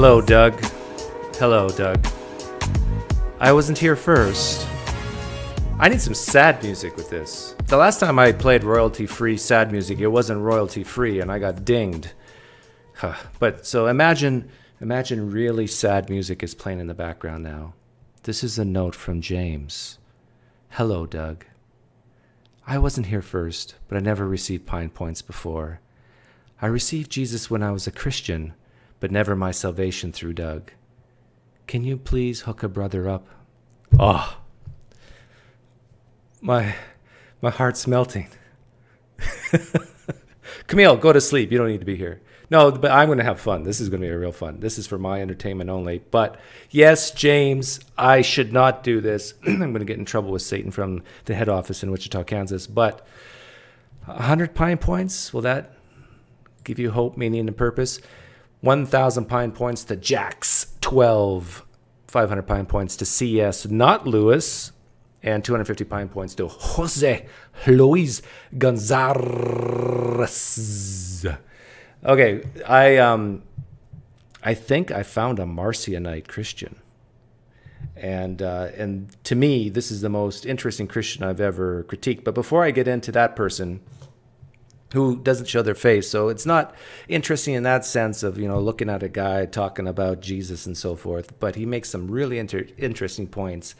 Hello, Doug. Hello, Doug. I wasn't here first. I need some sad music with this. The last time I played royalty free sad music, it wasn't royalty free and I got dinged. But so imagine imagine really sad music is playing in the background now. This is a note from James. Hello, Doug. I wasn't here first, but I never received pine points before. I received Jesus when I was a Christian, but never my salvation through Doug. Can you please hook a brother up? Oh, my, my heart's melting. Camille, go to sleep. You don't need to be here. No, but I'm going to have fun. This is going to be a real fun. This is for my entertainment only. But yes, James, I should not do this. I'm going to get in trouble with Satan from the head office in Wichita, Kansas. But 100 pine points, will that give you hope, meaning, and purpose? 1,000 pine points to Jax 12, 500 pine points to CS, not Lewis, and 250 pine points to Jose Luis Gonzalez. Okay, I um, I think I found a Marcionite Christian, and uh, and to me, this is the most interesting Christian I've ever critiqued. But before I get into that person, who doesn't show their face, so it's not interesting in that sense of you know looking at a guy talking about Jesus and so forth. But he makes some really inter- interesting points,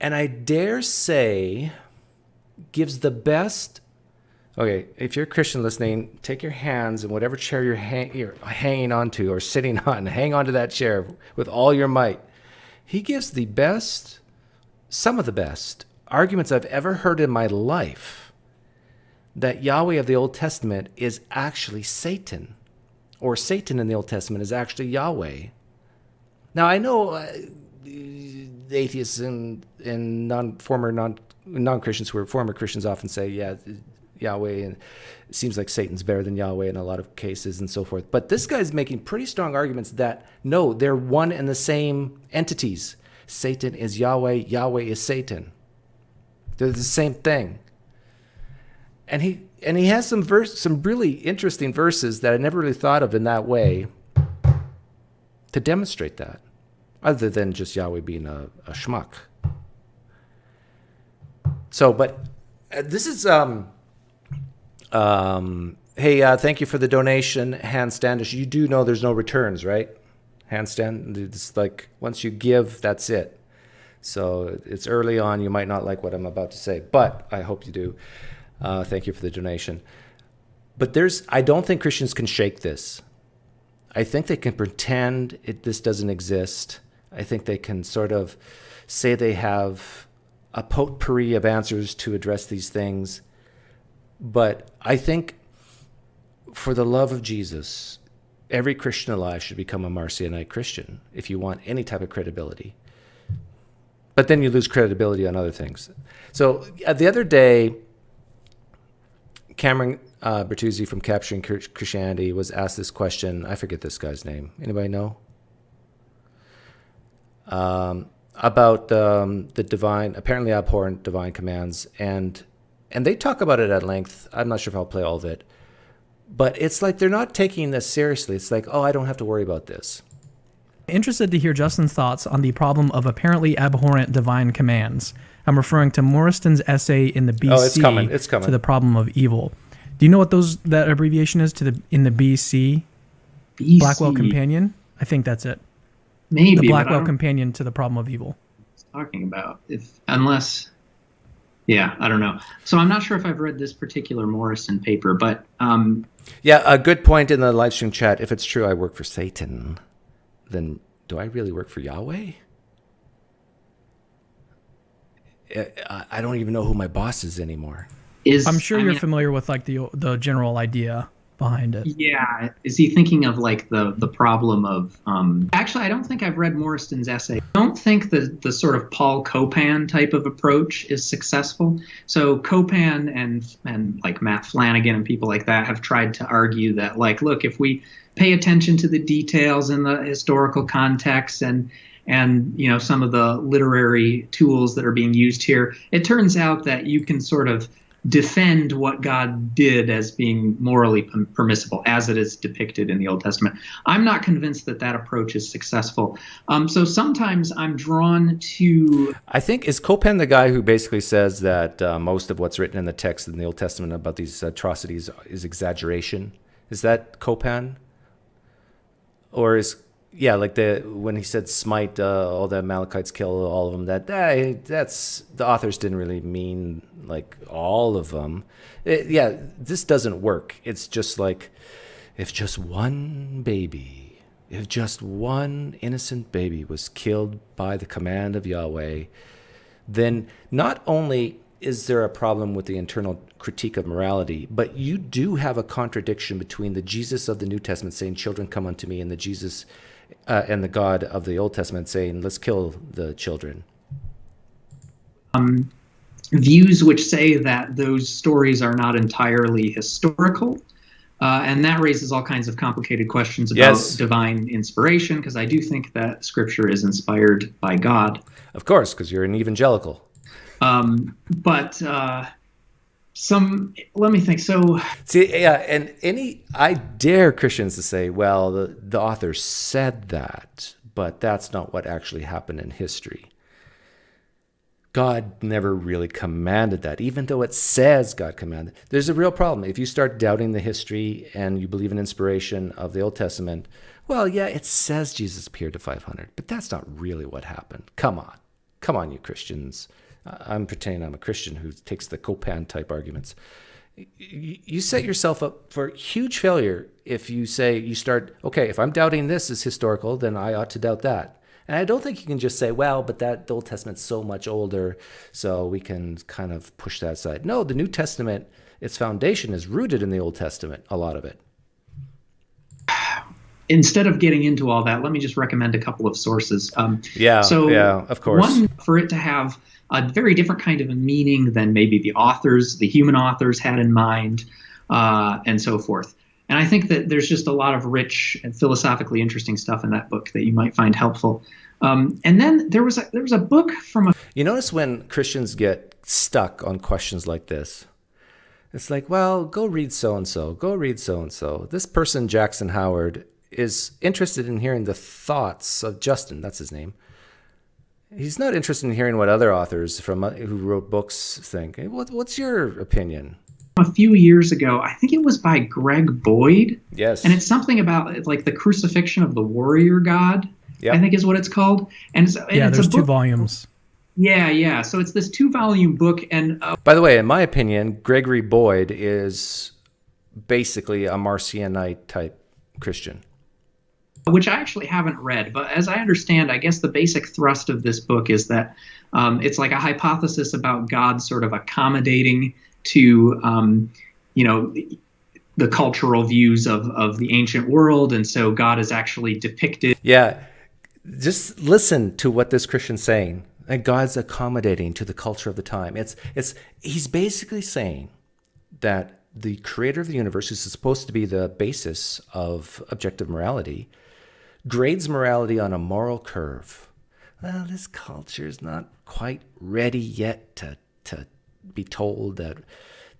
and I dare say gives the best Okay, if you're a Christian listening, take your hands and whatever chair you're, hang- you're hanging onto or sitting on, hang onto that chair with all your might. He gives the best, some of the best arguments I've ever heard in my life that Yahweh of the Old Testament is actually Satan, or Satan in the Old Testament is actually Yahweh. Now I know uh, atheists and and non former non non Christians who are former Christians often say, yeah, Yahweh and it seems like Satan's better than Yahweh in a lot of cases and so forth. But this guy's making pretty strong arguments that no, they're one and the same entities. Satan is Yahweh, Yahweh is Satan. They're the same thing. And he and he has some verse some really interesting verses that I never really thought of in that way to demonstrate that. Other than just Yahweh being a, a schmuck. So, but uh, this is um um, hey, uh, thank you for the donation, Hans Standish. You do know there's no returns, right? Handstand. It's like once you give, that's it. So it's early on. You might not like what I'm about to say, but I hope you do. Uh, thank you for the donation. But there's, I don't think Christians can shake this. I think they can pretend it, this doesn't exist. I think they can sort of say they have a potpourri of answers to address these things but I think for the love of Jesus, every Christian alive should become a Marcionite Christian if you want any type of credibility. But then you lose credibility on other things. So uh, the other day, Cameron uh, Bertuzzi from Capturing Christianity was asked this question. I forget this guy's name. Anybody know? Um, about um, the divine, apparently abhorrent divine commands, and and they talk about it at length. I'm not sure if I'll play all of it, but it's like they're not taking this seriously. It's like, oh, I don't have to worry about this. Interested to hear Justin's thoughts on the problem of apparently abhorrent divine commands. I'm referring to Morriston's essay in the BC oh, it's coming. It's coming. to the problem of evil. Do you know what those that abbreviation is to the in the BC? BC. Blackwell Companion. I think that's it. Maybe the Blackwell Companion to the problem of evil. Talking about if unless yeah, I don't know. So I'm not sure if I've read this particular Morrison paper, but um, yeah, a good point in the live stream chat. If it's true, I work for Satan, then do I really work for Yahweh? I don't even know who my boss is anymore. Is I'm sure I you're mean, familiar with like the the general idea behind it. Yeah, is he thinking of like the the problem of? Um, actually, I don't think I've read Morriston's essay. I don't think the the sort of Paul Copan type of approach is successful. So Copan and and like Matt Flanagan and people like that have tried to argue that like, look, if we pay attention to the details and the historical context and and you know some of the literary tools that are being used here, it turns out that you can sort of defend what God did as being morally permissible, as it is depicted in the Old Testament. I'm not convinced that that approach is successful. Um, so sometimes I'm drawn to. I think is Copan the guy who basically says that uh, most of what's written in the text in the Old Testament about these atrocities is exaggeration. Is that Copan? Or is yeah, like the when he said smite uh, all the Amalekites, kill all of them. That, that that's the authors didn't really mean like all of them. It, yeah, this doesn't work. It's just like if just one baby, if just one innocent baby was killed by the command of Yahweh, then not only is there a problem with the internal critique of morality, but you do have a contradiction between the Jesus of the New Testament saying, "Children, come unto me," and the Jesus uh, and the God of the Old Testament saying, let's kill the children? Um, views which say that those stories are not entirely historical. Uh, and that raises all kinds of complicated questions about yes. divine inspiration, because I do think that scripture is inspired by God. Of course, because you're an evangelical. Um, but uh, some let me think. So see yeah and any i dare christians to say well the, the author said that but that's not what actually happened in history. God never really commanded that. Even though it says god commanded there's a real problem. If you start doubting the history and you believe in inspiration of the old testament well yeah it says jesus appeared to 500 but that's not really what happened. Come on. Come on you christians I'm pretending I'm a Christian who takes the Copan type arguments. You set yourself up for huge failure if you say you start, okay, if I'm doubting this is historical, then I ought to doubt that. And I don't think you can just say, well, but that the Old Testament's so much older, so we can kind of push that aside. No, the New Testament, its foundation is rooted in the Old Testament, a lot of it. Instead of getting into all that, let me just recommend a couple of sources. Um, yeah, so yeah, of course. One, for it to have a very different kind of a meaning than maybe the authors, the human authors had in mind, uh, and so forth. And I think that there's just a lot of rich and philosophically interesting stuff in that book that you might find helpful. Um, and then there was a, there was a book from a. You notice when Christians get stuck on questions like this, it's like, well, go read so and so, go read so and so. This person, Jackson Howard, is interested in hearing the thoughts of Justin. That's his name he's not interested in hearing what other authors from uh, who wrote books think. What, what's your opinion? A few years ago, I think it was by Greg Boyd. Yes. And it's something about like the crucifixion of the warrior god. Yep. I think is what it's called. And, it's, and yeah, it's there's two volumes. Yeah, yeah. So it's this two volume book. And uh, by the way, in my opinion, Gregory Boyd is basically a Marcionite type Christian which I actually haven't read. But as I understand, I guess the basic thrust of this book is that um, it's like a hypothesis about God sort of accommodating to, um, you know, the cultural views of, of the ancient world. And so God is actually depicted. Yeah. Just listen to what this Christian's saying. And God's accommodating to the culture of the time. It's, it's, he's basically saying that the creator of the universe, who's supposed to be the basis of objective morality, grades morality on a moral curve. Well, this culture is not quite ready yet to, to be told that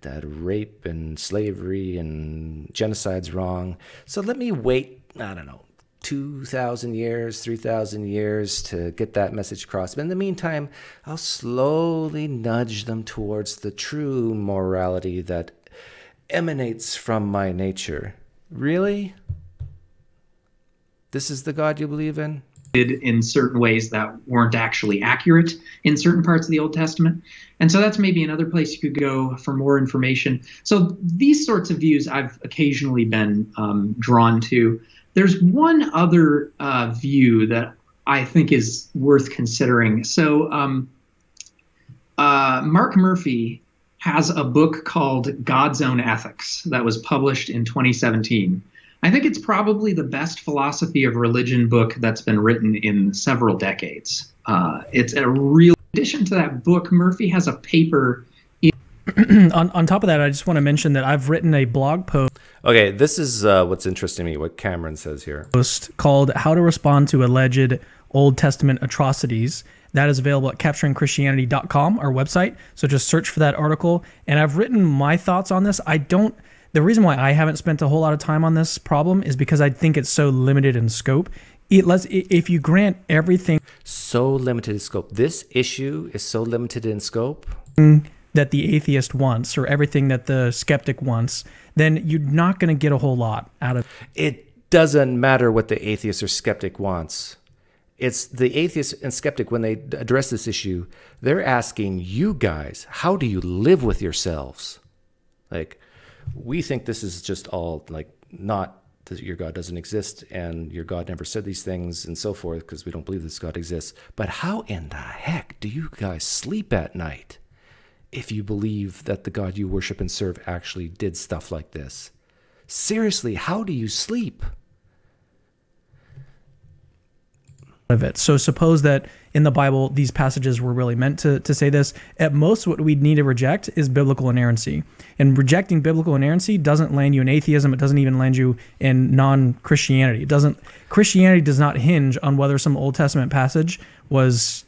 that rape and slavery and genocide's wrong. So let me wait, I don't know, 2,000 years, 3,000 years to get that message across. But in the meantime, I'll slowly nudge them towards the true morality that emanates from my nature. Really? This is the God you believe in? In certain ways that weren't actually accurate in certain parts of the Old Testament. And so that's maybe another place you could go for more information. So these sorts of views I've occasionally been um, drawn to. There's one other uh, view that I think is worth considering. So um, uh, Mark Murphy has a book called God's Own Ethics that was published in 2017. I think it's probably the best philosophy of religion book that's been written in several decades. Uh, it's a real addition to that book. Murphy has a paper. on, on top of that, I just want to mention that I've written a blog post. Okay, this is uh, what's interesting to me. What Cameron says here. Post called "How to Respond to Alleged Old Testament Atrocities." That is available at capturingchristianity.com, our website. So just search for that article. And I've written my thoughts on this. I don't. The reason why I haven't spent a whole lot of time on this problem is because I think it's so limited in scope. It lets, if you grant everything So limited in scope. This issue is so limited in scope. that the atheist wants or everything that the skeptic wants, then you're not going to get a whole lot out of It doesn't matter what the atheist or skeptic wants. It's the atheist and skeptic, when they address this issue, they're asking you guys, how do you live with yourselves? Like, we think this is just all like not that your God doesn't exist and your God never said these things and so forth because we don't believe this God exists. But how in the heck do you guys sleep at night if you believe that the God you worship and serve actually did stuff like this? Seriously, how do you sleep? Of it. So suppose that in the Bible these passages were really meant to, to say this. At most, what we'd need to reject is biblical inerrancy. And rejecting biblical inerrancy doesn't land you in atheism. It doesn't even land you in non-Christianity. It doesn't. Christianity does not hinge on whether some Old Testament passage was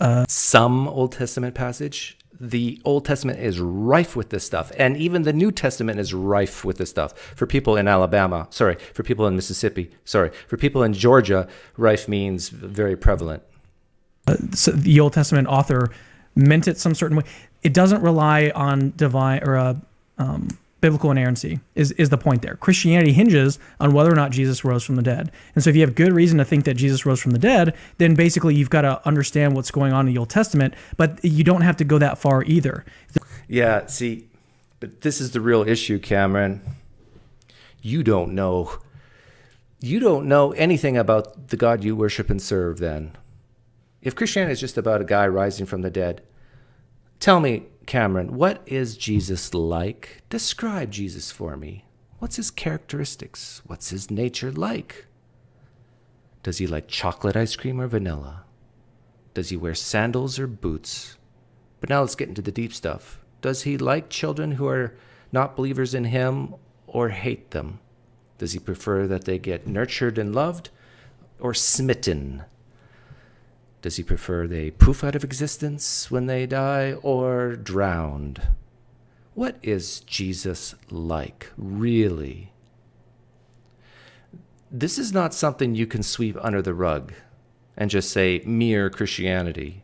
uh, Some Old Testament passage. The Old Testament is rife with this stuff, and even the New Testament is rife with this stuff. For people in Alabama, sorry, for people in Mississippi, sorry, for people in Georgia, rife means very prevalent. so the Old Testament author meant it some certain way. It doesn't rely on divine or uh, um, biblical inerrancy. Is is the point there? Christianity hinges on whether or not Jesus rose from the dead. And so, if you have good reason to think that Jesus rose from the dead, then basically you've got to understand what's going on in the Old Testament. But you don't have to go that far either. Yeah, see, but this is the real issue, Cameron. You don't know. You don't know anything about the God you worship and serve then. If Christianity is just about a guy rising from the dead, tell me, Cameron, what is Jesus like? Describe Jesus for me. What's his characteristics? What's his nature like? Does he like chocolate ice cream or vanilla? Does he wear sandals or boots? But now let's get into the deep stuff. Does he like children who are not believers in him or hate them? Does he prefer that they get nurtured and loved or smitten? Does he prefer they poof out of existence when they die or drowned? What is Jesus like, really? This is not something you can sweep under the rug and just say mere Christianity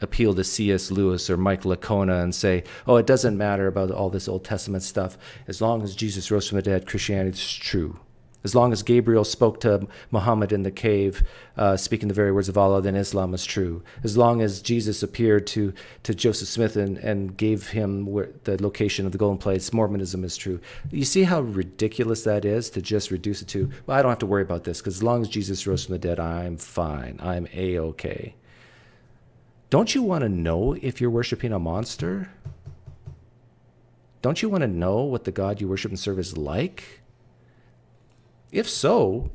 appeal to C.S. Lewis or Mike Licona and say, oh, it doesn't matter about all this Old Testament stuff. As long as Jesus rose from the dead, Christianity is true. As long as Gabriel spoke to Muhammad in the cave, uh, speaking the very words of Allah, then Islam is true. As long as Jesus appeared to, to Joseph Smith and, and gave him where, the location of the golden plates, Mormonism is true. You see how ridiculous that is to just reduce it to, well, I don't have to worry about this because as long as Jesus rose from the dead, I'm fine. I'm A OK. Don't you want to know if you're worshiping a monster? Don't you want to know what the God you worship and serve is like? If so,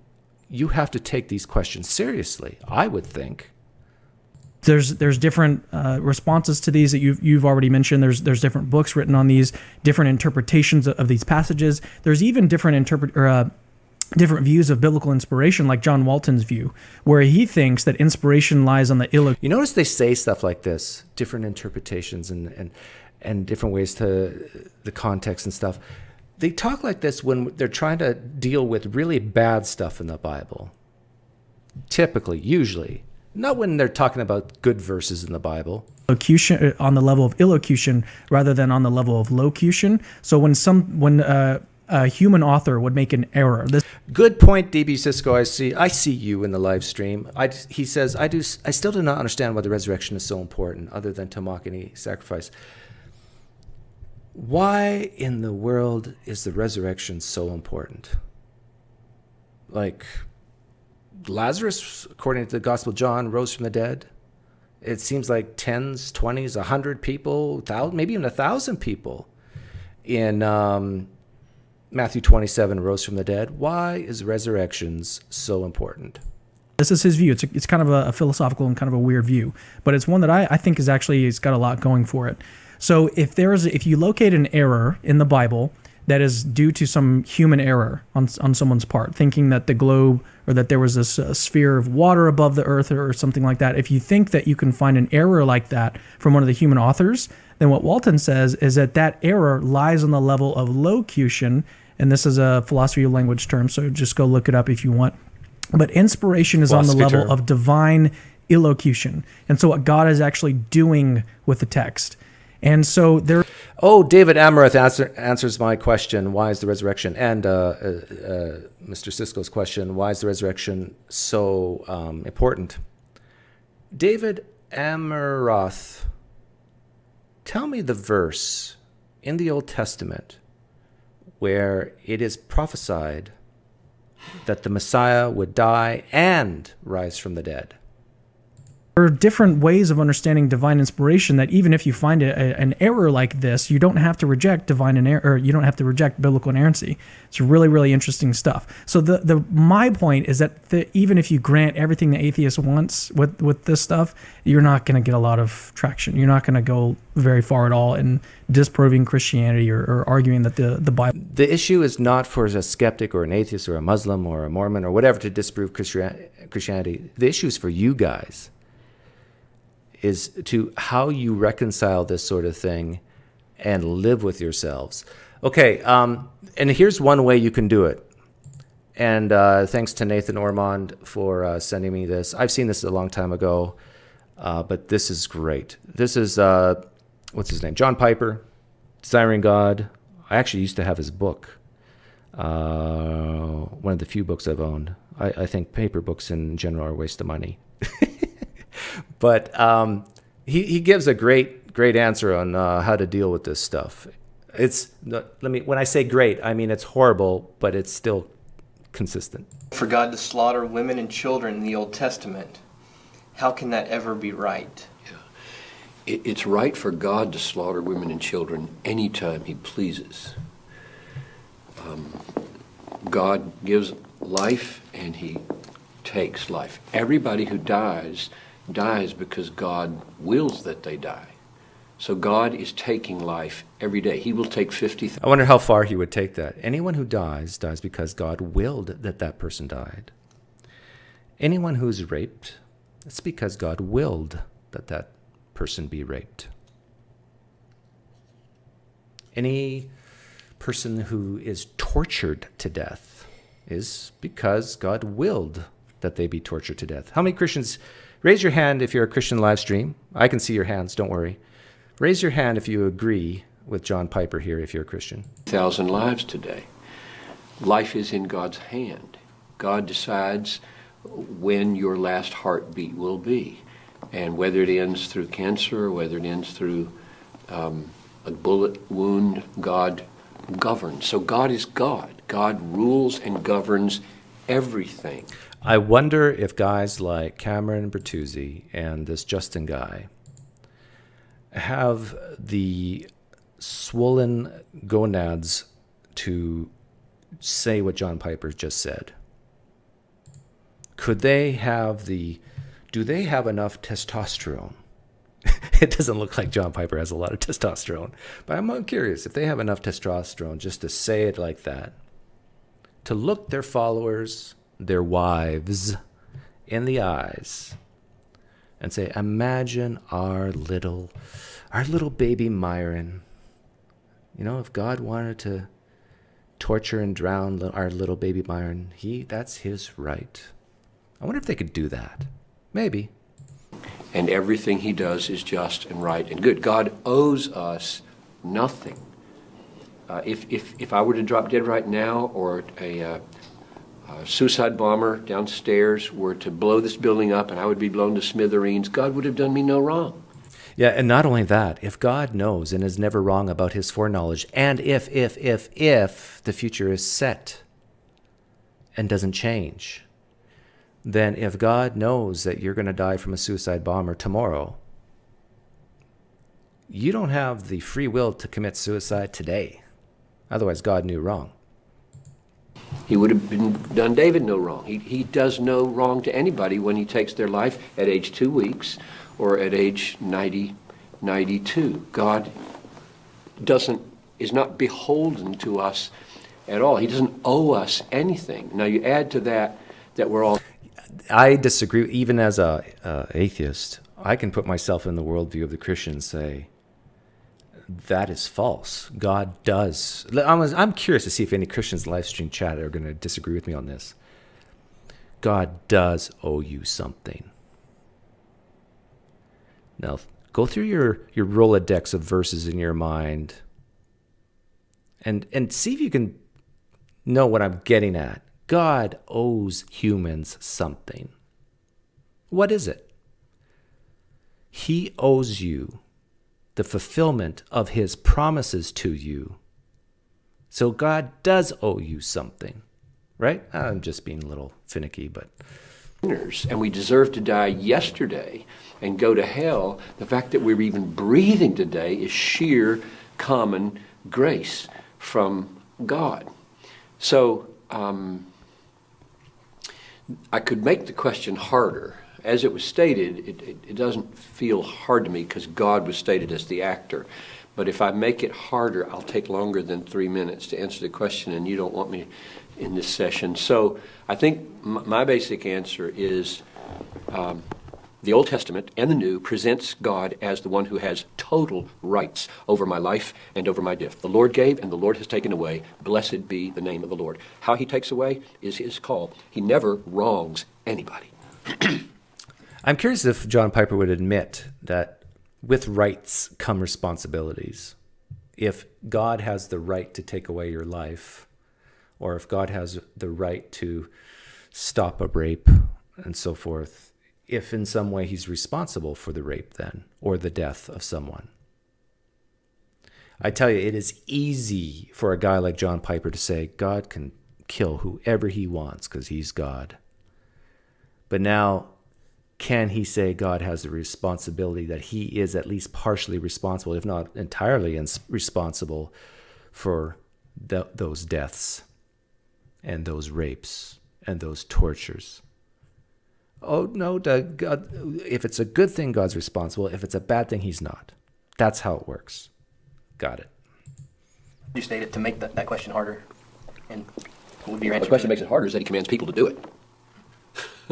you have to take these questions seriously, I would think. There's there's different uh, responses to these that you've you've already mentioned. There's there's different books written on these, different interpretations of, of these passages. There's even different interpret or uh, different views of biblical inspiration, like John Walton's view, where he thinks that inspiration lies on the illo You notice they say stuff like this, different interpretations and and and different ways to the context and stuff. They talk like this when they're trying to deal with really bad stuff in the Bible. Typically, usually, not when they're talking about good verses in the Bible. locution uh, on the level of illocution rather than on the level of locution. So when some when uh, a human author would make an error, this Good point, DB Cisco. I see. I see you in the live stream. I, he says, I do. I still do not understand why the resurrection is so important, other than to mock any sacrifice. Why in the world is the resurrection so important? Like Lazarus, according to the Gospel of John, rose from the dead. It seems like tens, twenties, a hundred people, thousand, maybe even a thousand people in um, Matthew 27 rose from the dead. Why is resurrections so important? this is his view. It's a, it's kind of a, a philosophical and kind of a weird view, but it's one that I, I think is actually it's got a lot going for it. So if there's if you locate an error in the Bible that is due to some human error on, on someone's part, thinking that the globe or that there was this uh, sphere of water above the earth or, or something like that. If you think that you can find an error like that from one of the human authors, then what Walton says is that that error lies on the level of locution. And this is a philosophy of language term, so just go look it up if you want. But inspiration is on the level term. of divine illocution. And so what God is actually doing with the text. And so there. Oh, David Amaroth answer, answers my question: Why is the resurrection? And uh, uh, uh, Mr. Cisco's question: Why is the resurrection so um, important? David Amaroth, tell me the verse in the Old Testament where it is prophesied that the Messiah would die and rise from the dead there are different ways of understanding divine inspiration that even if you find a, a, an error like this, you don't have to reject divine inerrancy, or you don't have to reject biblical inerrancy. It's really, really interesting stuff. So the, the my point is that the, even if you grant everything the atheist wants with, with this stuff, you're not going to get a lot of traction. You're not going to go very far at all in disproving Christianity or, or arguing that the, the Bible. The issue is not for a skeptic or an atheist or a Muslim or a Mormon or whatever to disprove Christianity. The issue is for you guys is to how you reconcile this sort of thing and live with yourselves. Okay, um, and here's one way you can do it. And uh, thanks to Nathan Ormond for uh, sending me this. I've seen this a long time ago, uh, but this is great. This is, uh, what's his name? John Piper, Desiring God. I actually used to have his book, uh, one of the few books I've owned. I, I think paper books in general are a waste of money. but um, he he gives a great great answer on uh, how to deal with this stuff. It's let me when I say great, I mean it's horrible, but it's still consistent. For God to slaughter women and children in the Old Testament, how can that ever be right? Yeah. it's right for God to slaughter women and children anytime He pleases. Um, God gives life and He takes life. Everybody who dies dies because God wills that they die. So God is taking life every day. He will take 50. I wonder how far he would take that. Anyone who dies dies because God willed that that person died. Anyone who's raped, it's because God willed that that person be raped. Any person who is tortured to death is because God willed that they be tortured to death. How many Christians Raise your hand if you're a Christian live stream. I can see your hands, don't worry. Raise your hand if you agree with John Piper here if you're a Christian. Thousand lives today. Life is in God's hand. God decides when your last heartbeat will be. And whether it ends through cancer or whether it ends through um, a bullet wound, God governs. So God is God. God rules and governs everything. I wonder if guys like Cameron Bertuzzi and this Justin guy have the swollen gonads to say what John Piper just said. Could they have the, do they have enough testosterone? it doesn't look like John Piper has a lot of testosterone, but I'm curious if they have enough testosterone just to say it like that, to look their followers their wives in the eyes and say, Imagine our little, our little baby Myron. You know, if God wanted to torture and drown our little baby Myron, he that's his right. I wonder if they could do that. Maybe. And everything he does is just and right and good. God owes us nothing. Uh, if, if, if I were to drop dead right now, or a, uh, suicide bomber downstairs were to blow this building up and I would be blown to smithereens, God would have done me no wrong. Yeah, and not only that, if God knows and is never wrong about his foreknowledge, and if, if, if, if the future is set and doesn't change, then if God knows that you're going to die from a suicide bomber tomorrow, you don't have the free will to commit suicide today. Otherwise, God knew wrong. He would have been, done David no wrong. He, he does no wrong to anybody when he takes their life at age two weeks or at age 90, 92. God doesn't is not beholden to us at all. He doesn't owe us anything. Now you add to that that we're all I disagree. Even as a, a atheist, I can put myself in the worldview of the Christian and say that is false. God does. I'm, curious to see if any Christians live stream chat are going to disagree with me on this. God does owe you something. Now, go through your, your Rolodex of verses in your mind and, and see if you can know what I'm getting at. God owes humans something. What is it? He owes you the fulfillment of his promises to you. So God does owe you something, right? I'm just being a little finicky, but. And we deserve to die yesterday and go to hell. The fact that we're even breathing today is sheer common grace from God. So, um, I could make the question harder. As it was stated, it, it, it doesn't feel hard to me because God was stated as the actor. But if I make it harder, I'll take longer than three minutes to answer the question, and you don't want me in this session. So I think my basic answer is um, the Old Testament and the New presents God as the one who has total rights over my life and over my death. The Lord gave and the Lord has taken away. Blessed be the name of the Lord. How he takes away is his call. He never wrongs anybody. I'm curious if John Piper would admit that with rights come responsibilities. If God has the right to take away your life, or if God has the right to stop a rape and so forth, if in some way he's responsible for the rape then or the death of someone. I tell you, it is easy for a guy like John Piper to say God can kill whoever he wants because he's God. But now, can he say God has the responsibility that he is at least partially responsible, if not entirely responsible, for the, those deaths and those rapes and those tortures? Oh no, Doug, God, if it's a good thing, God's responsible. If it's a bad thing, He's not. That's how it works. Got it. You stated to make that, that question harder, and what would be your answer? The question makes it harder is that He commands people to do it.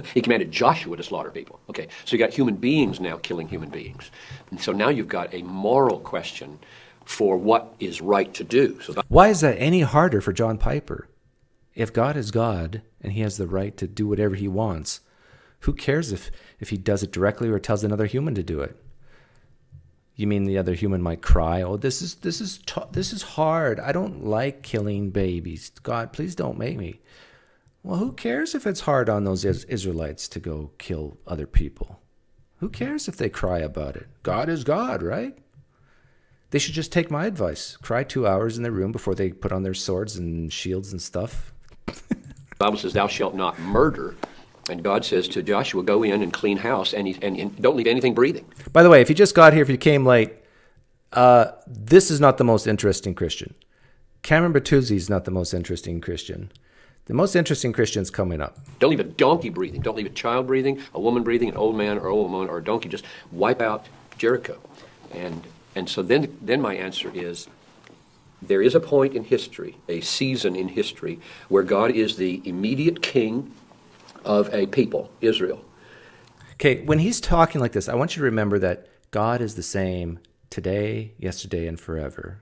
he commanded Joshua to slaughter people. Okay, so you got human beings now killing human beings, and so now you've got a moral question for what is right to do. So why is that any harder for John Piper? If God is God and He has the right to do whatever He wants who cares if, if he does it directly or tells another human to do it? You mean the other human might cry, "Oh, this is this is this is hard. I don't like killing babies. God, please don't make me." Well, who cares if it's hard on those Israelites to go kill other people? Who cares if they cry about it? God is God, right? They should just take my advice. Cry two hours in their room before they put on their swords and shields and stuff. the Bible says, Thou shalt not murder. And God says to Joshua, Go in and clean house and, he, and, and, don't leave anything breathing. By the way, if you just got here, if you came late, uh, this is not the most interesting Christian. Cameron Bertuzzi is not the most interesting Christian. The most interesting Christian's coming up. Don't leave a donkey breathing. Don't leave a child breathing, a woman breathing, an old man or old woman or a donkey. Just wipe out Jericho. And, and so then, then my answer is there is a point in history, a season in history, where God is the immediate king of a people, Israel. Okay, when he's talking like this, I want you to remember that God is the same today, yesterday, and forever.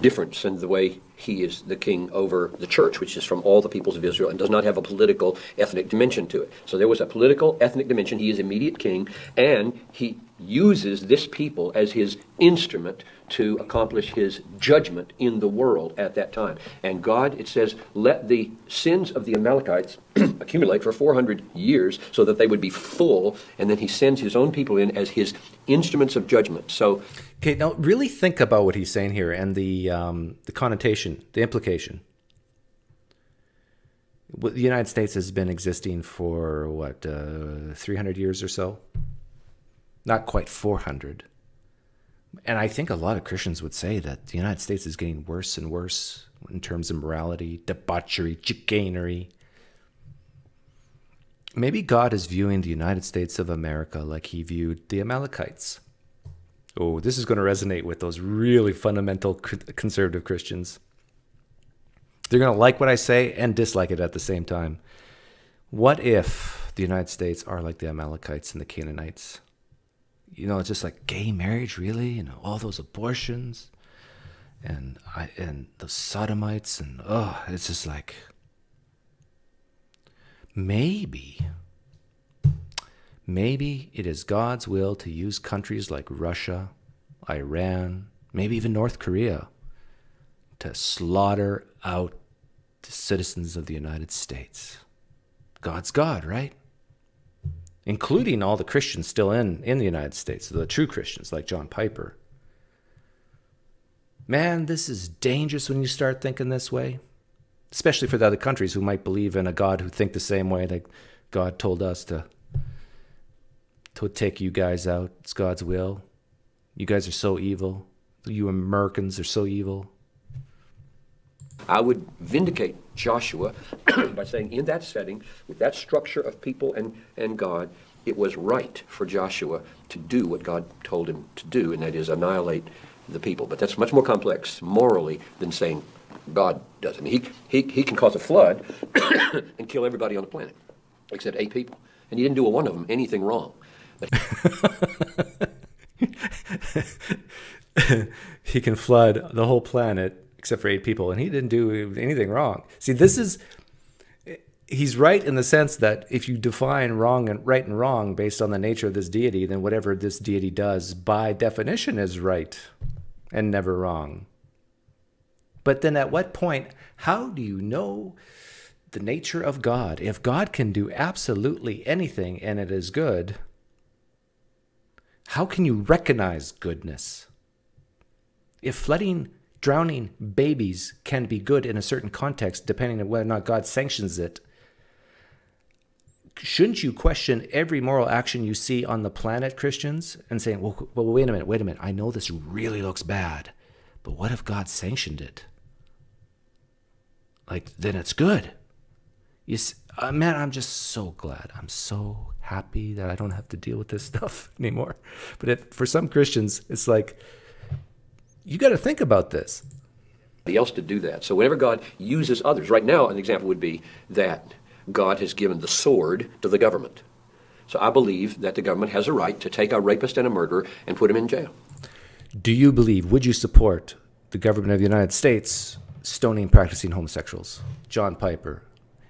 Difference in the way he is the king over the church, which is from all the peoples of Israel and does not have a political, ethnic dimension to it. So there was a political, ethnic dimension. He is immediate king, and he uses this people as his instrument to accomplish his judgment in the world at that time. And God, it says, let the sins of the Amalekites accumulate for 400 years so that they would be full, and then he sends his own people in as his instruments of judgment. So, okay, now really think about what he's saying here and the um, the connotation, the implication. The United States has been existing for what uh, 300 years or so, not quite 400 and I think a lot of Christians would say that the United States is getting worse and worse in terms of morality, debauchery, chicanery. Maybe God is viewing the United States of America like he viewed the Amalekites. Oh, this is going to resonate with those really fundamental conservative Christians. They're going to like what I say and dislike it at the same time. What if the United States are like the Amalekites and the Canaanites? You know, it's just like gay marriage, really? Know, all those abortions and I and the sodomites and oh, it's just like maybe maybe it is God's will to use countries like Russia, Iran, maybe even North Korea to slaughter out the citizens of the United States. God's God, right? Including all the Christians still in, in the United States, the true Christians like John Piper. Man, this is dangerous when you start thinking this way, especially for the other countries who might believe in a God who think the same way that God told us to to take you guys out. It's God's will. You guys are so evil. You Americans are so evil. I would vindicate Joshua by saying, in that setting, with that structure of people and, and God, it was right for Joshua to do what God told him to do, and that is annihilate the people. But that's much more complex morally than saying God does. I mean, he, he, he can cause a flood and kill everybody on the planet, except eight people. And he didn't do a one of them anything wrong. he can flood the whole planet except for eight people, and he didn't do anything wrong. See, this is he's right in the sense that if you define wrong and right and wrong based on the nature of this deity, then whatever this deity does by definition is right and never wrong. But then at what point, how do you know the nature of God? If God can do absolutely anything and it is good, how can you recognize goodness? If flooding, drowning babies can be good in a certain context, depending on whether or not God sanctions it, shouldn't you question every moral action you see on the planet, Christians, and saying, well, well, wait a minute, wait a minute. I know this really looks bad, but what if God sanctioned it? Like, then it's good. You see, uh, man, I'm just so glad. I'm so happy that I don't have to deal with this stuff anymore. But if, for some Christians, it's like, you got to think about this. Else to do that. So whenever God uses others, right now, an example would be that God has given the sword to the government. So I believe that the government has a right to take a rapist and a murderer and put him in jail. Do you believe, would you support the government of the United States stoning practicing homosexuals? John Piper.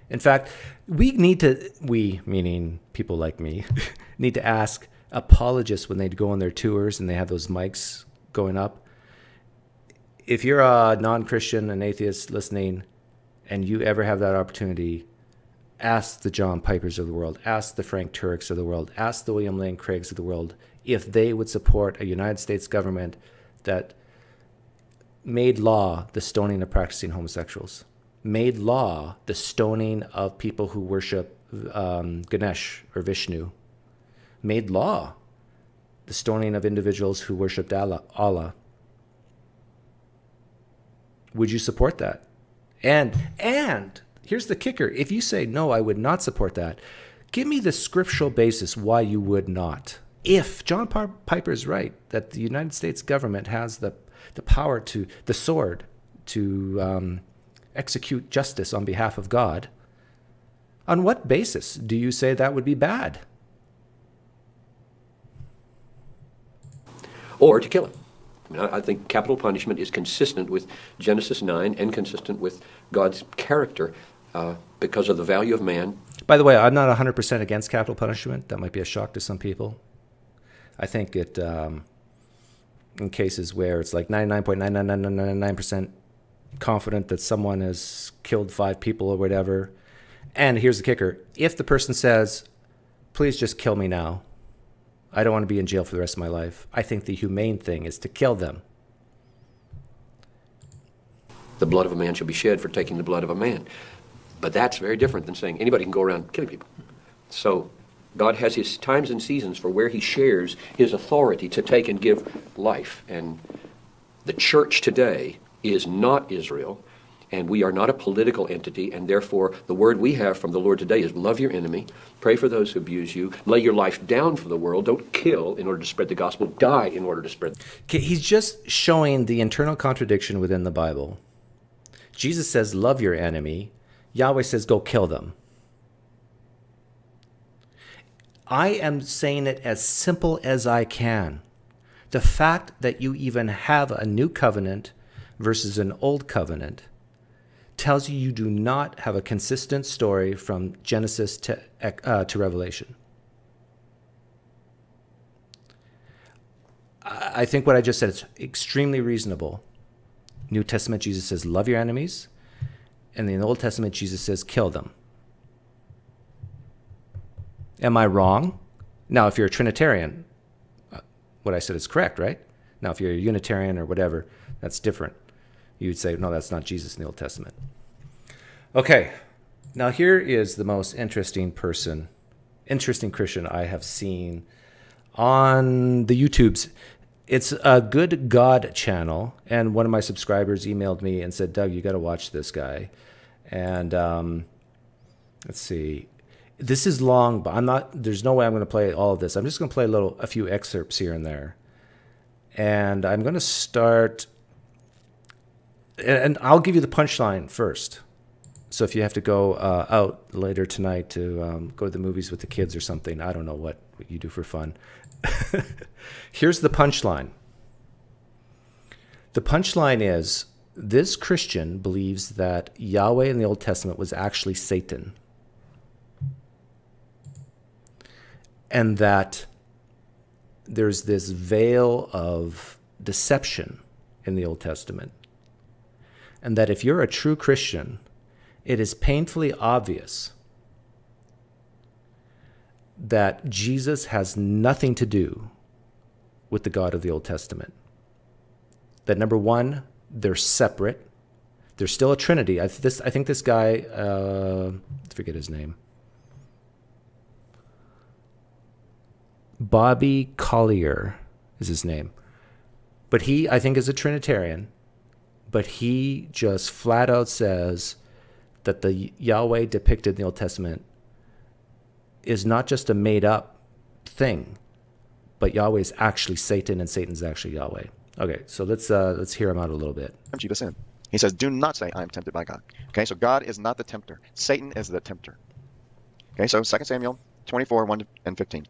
In fact, we need to, we, meaning people like me, need to ask apologists when they go on their tours and they have those mics going up. If you're a non Christian, an atheist listening, and you ever have that opportunity, ask the John Pipers of the world, ask the Frank Turek's of the world, ask the William Lane Craigs of the world if they would support a United States government that made law the stoning of practicing homosexuals, made law the stoning of people who worship um, Ganesh or Vishnu, made law the stoning of individuals who worshiped Allah. Allah. Would you support that? And and here's the kicker if you say, no, I would not support that, give me the scriptural basis why you would not. If John Piper is right that the United States government has the, the power to, the sword, to um, execute justice on behalf of God, on what basis do you say that would be bad? Or to kill him. I, think capital punishment is consistent with Genesis 9 and consistent with God's character uh, because of the value of man. By the way, I'm not 100% against capital punishment. That might be a shock to some people. I think it, um, in cases where it's like 99.99999% confident that someone has killed five people or whatever. And here's the kicker if the person says, please just kill me now, I don't want to be in jail for the rest of my life, I think the humane thing is to kill them. The blood of a man shall be shed for taking the blood of a man. But that's very different than saying anybody can go around killing people. So God has his times and seasons for where he shares his authority to take and give life. And the church today is not Israel. And we are not a political entity, and therefore the word we have from the Lord today is love your enemy, pray for those who abuse you, lay your life down for the world, don't kill in order to spread the gospel, die in order to spread. Okay, he's just showing the internal contradiction within the Bible. Jesus says, Love your enemy. Yahweh says, Go kill them. I am saying it as simple as I can. The fact that you even have a new covenant versus an old covenant tells you you do not have a consistent story from Genesis to, uh, to Revelation. I think what I just said is extremely reasonable. New Testament, Jesus says, love your enemies. And in the Old Testament, Jesus says, kill them. Am I wrong? Now, if you're a Trinitarian, uh, what I said is correct, right? Now, if you're a Unitarian or whatever, that's different. You would say, no, that's not Jesus in the Old Testament. Okay, now here is the most interesting person, interesting Christian I have seen on the YouTubes. It's a good God channel, and one of my subscribers emailed me and said, "Doug, you got to watch this guy." And um, let's see, this is long, but I'm not. There's no way I'm going to play all of this. I'm just going to play a little, a few excerpts here and there, and I'm going to start. And I'll give you the punchline first. So if you have to go uh, out later tonight to um, go to the movies with the kids or something, I don't know what, what you do for fun. Here's the punchline. The punchline is this Christian believes that Yahweh in the Old Testament was actually Satan. And that there's this veil of deception in the Old Testament. And that if you're a true Christian, it is painfully obvious that Jesus has nothing to do with the God of the Old Testament. That number one, they're separate. They're still a Trinity. I, this, I think this guy, uh, I forget his name. Bobby Collier is his name. But he, I think, is a Trinitarian. But he just flat out says that the Yahweh depicted in the Old Testament is not just a made up thing, but Yahweh is actually Satan and Satan's actually Yahweh. Okay, so let's uh, let's hear him out a little bit. He says, "Do not say I am tempted by God." Okay, so God is not the tempter. Satan is the tempter. Okay, so 2 Samuel 24, 1 and 15.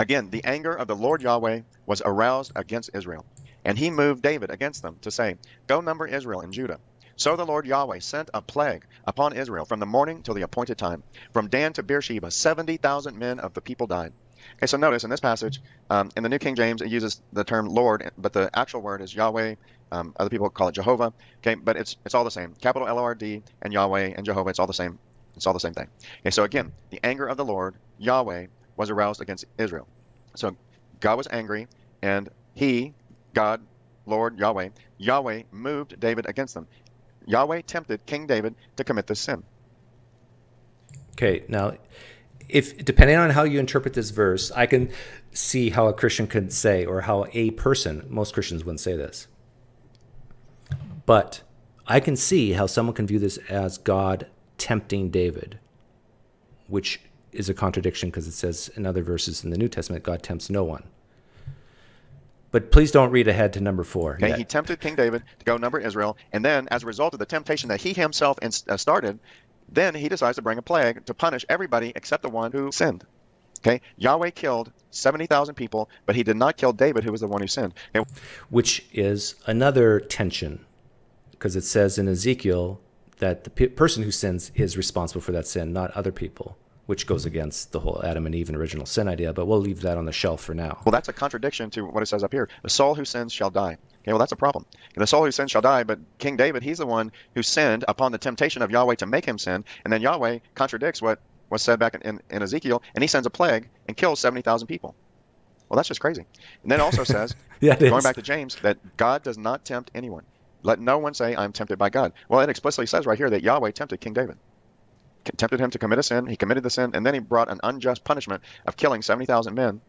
Again, the anger of the Lord Yahweh was aroused against Israel, and he moved David against them to say, Go number Israel and Judah, so the Lord Yahweh sent a plague upon Israel from the morning till the appointed time. From Dan to Beersheba, 70,000 men of the people died. Okay, so notice in this passage, um, in the New King James, it uses the term Lord, but the actual word is Yahweh. Um, other people call it Jehovah. Okay, but it's it's all the same. Capital L O R D and Yahweh and Jehovah. It's all the same. It's all the same thing. Okay, so again, the anger of the Lord Yahweh was aroused against Israel. So God was angry, and He, God, Lord Yahweh, Yahweh moved David against them. Yahweh tempted King David to commit this sin. Okay, now, if depending on how you interpret this verse, I can see how a Christian could say, or how a person, most Christians wouldn't say this, but I can see how someone can view this as God tempting David, which is a contradiction because it says in other verses in the New Testament, God tempts no one. But please don't read ahead to number four. Okay, yet. he tempted King David to go number Israel, and then as a result of the temptation that he himself uh, started, then he decides to bring a plague to punish everybody except the one who sinned. Okay, Yahweh killed 70,000 people, but he did not kill David, who was the one who sinned. Okay. Which is another tension, because it says in Ezekiel that the pe person who sins is responsible for that sin, not other people which goes against the whole Adam and Eve and original sin idea, but we'll leave that on the shelf for now. Well, that's a contradiction to what it says up here. The soul who sins shall die. Okay, well, that's a problem. The soul who sins shall die, but King David, he's the one who sinned upon the temptation of Yahweh to make him sin, and then Yahweh contradicts what was said back in, in Ezekiel, and he sends a plague and kills 70,000 people. Well, that's just crazy. And then also says, yeah, going is. back to James, that God does not tempt anyone. Let no one say, I'm tempted by God. Well, it explicitly says right here that Yahweh tempted King David tempted him to commit a sin. He committed the sin, and then he brought an unjust punishment of killing 70,000 men.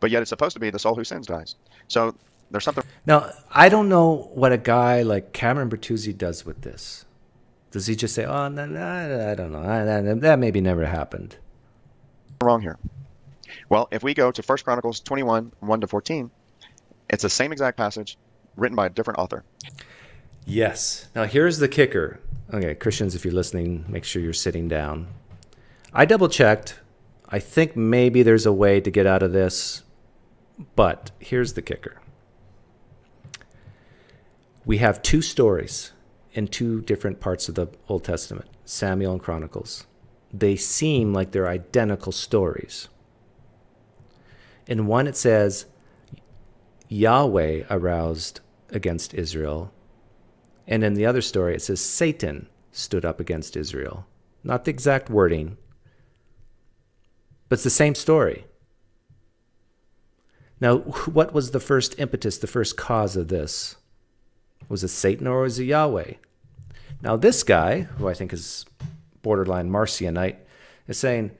But yet it's supposed to be the soul who sins dies. So there's something. Now, I don't know what a guy like Cameron Bertuzzi does with this. Does he just say, "Oh, no, no, I don't know, I, that, that maybe never happened"? wrong here? Well, if we go to 1 Chronicles 21, 1 to 14, it's the same exact passage written by a different author. Yes. Now here's the kicker. Okay, Christians, if you're listening, make sure you're sitting down. I double checked. I think maybe there's a way to get out of this, but here's the kicker. We have two stories in two different parts of the Old Testament Samuel and Chronicles. They seem like they're identical stories. In one, it says, Yahweh aroused against Israel. And in the other story, it says Satan stood up against Israel. Not the exact wording, but it's the same story. Now, what was the first impetus, the first cause of this? Was it Satan or was it Yahweh? Now, this guy, who I think is borderline Marcionite, is saying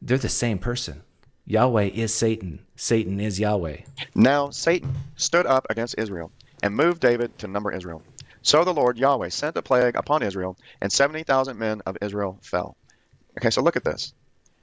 they're the same person. Yahweh is Satan. Satan is Yahweh. Now Satan stood up against Israel and moved David to number Israel. So the Lord Yahweh sent a plague upon Israel, and 70,000 men of Israel fell. Okay, so look at this.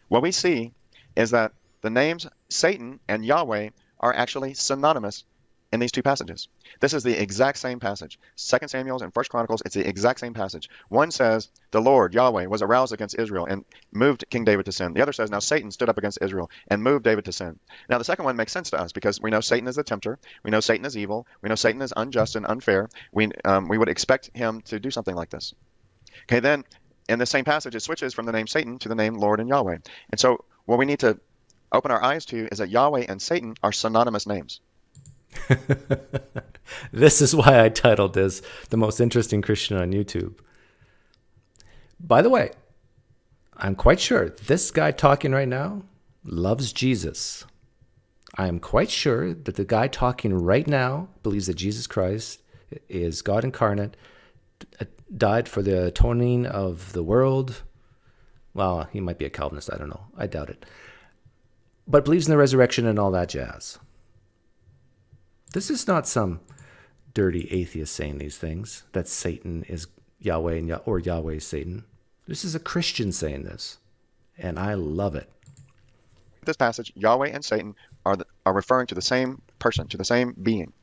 What we see is that the names Satan and Yahweh are actually synonymous in these two passages. This is the exact same passage. Second Samuel and First Chronicles, it's the exact same passage. One says, the Lord, Yahweh, was aroused against Israel and moved King David to sin. The other says, now Satan stood up against Israel and moved David to sin. Now the second one makes sense to us because we know Satan is the tempter. We know Satan is evil. We know Satan is unjust and unfair. We, um, we would expect him to do something like this. Okay, then in the same passage, it switches from the name Satan to the name Lord and Yahweh. And so what we need to open our eyes to is that Yahweh and Satan are synonymous names. this is why I titled this The Most Interesting Christian on YouTube. By the way, I'm quite sure this guy talking right now loves Jesus. I am quite sure that the guy talking right now believes that Jesus Christ is God incarnate, uh, died for the atoning of the world. Well, he might be a Calvinist. I don't know. I doubt it. But believes in the resurrection and all that jazz. This is not some dirty atheist saying these things that Satan is Yahweh and Yah- or Yahweh is Satan. This is a Christian saying this, and I love it. This passage, Yahweh and Satan are the, are referring to the same person, to the same being,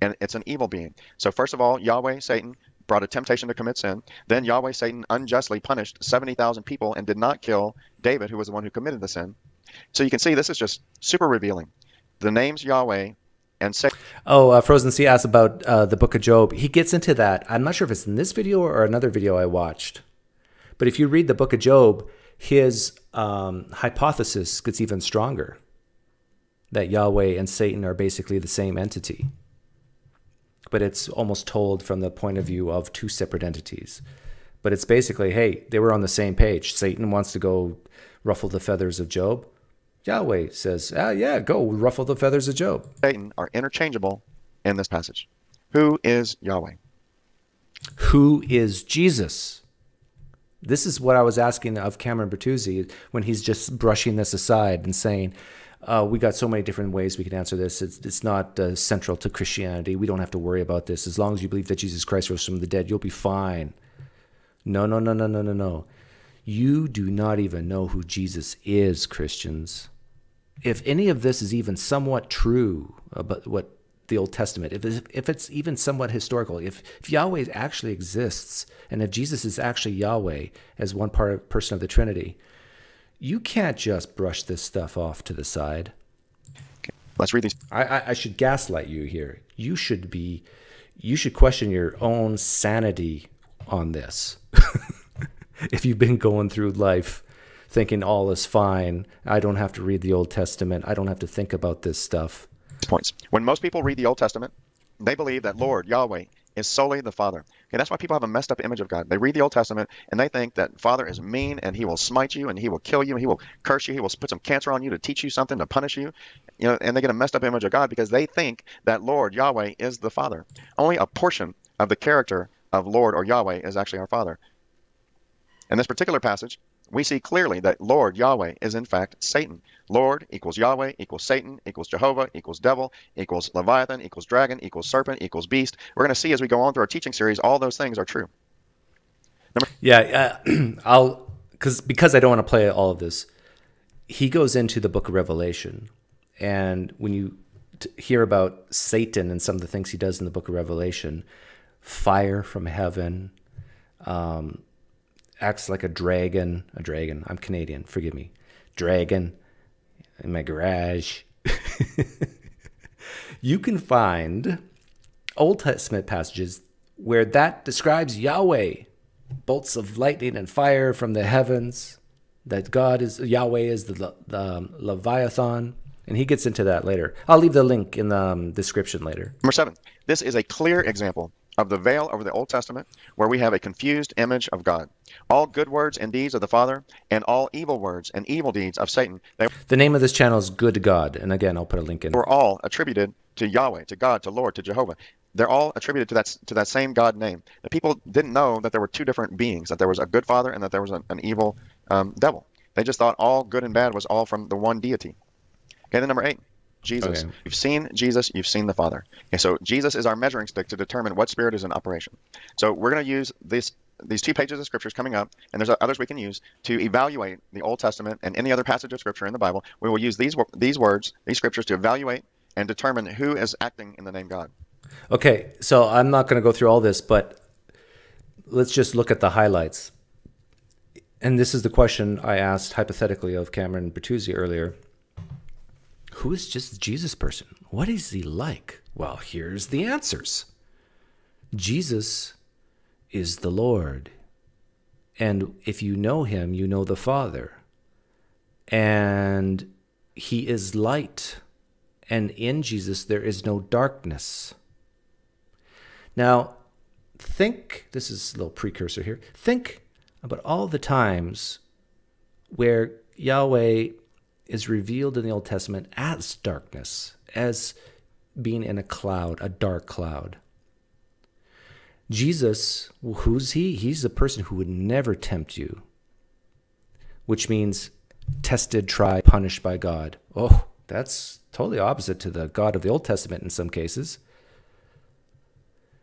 and it's an evil being. So first of all, Yahweh, Satan brought a temptation to commit sin. Then Yahweh, Satan unjustly punished 70,000 people and did not kill David, who was the one who committed the sin. So you can see this is just super revealing. The names Yahweh and Satan. Oh, uh, Frozen Sea asked about uh, the Book of Job. He gets into that. I'm not sure if it's in this video or another video I watched. But if you read the Book of Job, his um, hypothesis gets even stronger that Yahweh and Satan are basically the same entity. But it's almost told from the point of view of two separate entities. But it's basically, hey, they were on the same page. Satan wants to go ruffle the feathers of Job. Yahweh says, ah, yeah, go ruffle the feathers of Job. Satan are interchangeable in this passage. Who is Yahweh? Who is Jesus? This is what I was asking of Cameron Bertuzzi when he's just brushing this aside and saying, uh, we got so many different ways we can answer this. It's, it's not uh, central to Christianity. We don't have to worry about this. As long as you believe that Jesus Christ rose from the dead, you'll be fine. No, no, no, no, no, no, no. You do not even know who Jesus is, Christians. If any of this is even somewhat true about what the Old Testament, if, if it's even somewhat historical, if, if Yahweh actually exists, and if Jesus is actually Yahweh as one part of, person of the Trinity, you can't just brush this stuff off to the side. Okay, let's read these. I, I, I should gaslight you here. You should be, you should question your own sanity on this. if you've been going through life thinking all is fine, I don't have to read the Old Testament, I don't have to think about this stuff. Points. When most people read the Old Testament, they believe that Lord, Yahweh, is solely the Father. Okay, that's why people have a messed up image of God. They read the Old Testament and they think that Father is mean and he will smite you and he will kill you and he will curse you. He will put some cancer on you to teach you something, to punish you. You know, and they get a messed up image of God because they think that Lord, Yahweh, is the Father. Only a portion of the character of Lord or Yahweh is actually our Father. In this particular passage, we see clearly that Lord Yahweh is in fact Satan. Lord equals Yahweh equals Satan equals Jehovah equals devil equals Leviathan equals dragon equals serpent equals beast. We're going to see as we go on through our teaching series, all those things are true. Yeah, uh, I'll because because I don't want to play all of this. He goes into the Book of Revelation, and when you t- hear about Satan and some of the things he does in the Book of Revelation, fire from heaven, um, acts like a dragon. A dragon. I'm Canadian. Forgive me. Dragon in my garage. you can find Old Testament passages where that describes Yahweh, bolts of lightning and fire from the heavens. That God is Yahweh is the, the um, Leviathan, and he gets into that later. I'll leave the link in the um, description later. Number seven, this is a clear example of the veil over the Old Testament, where we have a confused image of God. All good words and deeds of the Father, and all evil words and evil deeds of Satan, they The name of this channel is Good God, and again, I'll put a link in. were all attributed to Yahweh, to God, to Lord, to Jehovah. They're all attributed to that to that same God name. The people didn't know that there were two different beings, that there was a good Father and that there was an, an evil um, devil. They just thought all good and bad was all from the one deity. Okay, then number eight, Jesus. Okay. You've seen Jesus, you've seen the Father. Okay, so Jesus is our measuring stick to determine what spirit is in operation. So we're going to use this these two pages of scriptures coming up, and there's others we can use to evaluate the Old Testament and any other passage of scripture in the Bible. We will use these these words, these scriptures, to evaluate and determine who is acting in the name God. Okay, so I'm not going to go through all this, but let's just look at the highlights. And this is the question I asked hypothetically of Cameron Bertuzzi earlier. Who is just Jesus person? What is he like? Well, here's the answers. Jesus is the Lord. And if you know him, you know the Father. And he is light. And in Jesus, there is no darkness. Now, think this is a little precursor here. Think about all the times where Yahweh is revealed in the Old Testament as darkness, as being in a cloud, a dark cloud. Jesus, who's he? He's the person who would never tempt you, which means tested, tried, punished by God. Oh, that's totally opposite to the God of the Old Testament in some cases.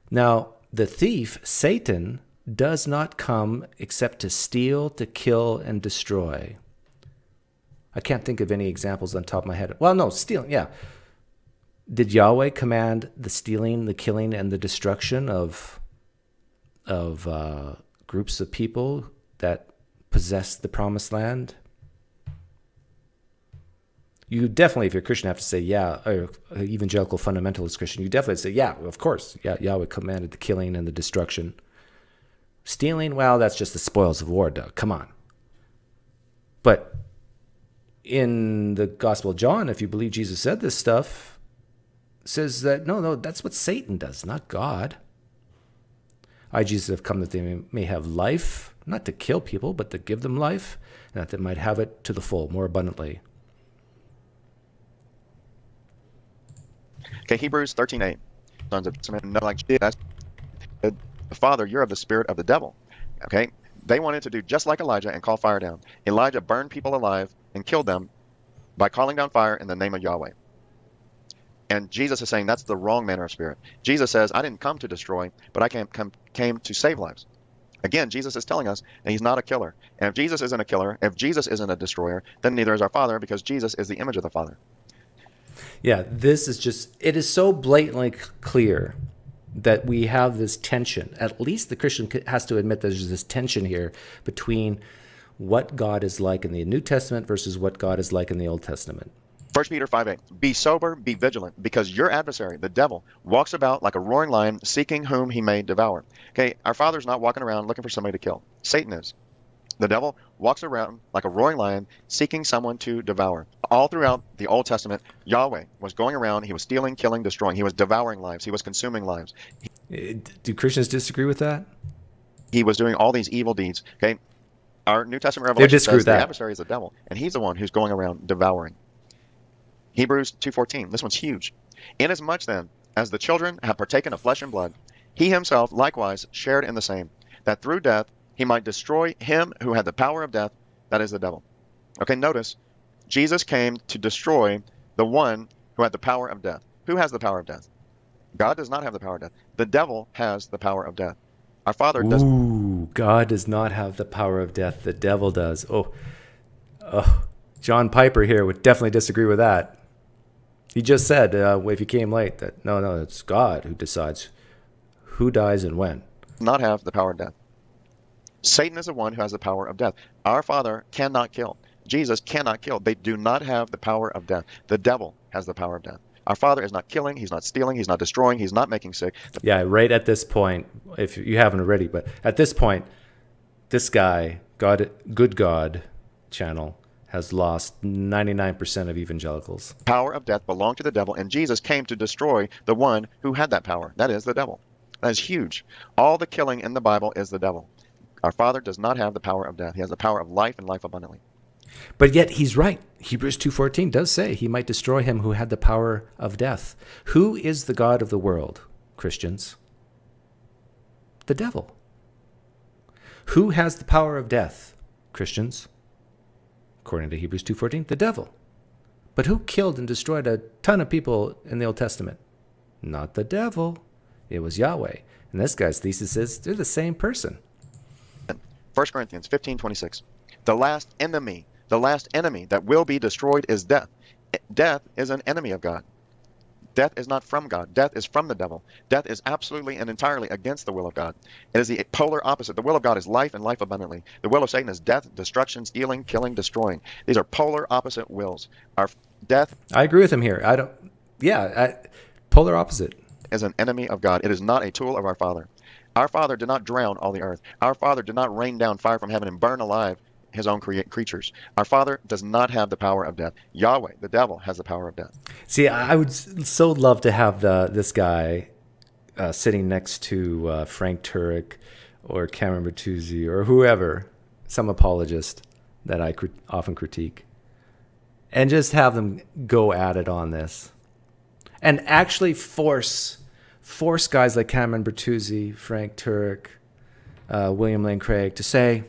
Now, the thief, Satan, does not come except to steal, to kill, and destroy. I can't think of any examples on top of my head. Well, no, stealing, yeah. Did Yahweh command the stealing, the killing, and the destruction of of uh, groups of people that possess the promised land? You definitely, if you're a Christian, have to say, yeah, or evangelical fundamentalist Christian, you definitely say, yeah, of course, yeah, Yahweh commanded the killing and the destruction. Stealing, well, that's just the spoils of war, Doug. Come on. But in the Gospel of John, if you believe Jesus said this stuff, says that no, no, that's what Satan does, not God. I, Jesus, have come that they may, have life, not to kill people, but to give them life, and that they might have it to the full, more abundantly. Okay, Hebrews 13:8. Sons of know like Jesus, the Father, you're of the spirit of the devil. Okay, they wanted to do just like Elijah and call fire down. Elijah burned people alive and killed them by calling down fire in the name of Yahweh. And Jesus is saying that's the wrong manner of spirit. Jesus says, I didn't come to destroy, but I came, come, came to save lives. Again, Jesus is telling us that he's not a killer. And if Jesus isn't a killer, if Jesus isn't a destroyer, then neither is our Father because Jesus is the image of the Father. Yeah, this is just, it is so blatantly clear that we have this tension. At least the Christian has to admit there's this tension here between what God is like in the New Testament versus what God is like in the Old Testament. 1 Peter 5 8. Be sober, be vigilant, because your adversary, the devil, walks about like a roaring lion, seeking whom he may devour. Okay, our Father's not walking around looking for somebody to kill. Satan is. The devil walks around like a roaring lion, seeking someone to devour. All throughout the Old Testament, Yahweh was going around, he was stealing, killing, destroying. He was devouring lives, he was consuming lives. Eh, Do Christians disagree with that? He was doing all these evil deeds. Okay, our New Testament revelation disagree says the that. adversary is the devil, and he's the one who's going around devouring. Hebrews 2:14. This one's huge. Inasmuch then as the children have partaken of flesh and blood, he himself likewise shared in the same, that through death he might destroy him who had the power of death, that is the devil. Okay, notice Jesus came to destroy the one who had the power of death. Who has the power of death? God does not have the power of death. The devil has the power of death. Our Father does Ooh, Ooh, God does not have the power of death. The devil does. Oh, oh John Piper here would definitely disagree with that. He just said, uh, if you came late, that no, no, it's God who decides who dies and when. Not have the power of death. Satan is the one who has the power of death. Our Father cannot kill. Jesus cannot kill. They do not have the power of death. The devil has the power of death. Our Father is not killing, He's not stealing, He's not destroying, He's not making sick. Yeah, right at this point, if you haven't already, but at this point, this guy, God, good God channel, has lost 99% of evangelicals. power of death belonged to the devil, and Jesus came to destroy the one who had that power. That is the devil. That is huge. All the killing in the Bible is the devil. Our Father does not have the power of death. He has the power of life and life abundantly. But yet he's right. Hebrews 2:14 does say he might destroy him who had the power of death. Who is the god of the world, Christians? The devil. Who has the power of death, Christians? According to Hebrews 2:14, the devil. But who killed and destroyed a ton of people in the Old Testament? Not the devil. It was Yahweh. And this guy's thesis is they're the same person. 1 Corinthians 15:26. The last enemy, the last enemy that will be destroyed is death. Death is an enemy of God. Death is not from God. Death is from the devil. Death is absolutely and entirely against the will of God. It is the polar opposite. The will of God is life and life abundantly. The will of Satan is death, destruction, stealing, killing, destroying. These are polar opposite wills. Our death I agree with him here. I don't yeah, I, polar opposite. is an enemy of God. It is not a tool of our Father. Our Father did not drown all the earth. Our Father did not rain down fire from heaven and burn alive his own crea- creatures. Our Father does not have the power of death. Yahweh, the devil, has the power of death. See, I would so love to have the this guy uh, sitting next to uh, Frank Turek or Cameron Bertuzzi or whoever, some apologist that I crit- often critique, and just have them go at it on this, and actually force force guys like Cameron Bertuzzi, Frank Turek, uh, William Lane Craig to say,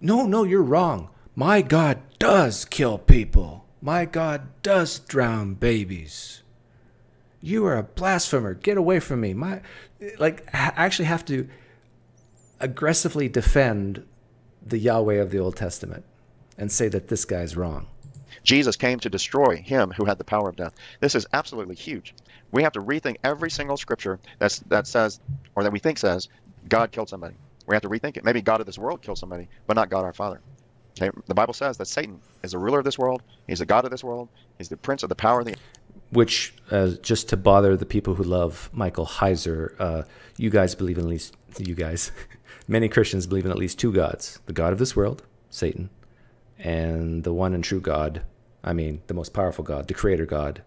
no, no, you're wrong. My God does kill people. My God does drown babies. You are a blasphemer. Get away from me. My, like, I actually have to aggressively defend the Yahweh of the Old Testament and say that this guy's wrong. Jesus came to destroy him who had the power of death. This is absolutely huge. We have to rethink every single scripture that's, that says, or that we think says, God killed somebody. We have to rethink it. Maybe God of this world killed somebody, but not God our Father. Okay? The Bible says that Satan is the ruler of this world. He's the God of this world. He's the prince of the power of the Which, uh, just to bother the people who love Michael Heiser, uh, you guys believe in at least, you guys, many Christians believe in at least two gods the God of this world, Satan, and the one and true God, I mean, the most powerful God, the creator God,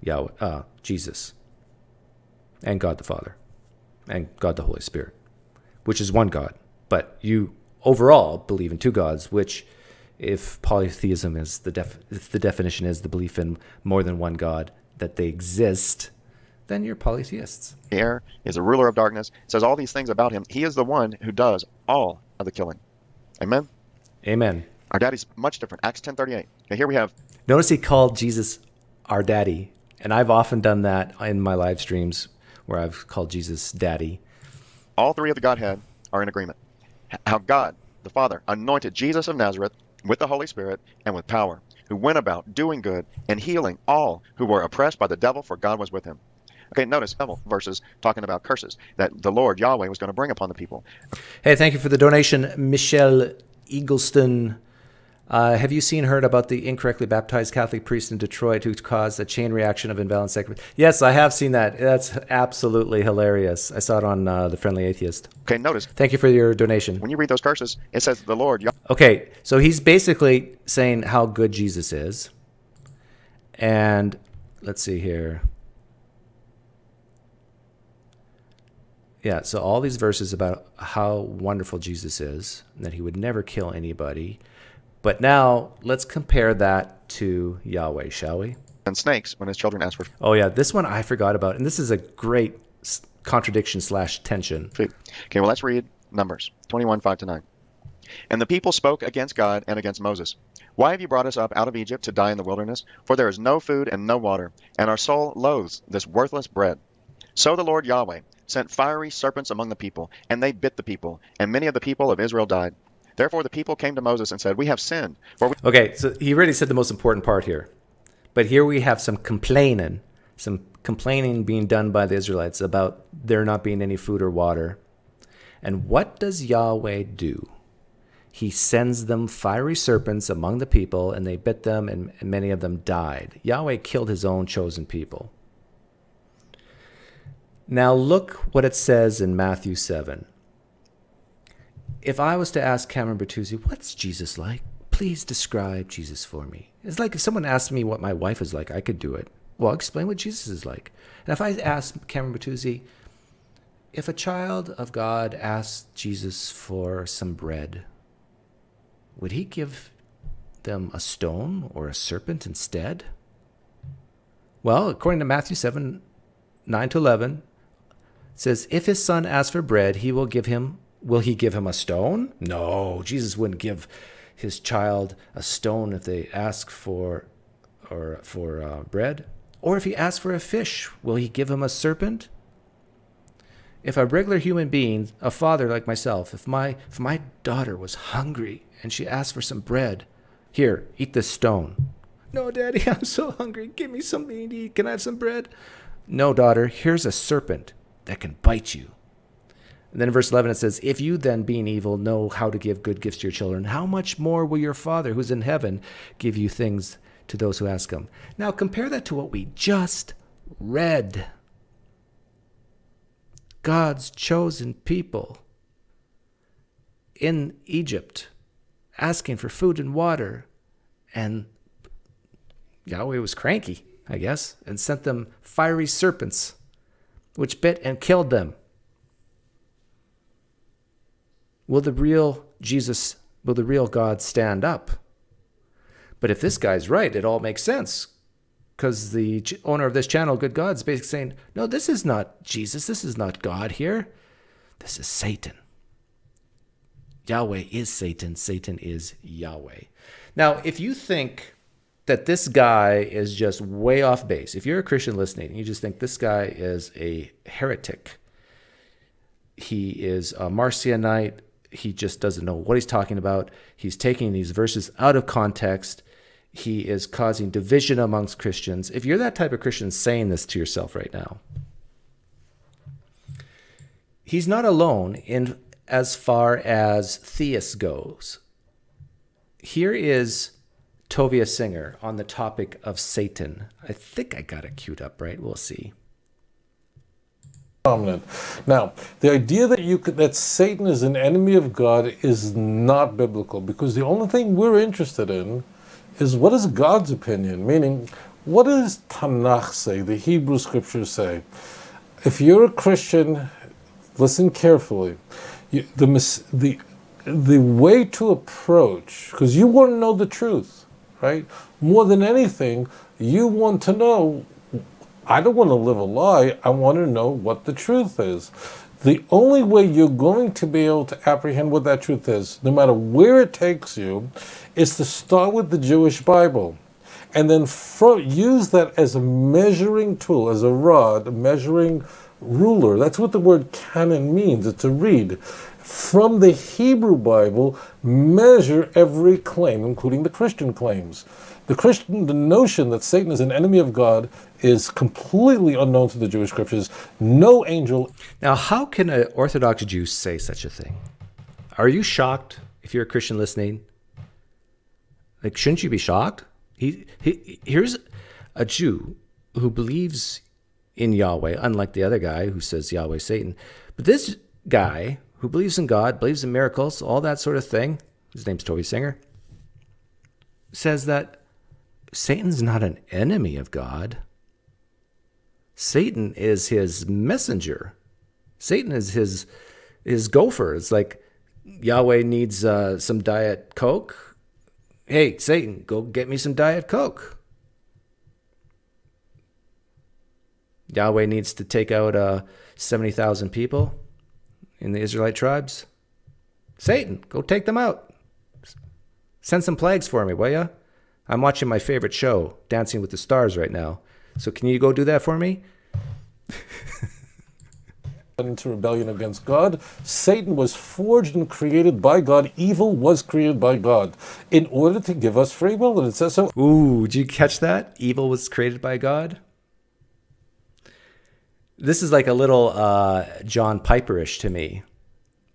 Yahweh, uh, Jesus, and God the Father, and God the Holy Spirit, which is one God. But you overall believe in two gods, which, if polytheism is the def- if the definition is the belief in more than one God, that they exist, then you're polytheists. air. He's a ruler of darkness. It says all these things about him. He is the one who does all of the killing. Amen? Amen. Our daddy's much different. Acts 10.38. Okay, here we have Notice he called Jesus our daddy. And I've often done that in my live streams where I've called Jesus daddy. All three of the Godhead are in agreement. How God, the Father, anointed Jesus of Nazareth with the Holy Spirit and with power, who went about doing good and healing all who were oppressed by the devil, for God was with him. Okay, notice devil verses talking about curses that the Lord Yahweh was going to bring upon the people. Hey, thank you for the donation, Michelle Eagleston. Uh, have you seen heard about the incorrectly baptized Catholic priest in Detroit who caused a chain reaction of invalid sacrament? Yes, I have seen that. That's absolutely hilarious. I saw it on uh, the Friendly Atheist. Okay, notice Thank you for your donation. when you read those curses, it says the Lord Okay, so he's basically saying how good Jesus is. And let's see here. Yeah, so all these verses about how wonderful Jesus is, and that he would never kill anybody. But now let's compare that to Yahweh, shall we? and snakes when his children asked for Oh, yeah, this one I forgot about. And this is a great contradiction slash tension. Okay, well, let's read Numbers 21, 5 to 9. And the people spoke against God and against Moses. Why have you brought us up out of Egypt to die in the wilderness? For there is no food and no water, and our soul loathes this worthless bread. So the Lord Yahweh sent fiery serpents among the people, and they bit the people, and many of the people of Israel died. Therefore the people came to Moses and said, We have sinned, we Okay, so he already said the most important part here. But here we have some complaining, some complaining being done by the Israelites about there not being any food or water. And what does Yahweh do? He sends them fiery serpents among the people, and they bit them, and many of them died. Yahweh killed his own chosen people. Now look what it says in Matthew 7. If I was to ask Cameron Bertuzzi, what's Jesus like? Please describe Jesus for me. It's like if someone asked me what my wife is like, I could do it. Well, explain what Jesus is like. And if I ask Cameron Bertuzzi, if a child of God asked Jesus for some bread, would he give them a stone or a serpent instead? Well, according to Matthew 7 9 to 11, it says, If his son asks for bread, he will give him, will he give him a stone? No, Jesus wouldn't give his child a stone if they ask for or for uh, bread. Or if he asks for a fish, will he give him a serpent? If a regular human being, a father like myself, if my if my daughter was hungry and she asked for some bread, here, eat this stone. No, daddy, I'm so hungry. Give me something to eat. Can I have some bread? No, daughter, here's a serpent that can bite you. And then in verse 11 it says, If you then, being evil, know how to give good gifts to your children, how much more will your Father who's in heaven give you things to those who ask him? Now compare that to what we just read. God's chosen people in Egypt asking for food and water. And Yahweh was cranky, I guess, and sent them fiery serpents, which bit and killed them. Will the real Jesus, will the real God stand up? But if this guy's right, it all makes sense. Because the owner of this channel, Good God, is basically saying, no, this is not Jesus. This is not God here. This is Satan. Yahweh is Satan. Satan is Yahweh. Now, if you think that this guy is just way off base, if you're a Christian listening and you just think this guy is a heretic, he is a Marcionite, he just doesn't know what he's talking about, he's taking these verses out of context, he is causing division amongst Christians. If you're that type of Christian saying this to yourself right now, he's not alone in as far as theists goes. Here is Tovia Singer on the topic of Satan. I think I got it queued up right. We'll see. Prominent. Now, the idea that you could, that Satan is an enemy of God is not biblical because the only thing we're interested in is what is God's opinion, meaning what does Tanakh say, the Hebrew scriptures say. If you're a Christian, listen carefully. You, the the the way to approach because you want to know the truth, right? More than anything, you want to know I don't want to live a lie. I want to know what the truth is. The only way you're going to be able to apprehend what that truth is, no matter where it takes you, is to start with the Jewish Bible and then use that as a measuring tool, as a rod, a measuring ruler. That's what the word canon means. It's a reed. From the Hebrew Bible, measure every claim, including the Christian claims. The Christian, the notion that Satan is an enemy of God is completely unknown to the Jewish scriptures. No angel Now, how can an Orthodox Jew say such a thing? Are you shocked if you're a Christian listening? Like, shouldn't you be shocked? He, he here's a Jew who believes in Yahweh, unlike the other guy who says Yahweh Satan. But this guy who believes in God, believes in miracles, all that sort of thing, his name's Tovia Singer, says that Satan's not an enemy of God. Satan is his messenger. Satan is his his gopher. It's like Yahweh needs uh, some diet coke. Hey, Satan, go get me some diet coke. Yahweh needs to take out uh, seventy thousand people in the Israelite tribes. Satan, go take them out. Send some plagues for me, will ya? I'm watching my favorite show, Dancing with the Stars, right now. So can you go do that for me? into rebellion against God. Satan was forged and created by God. Evil was created by God in order to give us free will. And it says so. Ooh, did you catch that? Evil was created by God. This is like a little uh, John Piperish to me,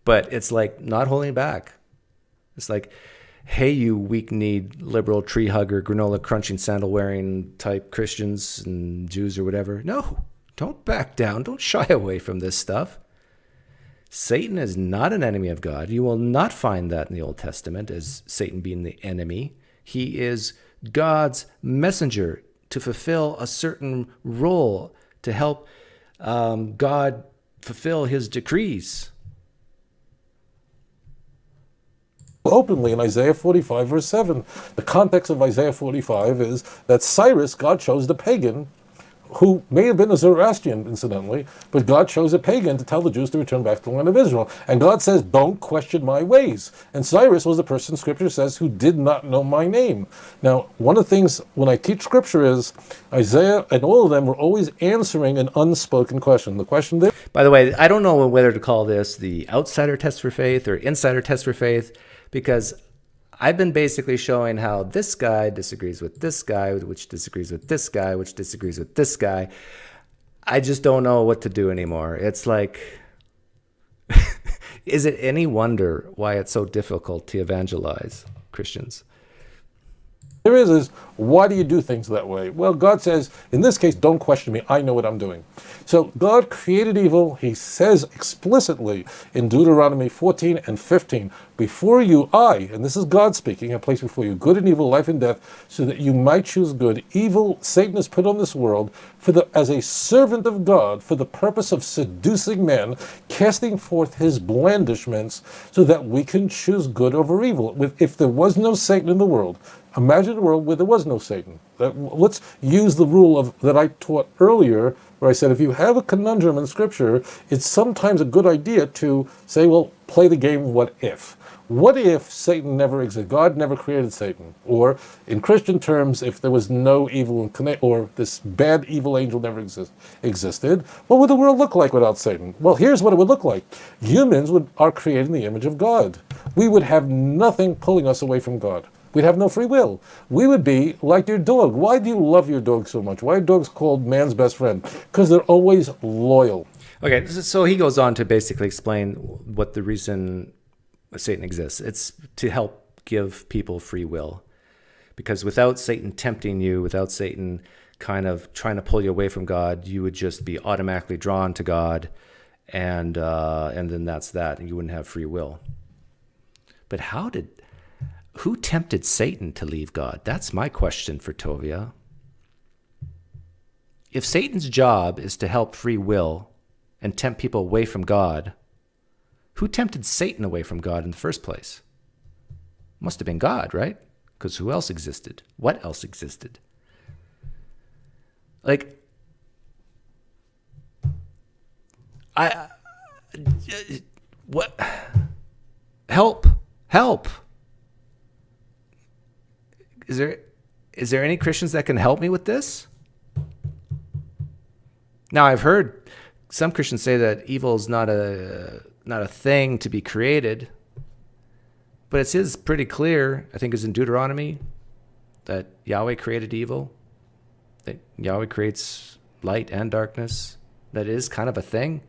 but it's like not holding back. It's like, hey, you weak-kneed liberal tree hugger, granola crunching, sandal wearing type Christians and Jews or whatever. No, don't back down. Don't shy away from this stuff. Satan is not an enemy of God. You will not find that in the Old Testament as Satan being the enemy. He is God's messenger to fulfill a certain role to help um, God fulfill his decrees. Openly in Isaiah 45, verse 7. The context of Isaiah 45 is that Cyrus, God chose the pagan, who may have been a Zoroastrian, incidentally, but God chose a pagan to tell the Jews to return back to the land of Israel. And God says, Don't question my ways. And Cyrus was the person, Scripture says, who did not know my name. Now, one of the things when I teach Scripture is Isaiah and all of them were always answering an unspoken question. The question there. By the way, I don't know whether to call this the outsider test for faith or insider test for faith because I've been basically showing how this guy disagrees with this guy, which disagrees with this guy, which disagrees with this guy. I just don't know what to do anymore. It's like, is it any wonder why it's so difficult to evangelize Christians? There is is why do you do things that way? Well, God says, in this case, don't question me. I know what I'm doing. So God created evil. He says explicitly in Deuteronomy 14 and 15, before you, I, and this is God speaking, have placed before you good and evil, life and death, so that you might choose good. Evil Satan is put on this world for the as a servant of God for the purpose of seducing men, casting forth his blandishments, so that we can choose good over evil. If there was no Satan in the world, Imagine a world where there was no Satan. let's use the rule of that I taught earlier, where I said if you have a conundrum in Scripture, it's sometimes a good idea to say, well, play the game what if. What if Satan never existed? God never created Satan. Or, in Christian terms, if there was no evil, or this bad evil angel never exist, existed, what would the world look like without Satan? Well, here's what it would look like. Humans would, are created in the image of God. We would have nothing pulling us away from God. We'd have no free will. We would be like your dog. Why do you love your dog so much? Why are dogs called man's best friend? Because they're always loyal. Okay, so he goes on to basically explain what the reason Satan exists. It's to help give people free will. Because without Satan tempting you, without Satan kind of trying to pull you away from God, you would just be automatically drawn to God, and uh, and then that's that, and you wouldn't have free will. But how did who tempted Satan to leave God? That's my question for Tovia. If Satan's job is to help free will and tempt people away from God, who tempted Satan away from God in the first place? Must have been God, right? Because who else existed? What else existed? Like, I, uh, what? Help! Help! Is there is there any Christians that can help me with this? Now I've heard some Christians say that evil is not a not a thing to be created, but it is pretty clear. I think it's in Deuteronomy that Yahweh created evil, that Yahweh creates light and darkness. That is kind of a thing.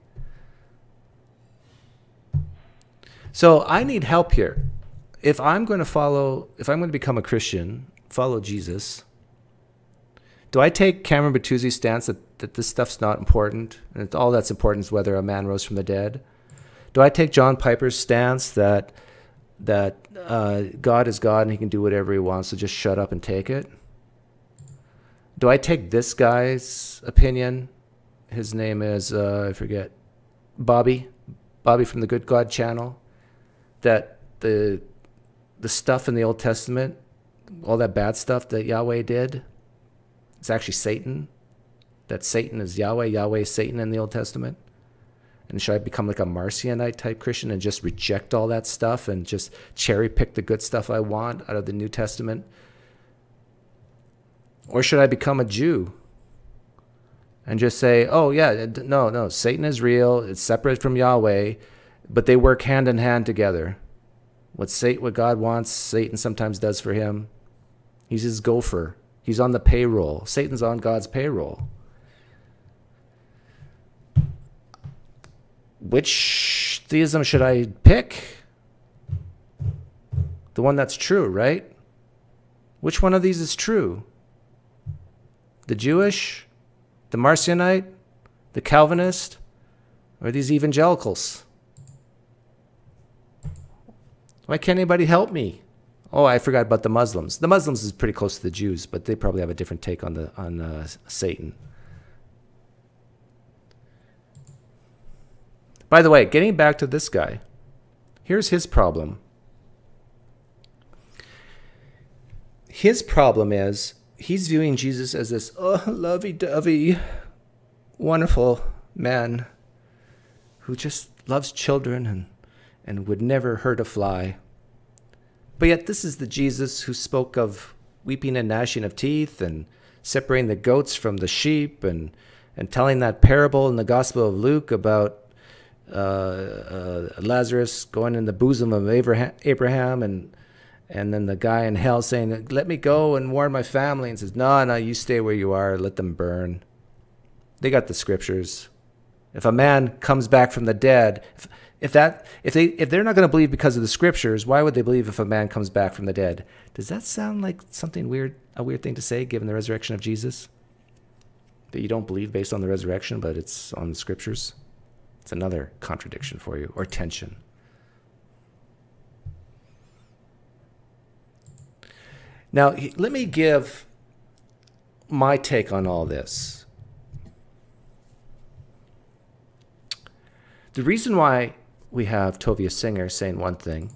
So I need help here. If I'm going to follow, if I'm going to become a Christian, follow Jesus, do I take Cameron Bertuzzi's stance that, that this stuff's not important and all that's important is whether a man rose from the dead? Do I take John Piper's stance that that uh, God is God and he can do whatever he wants, so just shut up and take it? Do I take this guy's opinion? His name is, uh, I forget, Bobby, Bobby from the Good God channel, that the the stuff in the Old Testament all that bad stuff that Yahweh did, it's actually Satan. That Satan is Yahweh, Yahweh is Satan in the Old Testament. And should I become like a Marcionite type Christian and just reject all that stuff and just cherry pick the good stuff I want out of the New Testament? Or should I become a Jew and just say, "Oh yeah, no, no, Satan is real. It's separate from Yahweh, but they work hand in hand together. What Satan, what God wants, Satan sometimes does for him. He's his gopher. He's on the payroll. Satan's on God's payroll. Which theism should I pick? The one that's true, right? Which one of these is true? The Jewish, the Marcionite, the Calvinist, or these evangelicals? Why can't anybody help me? Oh, I forgot about the Muslims. The Muslims is pretty close to the Jews, but they probably have a different take on the on uh, Satan. By the way, getting back to this guy, here's his problem. His problem is he's viewing Jesus as this oh, lovey-dovey, wonderful man who just loves children and, and would never hurt a fly. But yet, this is the Jesus who spoke of weeping and gnashing of teeth and separating the goats from the sheep and, and telling that parable in the Gospel of Luke about uh, uh, Lazarus going in the bosom of Abraham, Abraham and and then the guy in hell saying, "Let me go and warn my family," and says, "No, no, you stay where you are. Let them burn." They got the scriptures. If a man comes back from the dead, if, if that if they if they're not going to believe because of the scriptures, why would they believe if a man comes back from the dead? Does that sound like something weird, a weird thing to say given the resurrection of Jesus? That you don't believe based on the resurrection, but it's on the scriptures? It's another contradiction for you or tension. Now, let me give my take on all this. The reason why we have Tovia Singer saying one thing,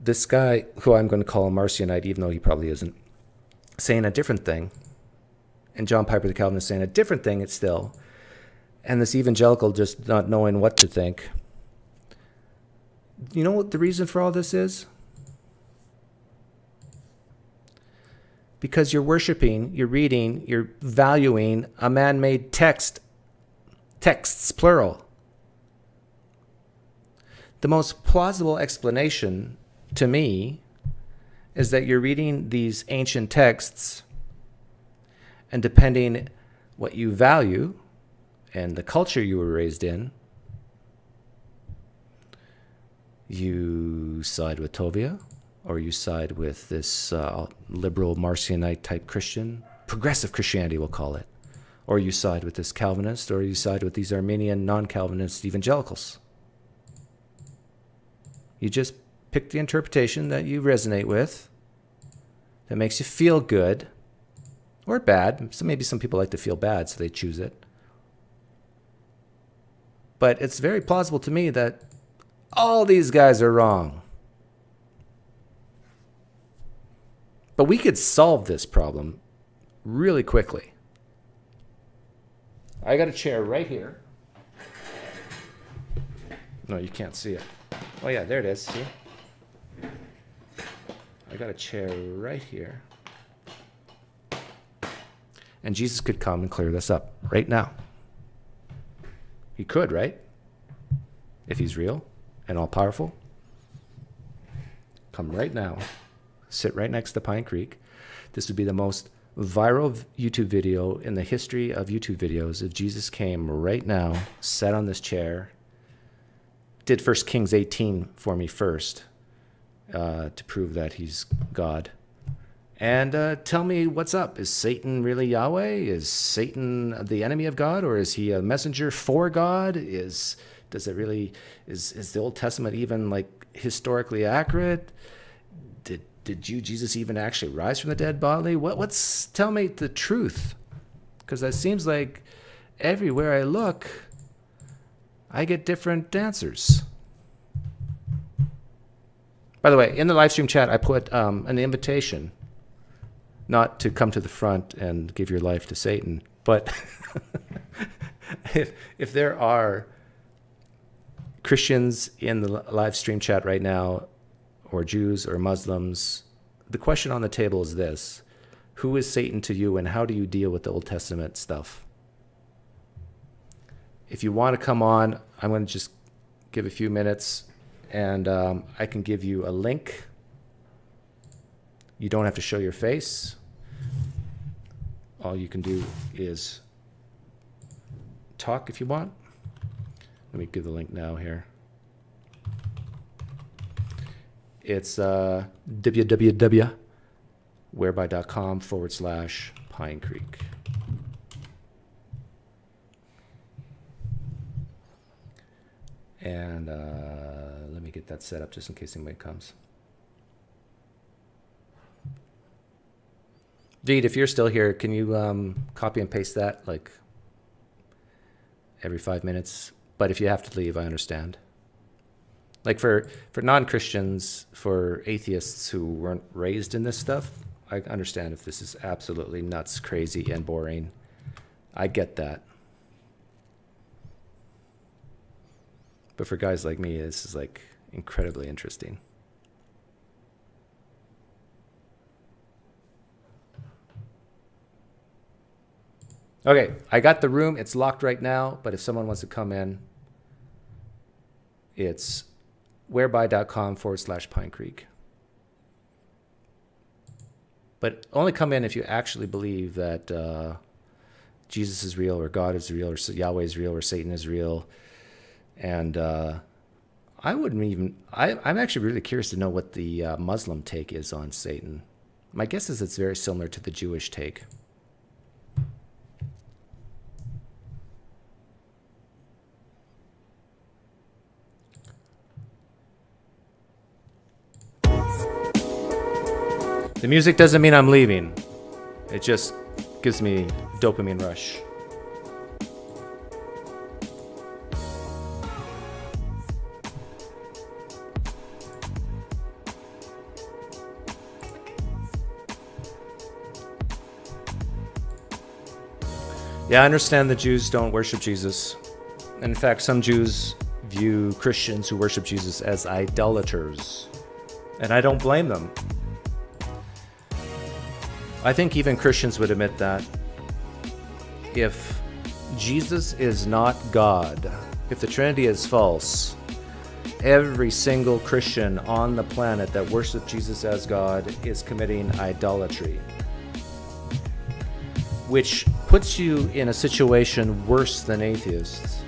this guy, who I'm going to call a Marcionite, even though he probably isn't, saying a different thing, and John Piper the Calvinist saying a different thing, it's still, and this evangelical just not knowing what to think. You know what the reason for all this is? Because you're worshiping, you're reading, you're valuing a man made text, texts plural. The most plausible explanation to me is that you're reading these ancient texts, and depending what you value and the culture you were raised in, you side with Tovia, or you side with this uh, liberal Marcionite type Christian, progressive Christianity, we'll call it, or you side with this Calvinist, or you side with these Arminian non Calvinist evangelicals. You just pick the interpretation that you resonate with, that makes you feel good or bad. So maybe some people like to feel bad, so they choose it. But it's very plausible to me that all these guys are wrong. But we could solve this problem really quickly. I got a chair right here. No, you can't see it. Oh, yeah, there it is. See? I got a chair right here. And Jesus could come and clear this up right now. He could, right? If he's real and all powerful. Come right now. Sit right next to Pine Creek. This would be the most viral YouTube video in the history of YouTube videos if Jesus came right now, sat on this chair, did First Kings 18 for me first uh, to prove that he's God. And uh, tell me what's up. Is Satan really Yahweh? Is Satan the enemy of God, or is he a messenger for God? Is does it really is is the Old Testament even like historically accurate? Did did you Jesus even actually rise from the dead bodily? What what's tell me the truth? Because it seems like everywhere I look, I get different answers. By the way, in the live stream chat, I put um, an invitation not to come to the front and give your life to Satan, but if, if there are Christians in the live stream chat right now, or Jews or Muslims, the question on the table is this Who is Satan to you, and how do you deal with the Old Testament stuff? If you want to come on, I'm going to just give a few minutes and um, I can give you a link. You don't have to show your face. All you can do is talk if you want. Let me give the link now here. It's uh, www.whereby.com forward slash Pine Creek. And uh, let me get that set up just in case anybody comes. Deed, if you're still here, can you um, copy and paste that like every five minutes? But if you have to leave, I understand. Like for, for non Christians, for atheists who weren't raised in this stuff, I understand if this is absolutely nuts, crazy, and boring. I get that. But for guys like me, this is like incredibly interesting. Okay, I got the room. It's locked right now, but if someone wants to come in, it's whereby.com forward slash Pine Creek. But only come in if you actually believe that uh, Jesus is real, or God is real, or Yahweh is real, or Satan is real. And uh, I wouldn't even, I, I'm actually really curious to know what the uh, Muslim take is on Satan. My guess is it's very similar to the Jewish take. The music doesn't mean I'm leaving. It just gives me dopamine rush. Yeah, I understand the Jews don't worship Jesus. In fact, some Jews view Christians who worship Jesus as idolaters. And I don't blame them. I think even Christians would admit that. If Jesus is not God, if the Trinity is false, every single Christian on the planet that worships Jesus as God is committing idolatry which puts you in a situation worse than atheists.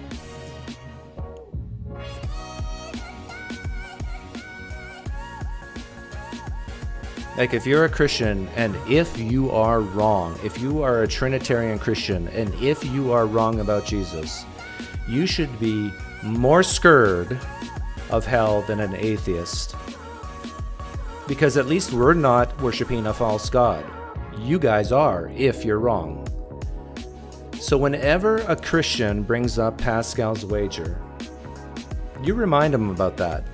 Like, if you're a Christian and if you are wrong, if you are a Trinitarian Christian and if you are wrong about Jesus, you should be more scared of hell than an atheist. Because at least we're not worshiping a false God. You guys are, if you're wrong. So, whenever a Christian brings up Pascal's wager, you remind them about that.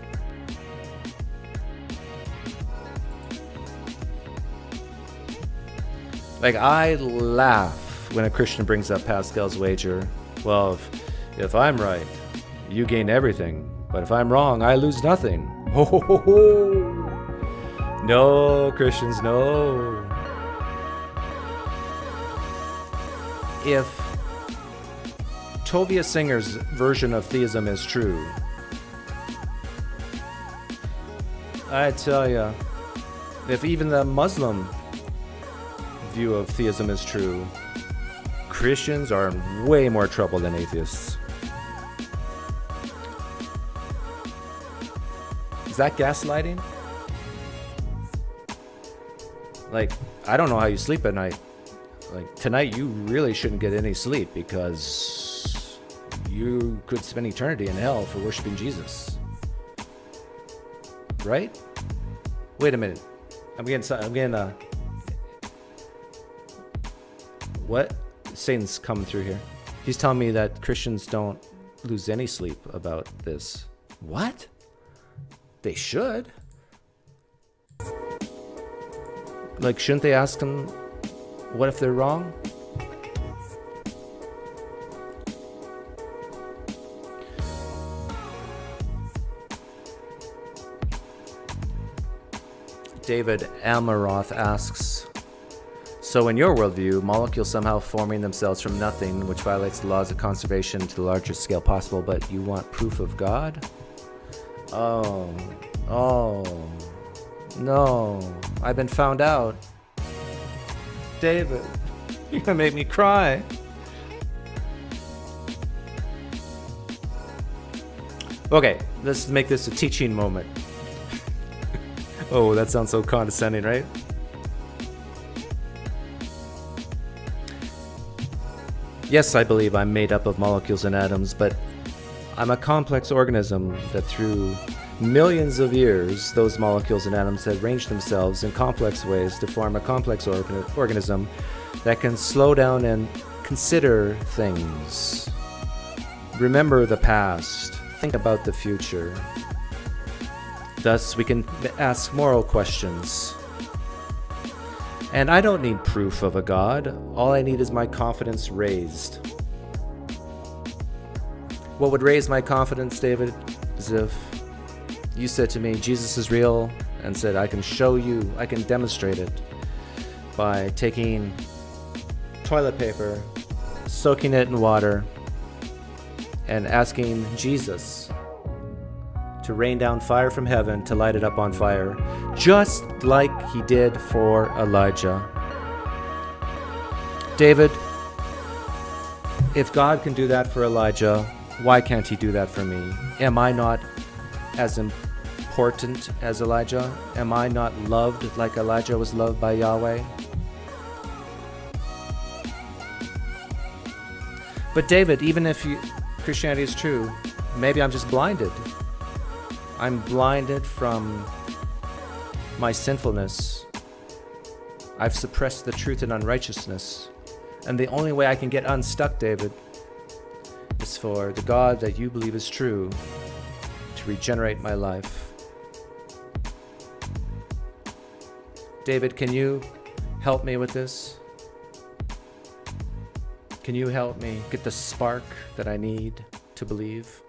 Like, I laugh when a Christian brings up Pascal's wager. Well, if, if I'm right, you gain everything. But if I'm wrong, I lose nothing. Ho, ho, ho, ho. No, Christians, no. If Tovia Singer's version of theism is true, I tell ya, if even the Muslim view of theism is true, Christians are in way more trouble than atheists. Is that gaslighting? Like, I don't know how you sleep at night. Like, tonight you really shouldn't get any sleep because you could spend eternity in hell for worshiping Jesus. Right? Wait a minute. I'm getting, I'm getting, uh, what? Satan's coming through here. He's telling me that Christians don't lose any sleep about this. What? They should. Like, shouldn't they ask him, what if they're wrong? David Amaroth asks, So, in your worldview, molecules somehow forming themselves from nothing, which violates the laws of conservation to the largest scale possible, but you want proof of God? Oh, oh, no, I've been found out. David, you're gonna make me cry. Okay, let's make this a teaching moment. oh, that sounds so condescending, right? Yes, I believe I'm made up of molecules and atoms, but I'm a complex organism that through millions of years, those molecules and atoms have arranged themselves in complex ways to form a complex organ- organism that can slow down and consider things. Remember the past, think about the future. Thus, we can ask moral questions. And I don't need proof of a God, all I need is my confidence raised. What would raise my confidence, David, is if you said to me, Jesus is real, and said, I can show you, I can demonstrate it by taking toilet paper, soaking it in water, and asking Jesus to rain down fire from heaven to light it up on fire, just like he did for Elijah. David, if God can do that for Elijah, why can't he do that for me? Am I not as important as Elijah? Am I not loved like Elijah was loved by Yahweh? But David, even if you, Christianity is true, maybe I'm just blinded. I'm blinded from my sinfulness. I've suppressed the truth in unrighteousness. And the only way I can get unstuck, David, is for the God that you believe is true to regenerate my life. David, can you help me with this? Can you help me get the spark that I need to believe?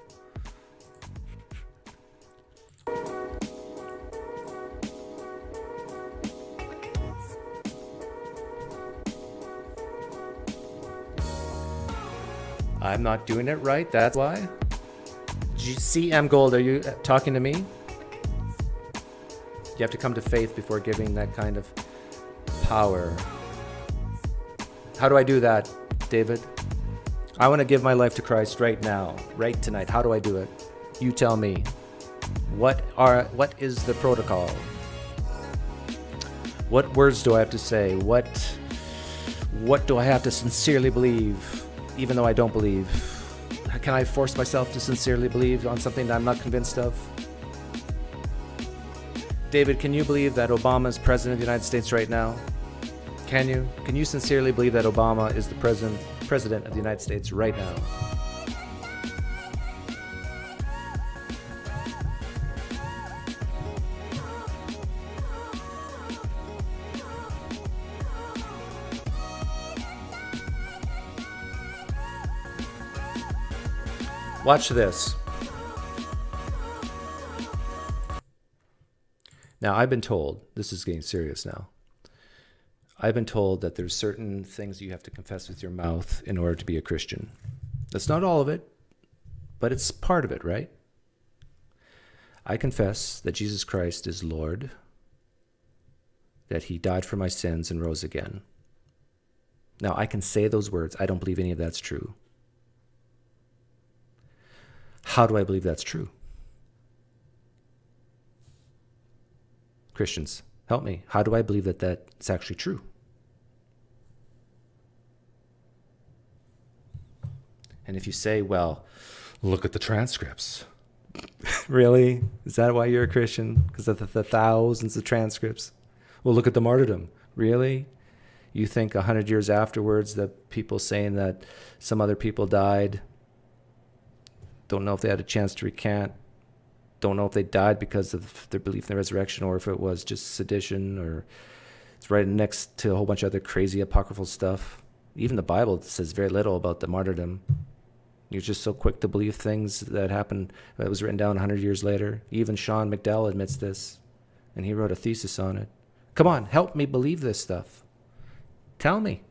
I'm not doing it right, that's why. CM Gold, are you talking to me? You have to come to faith before giving that kind of power. How do I do that, David? I want to give my life to Christ right now, right tonight. How do I do it? You tell me. What are what is the protocol? What words do I have to say? What what do I have to sincerely believe even though I don't believe? Can I force myself to sincerely believe on something that I'm not convinced of? David, can you believe that Obama is president of the United States right now? Can you? Can you sincerely believe that Obama is the president president of the United States right now? Watch this. Now, I've been told, this is getting serious now. I've been told that there's certain things you have to confess with your mouth in order to be a Christian. That's not all of it, but it's part of it, right? I confess that Jesus Christ is Lord, that he died for my sins and rose again. Now, I can say those words. I don't believe any of that's true. How do I believe that's true? Christians, help me. How do I believe that that's actually true? And if you say, well, look at the transcripts. really? Is that why you're a Christian? Because of the, the, thousands of transcripts? Well, look at the martyrdom. Really? You think a hundred years afterwards that people saying that some other people died don't know if they had a chance to recant, don't know if they died because of their belief in the resurrection or if it was just sedition or it's right next to a whole bunch of other crazy apocryphal stuff. Even the Bible says very little about the martyrdom. You're just so quick to believe things that happened that was written down 100 years later. Even Sean McDowell admits this, and he wrote a thesis on it. Come on, help me believe this stuff. Tell me.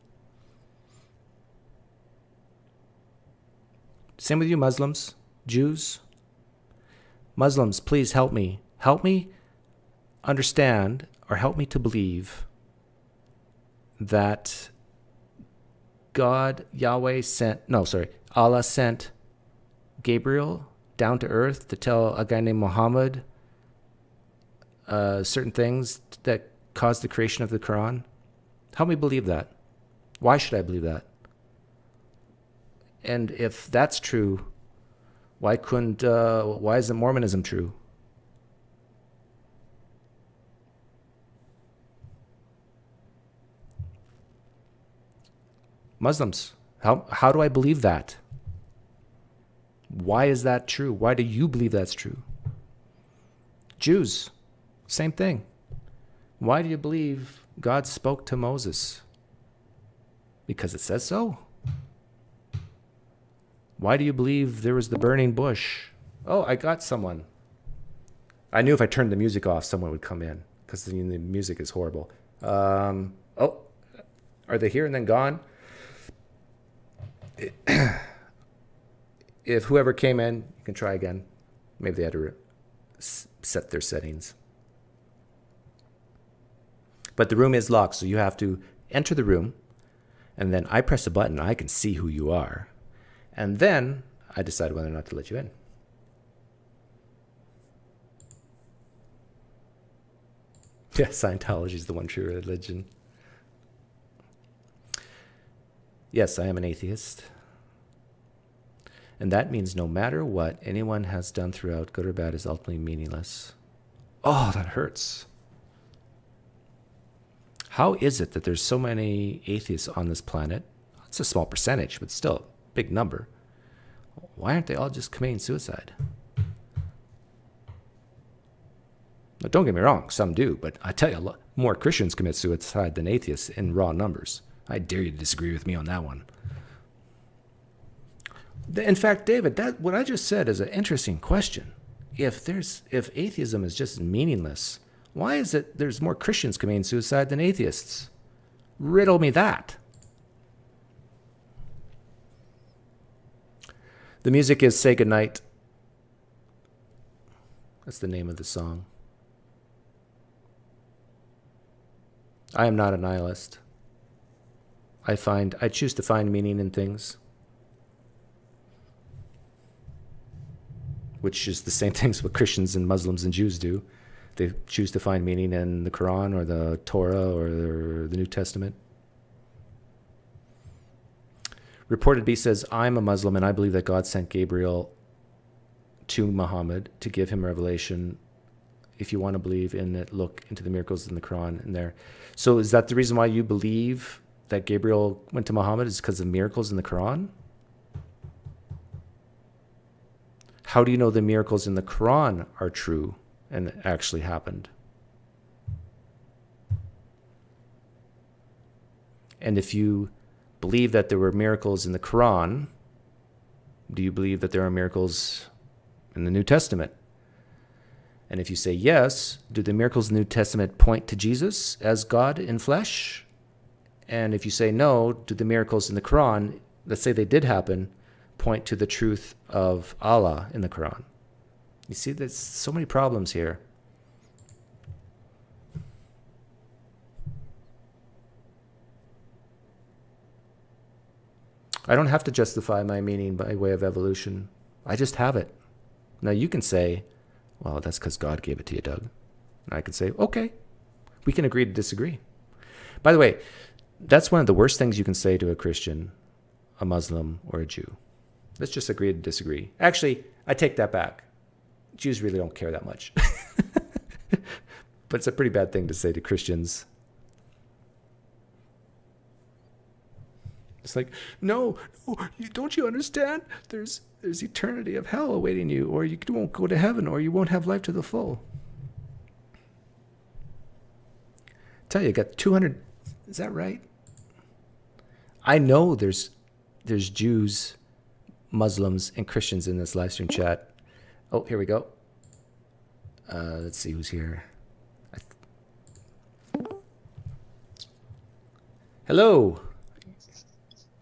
Same with you, Muslims, Jews. Muslims, please help me. Help me understand or help me to believe that God, Yahweh sent, no, sorry, Allah sent Gabriel down to earth to tell a guy named Muhammad uh, certain things that caused the creation of the Quran? Help me believe that. Why should I believe that? And if that's true, why couldn't, uh, why isn't Mormonism true? Muslims, how, how do I believe that? Why is that true? Why do you believe that's true? Jews, same thing. Why do you believe God spoke to Moses? Because it says so. Why do you believe there was the burning bush? Oh, I got someone. I knew if I turned the music off, someone would come in because the, music is horrible. Um, oh, are they here and then gone? if whoever came in, you can try again. Maybe they had to set their settings. But the room is locked, so you have to enter the room, and then I press a button. I can see who you are. And then I decide whether or not to let you in. Yeah, Scientology is the one true religion. Yes, I am an atheist. And that means no matter what anyone has done throughout, good or bad, is ultimately meaningless. Oh, that hurts. How is it that there's so many atheists on this planet? It's a small percentage, but still big number. Why aren't they all just committing suicide? Now, don't get me wrong, some do, but I tell you, more Christians commit suicide than atheists in raw numbers. I dare you to disagree with me on that one. In fact, David, that what I just said is an interesting question. If there's if atheism is just meaningless, why is it there's more Christians committing suicide than atheists? Riddle me that. The music is Say Goodnight. That's the name of the song. I am not a nihilist. I find I choose to find meaning in things. Which is the same things what Christians and Muslims and Jews do. They choose to find meaning in the Quran or the Torah or the New Testament. Reported B says, I'm a Muslim and I believe that God sent Gabriel to Muhammad to give him revelation. If you want to believe in it, look into the miracles in the Quran and there. So is that the reason why you believe that Gabriel went to Muhammad is because of miracles in the Quran? How do you know the miracles in the Quran are true and actually happened? And if you believe that there were miracles in the Quran, do you believe that there are miracles in the New Testament? And if you say yes, do the miracles in the New Testament point to Jesus as God in flesh? And if you say no, do the miracles in the Quran, let's say they did happen, point to the truth of Allah in the Quran? You see, there's so many problems here. I don't have to justify my meaning by way of evolution. I just have it. Now you can say, well, that's because God gave it to you, Doug. And I can say, okay, we can agree to disagree. By the way, that's one of the worst things you can say to a Christian, a Muslim, or a Jew. Let's just agree to disagree. Actually, I take that back. Jews really don't care that much. but it's a pretty bad thing to say to Christians. It's like, no, no, don't you understand? There's there's eternity of hell awaiting you, or you won't go to heaven, or you won't have life to the full. tell you, you got 200. Is that right? I know there's there's Jews, Muslims, and Christians in this live stream chat. Oh, here we go. Uh, let's see who's here. Hello.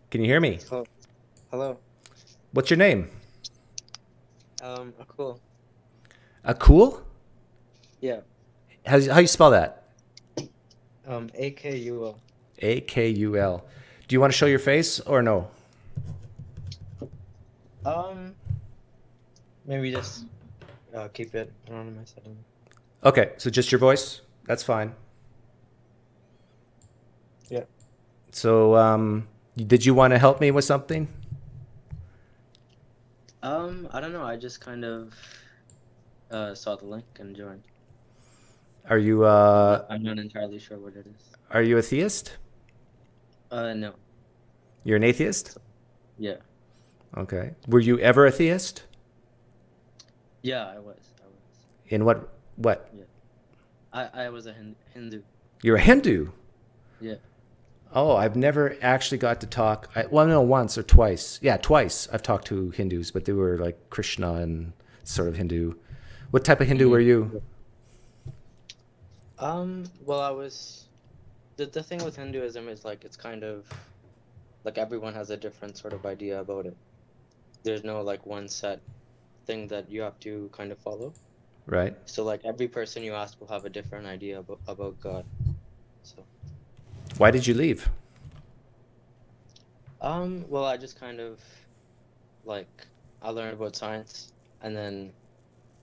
Can you hear me? Hello. Hello. What's your name? Um, cool. Akul? Yeah. How how you spell that? Um, A K U O. A K U L. Do you want to show your face or no? Um, maybe just uh, keep it anonymous. I don't know. Okay, so just your voice. That's fine. Yeah. So, um, did you want to help me with something? Um, I don't know. I just kind of uh, saw the link and joined. Are you uh, I'm not entirely sure what it is. are you a theist? Uh, no. You're an atheist? Yeah. Okay. Were you ever a theist? Yeah, I was. I was. In what what? Yeah. I, I was a Hindu. You're a Hindu. Yeah. Oh, I've never actually got to talk. I, well, no, once or twice. Yeah, twice. I've talked to Hindus, but they were like Krishna and sort of Hindu. What type of Hindu were you? Um, well, I was. The, the thing with Hinduism is like it's kind of like everyone has a different sort of idea about it. There's no like one set thing that you have to kind of follow. Right. So like every person you ask will have a different idea about, about God. So Why did you leave? um well I just kind of like I learned about science and then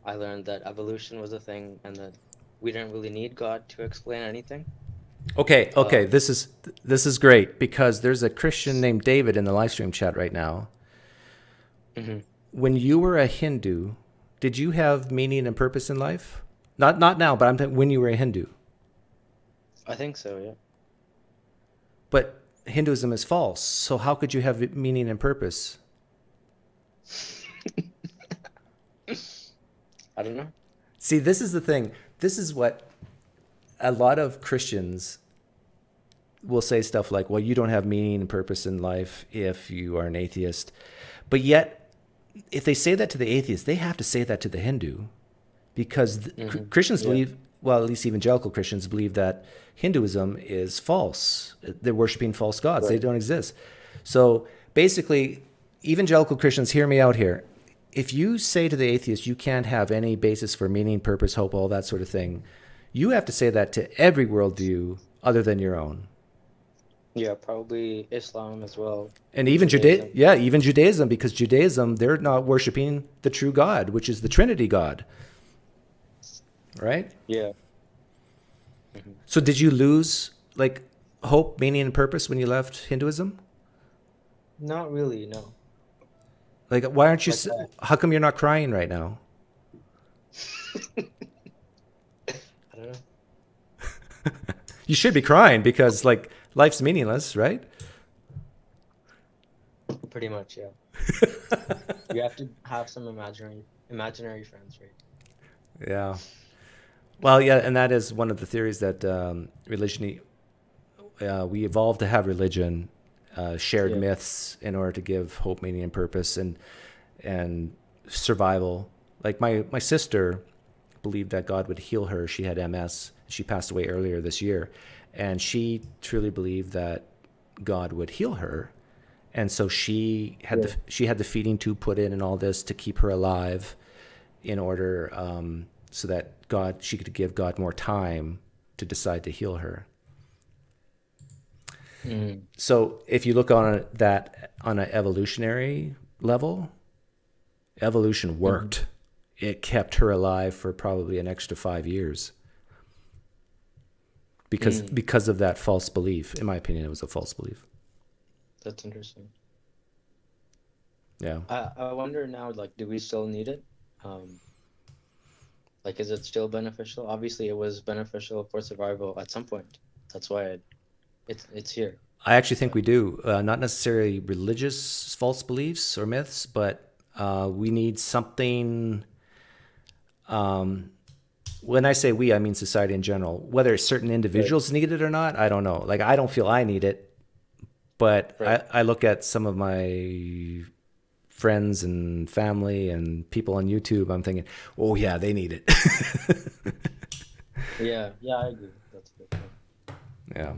I learned that evolution was a thing and that we didn't really need God to explain anything. Okay, okay, Uh, this is this is great because there's a Christian named David in the live stream chat right now. Mhm. When you were a Hindu, did you have meaning and purpose in life? Not not now, but I'm th- when you were a Hindu. I think so, yeah. But Hinduism is false. So how could you have meaning and purpose? I don't know. See, this is the thing. This is what a lot of Christians will say stuff like, well, you don't have meaning and purpose in life if you are an atheist. But yet, if they say that to the atheist, they have to say that to the Hindu because th- Chr- Christians Yeah. believe, well, at least evangelical Christians believe that Hinduism is false. They're worshiping false gods, they don't exist. So basically, evangelical Christians, hear me out here. If you say to the atheist, you can't have any basis for meaning, purpose, hope, all that sort of thing, you have to say that to every worldview other than your own. Yeah, probably Islam as well. And even Judaism. Judaism, yeah, even Judaism, because Judaism, they're not worshiping the true God, which is the Trinity God. Right? Yeah. So did you lose like hope, meaning, and purpose when you left Hinduism? Not really, no. Like, why aren't you? Like how come you're not crying right now? I don't know. You should be crying because like life's meaningless, right? Pretty much, yeah. you have to have some imaginary imaginary friends, right? Yeah. Well, yeah, and that is one of the theories that um, religion. Uh, we evolved to have religion, uh, shared Yeah. myths in order to give hope, meaning, and purpose, and and survival. Like my my sister believed that God would heal her. She had MS. She passed away earlier this year, and she truly believed that God would heal her. And so she had the she had the feeding tube put in and all this to keep her alive, in order um, so that God she could give God more time to decide to heal her. Mm. So if you look on a, that on an evolutionary level, evolution worked. It kept her alive for probably an extra five years. Because because of that false belief. In my opinion, it was a false belief. That's interesting. Yeah. I I wonder now, like, do we still need it? Um, like, is it still beneficial? Obviously, it was beneficial for survival at some point. That's why it, it's it's here. I actually think we do. Uh, not necessarily religious false beliefs or myths, but uh, we need something. Um, when I say we, I mean society in general. Whether certain individuals need it or not, I don't know. Like I don't feel I need it, but Right. I, I look at some of my friends and family and people on YouTube. I'm thinking, oh yeah, they need it. Yeah, yeah, I agree. That's a good point. yeah.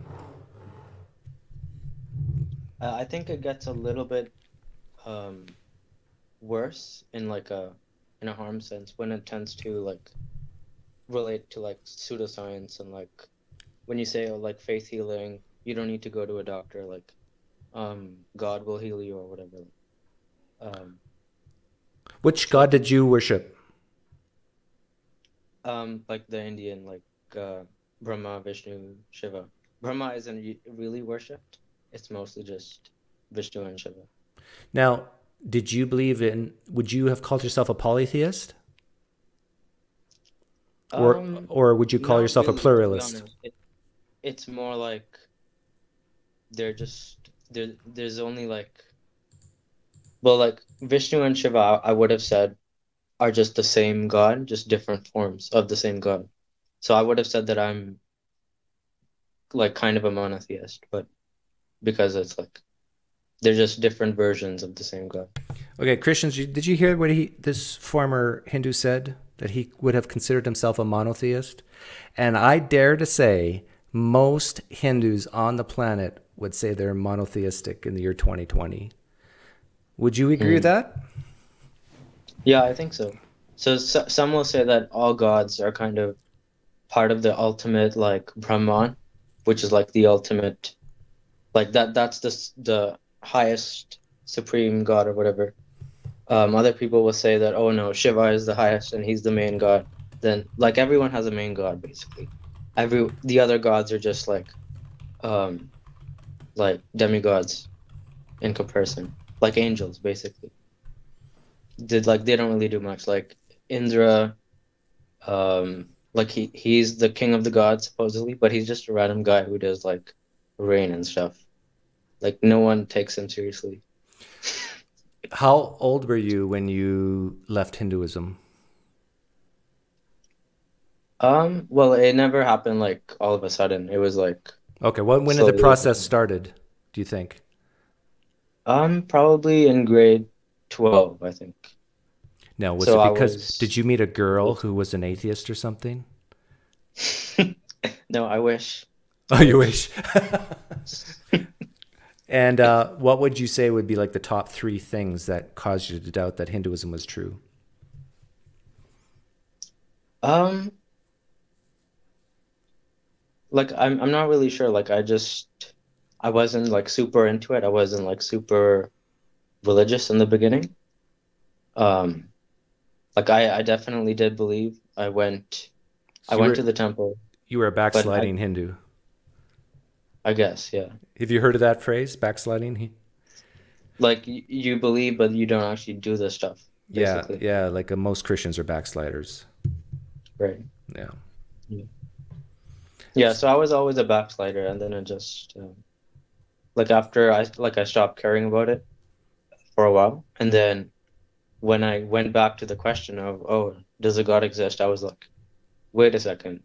Uh, I think it gets a little bit um, worse in like a in a harm sense when it tends to like relate to like pseudoscience and like when you say oh, like faith healing, you don't need to go to a doctor. Like, um, God will heal you or whatever. Um, Which god did you worship? um, like the Indian, like uh, Brahma, Vishnu, Shiva. Brahma isn't really worshipped. It's mostly just Vishnu and Shiva. Now, did you believe in? Would you have called yourself a polytheist, or Um, or would you call yourself really, a pluralist? It, it's more like they're just there. There's only like, well, like Vishnu and Shiva, I would have said, are just the same god, just different forms of the same god. So I would have said that I'm like kind of a monotheist, but because it's like they're just different versions of the same god. Okay, Christians, did you hear what he this former Hindu said that he would have considered himself a monotheist? And I dare to say most Hindus on the planet would say they're monotheistic in the year 2020. Would you agree with that? Yeah, I think so. So, so some will say that all gods are kind of part of the ultimate like Brahman, which is like the ultimate, like that. That's the the highest supreme god or whatever. Um, other people will say that oh no, Shiva is the highest and he's the main god. Then like everyone has a main god basically. Every the other gods are just like, um, like demigods, in comparison, like angels basically did like they don't really do much like indra um like he he's the king of the gods supposedly but he's just a random guy who does like rain and stuff like no one takes him seriously How old were you when you left Hinduism? um well it never happened like all of a sudden it was like Okay, when when did the process started? Do you think? Um probably in grade 12 i think Now, was So it because was- did you meet a girl who was an atheist or something? no i wish Oh, you wish. and uh, what would you say would be like the top three things that caused you to doubt that Hinduism was true? Um, like I'm I'm not really sure. Like I just I wasn't like super into it. I wasn't like super religious in the beginning. Um, like I I definitely did believe. I went I went were, to the temple, You were a backsliding Hindu. I guess, yeah. Have you heard of that phrase, backsliding? He- Like you believe, but you don't actually do this stuff, Yeah, basically. yeah. Like uh, most Christians are backsliders. Right. Yeah. Yeah, so I was always a backslider, and then it just um, like after I like I stopped caring about it for a while, and then when I went back to the question of, oh, does a God exist? I was like, wait a second,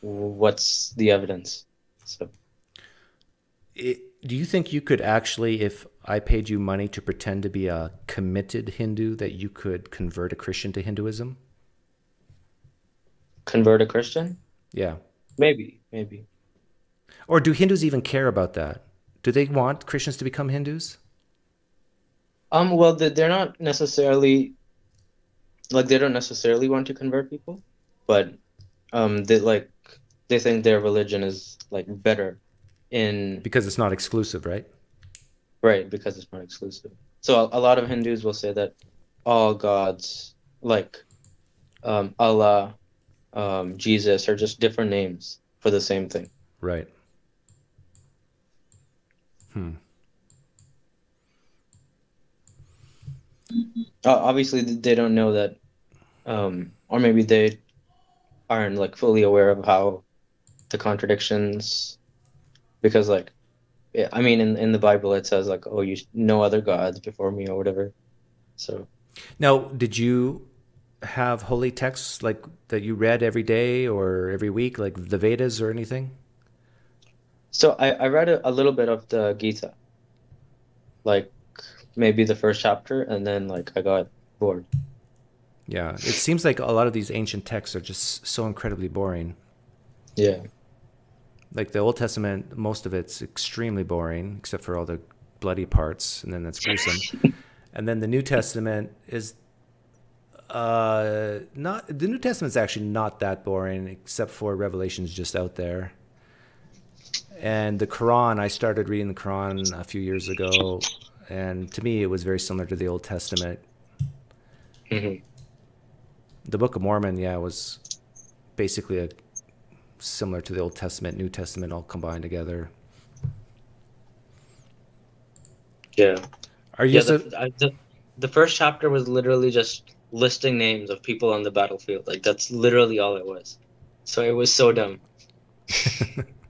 what's the evidence? So It, do you think you could actually, if I paid you money to pretend to be a committed Hindu, that you could convert a Christian to Hinduism? convert a Christian? Yeah. Maybe, maybe. Or do Hindus even care about that? Do they want Christians to become Hindus? Um, well, they- they're not necessarily like they don't necessarily want to convert people, but um, they like they think their religion is like better in Because it's not exclusive, right? Right, because it's not exclusive. So a, a lot of Hindus will say that all gods, like um, Allah, um, Jesus, are just different names for the same thing. Right. Hmm. Uh, obviously, they don't know that, um, or maybe they aren't like fully aware of how the contradictions, because like, yeah, I mean, in in the Bible it says like, oh, you no other gods before me or whatever. So. Now, did you have holy texts like that you read every day or every week, like the Vedas or anything? So I, I read a, a little bit of the Gita, like maybe the first chapter, and then like I got bored. Yeah. It seems like a lot of these ancient texts are just so incredibly boring. Yeah. Like the Old Testament, most of it's extremely boring, except for all the bloody parts, and then that's gruesome. and then the New Testament is uh, not the New Testament's actually not that boring, except for Revelation's just out there. And the Quran, I started reading the Quran a few years ago, and to me, it was very similar to the Old Testament. Mhm. The Book of Mormon, yeah, was basically a similar to the Old Testament, New Testament, all combined together. Yeah. Are you Yeah. so, The, I, the, the first chapter was literally just listing names of people on the battlefield. Like that's literally all it was. So it was so dumb.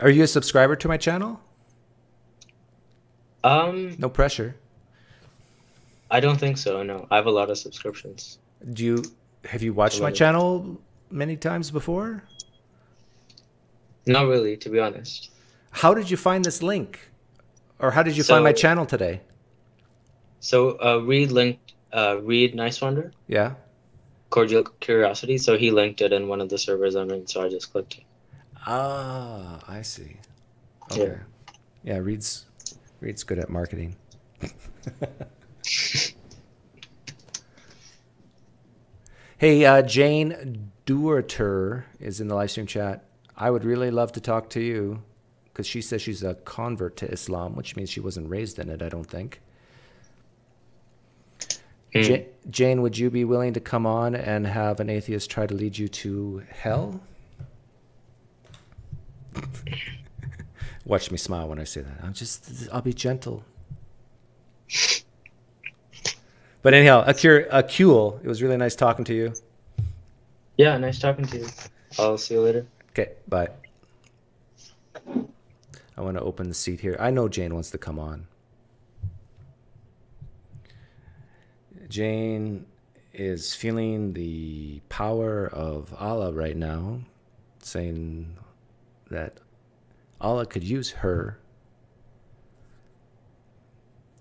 are you a subscriber to my channel? Um, No pressure. I don't think so. No, I have a lot of subscriptions. Do you have you watched my channel many times before? Not really, to be honest. How did you find this link? Or how did you find my channel today? So uh, Reed linked uh, Reed Nice Wonder, Yeah. Cordial Curiosity. So he linked it in one of the servers I'm in. So I just clicked it. Ah, I see. Okay. Yeah, Reed's Reed's good at marketing. hey, uh, Jane Duerter is in the live stream chat. I would really love to talk to you because she says she's a convert to Islam, which means she wasn't raised in it, I don't think. Ja- Jane, would you be willing to come on and have an atheist try to lead you to hell? Watch me smile when I say that. I'm just, I'll be gentle. But anyhow, Akir, Akul, it was really nice talking to you. Yeah, nice talking to you. I'll see you later. Okay, bye. I want to open the seat here. I know Jane wants to come on. Jane is feeling the power of Allah right now, saying that Allah could use her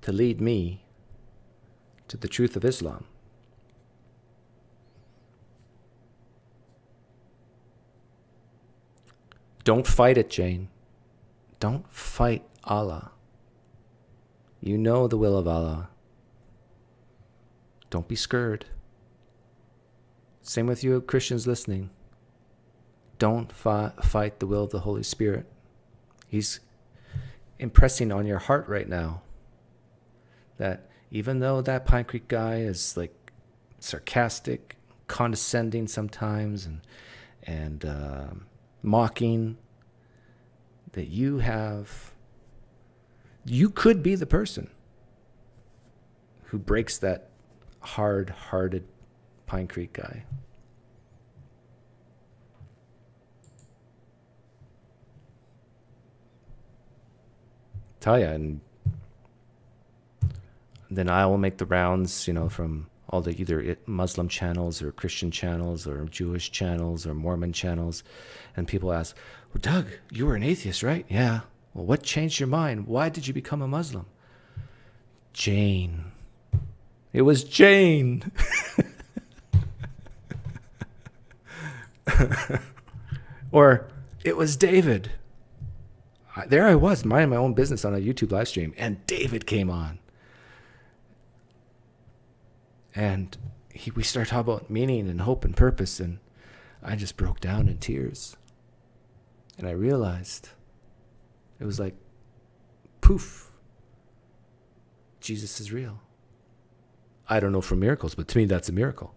to lead me to the truth of Islam. Don't fight it, Jane. Don't fight Allah. You know the will of Allah. Don't be scared. Same with you Christians listening. Don't fi- fight the will of the Holy Spirit. He's impressing on your heart right now that even though that Pine Creek guy is like sarcastic, condescending sometimes, and and um mocking, that you have, you could be the person who breaks that hard-hearted Pine Creek guy. Tell ya, and then I will make the rounds, you know, from all the either Muslim channels or Christian channels or Jewish channels or Mormon channels, and people ask, "Well, Doug, you were an atheist, right?" Yeah. Well, what changed your mind? Why did you become a Muslim? Jane. It was Jane. or it was David. There I was, minding my own business on a YouTube live stream, and David came on. And he, we started talking about meaning and hope and purpose, and I just broke down in tears. And I realized it was like, poof, Jesus is real. I don't know for miracles, but to me, that's a miracle.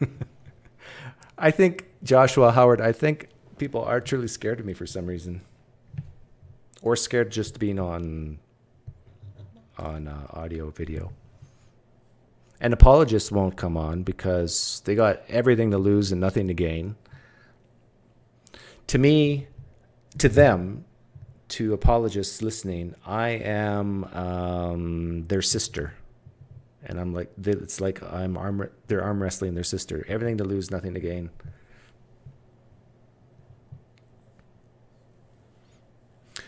I think, Joshua Howard, I think people are truly scared of me for some reason. Or scared just being on on uh, audio video. And apologists won't come on because they got everything to lose and nothing to gain. To me, to them, to apologists listening, I am um, their sister, and I'm like it's like I'm arm they're arm wrestling their sister. Everything to lose, nothing to gain.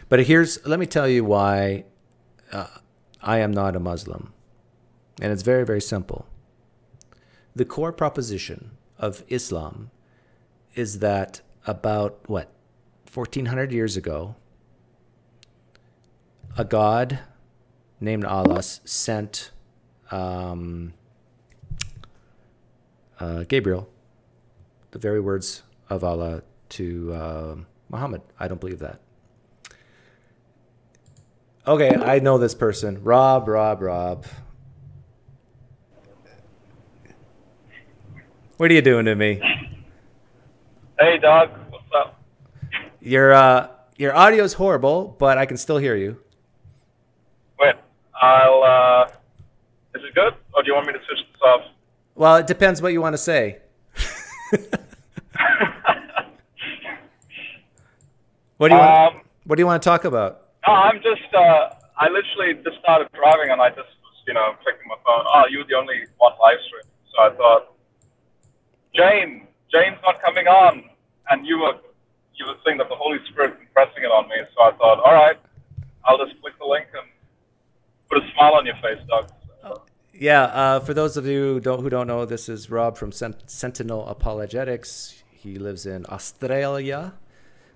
But here's let me tell you why uh, I am not a Muslim. and it's very, very simple. The core proposition of Islam is that about what 1400 years ago, a god named Allah sent um, uh, Gabriel, the very words of Allah to uh, Muhammad. I don't believe that. Okay, I know this person. Rob, Rob, Rob. What are you doing to me? Hey, dog. What's up? Your uh, your audio's horrible, but I can still hear you. Wait, I'll. uh Is it good, or do you want me to switch this off? Well, it depends what you want to say. what do you want? Um, What do you want to talk about? no, I'm just. uh I literally just started driving, and I just was, you know, checking my phone. Oh, you're the only one live stream, so I thought, Jane, Jane's not coming on, and you were, you were saying that the Holy Spirit impressing it on me. So I thought, all right, I'll just click the link and put a smile on your face, dog. Yeah, uh, for those of you who don't, who don't know, this is Rob from Sent- Sentinel Apologetics. He lives in Australia,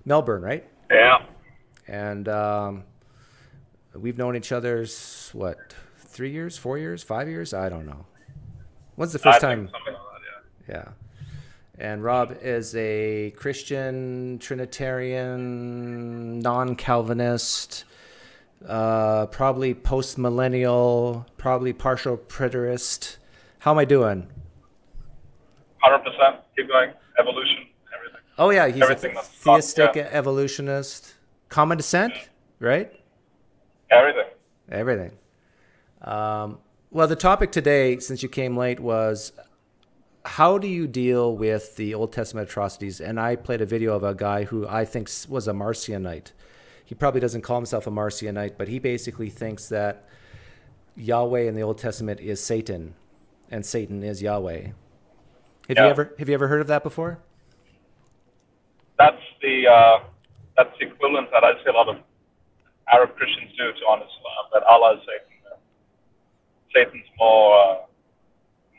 Melbourne, right? Yeah. And um, we've known each other's what, three years, four years, five years? I don't know. When's the first I time? like that, yeah. Yeah. And Rob is a Christian, Trinitarian, non Calvinist, uh, probably post millennial, probably partial preterist. How am I doing? Hundred percent. Keep going. Evolution. Everything. Oh, yeah, he's Everything a theistic yeah. evolutionist. Common descent, right? Everything. Everything. Um, well, the topic today, since you came late, was how do you deal with the Old Testament atrocities? And I played a video of a guy who I think was a Marcionite. He probably doesn't call himself a Marcionite, but he basically thinks that Yahweh in the Old Testament is Satan, and Satan is Yahweh. Have you ever have you ever heard of that before? That's the uh, that's the equivalent that I see a lot of Arab Christians do to on Islam. That Allah is Satan. Satan's more uh,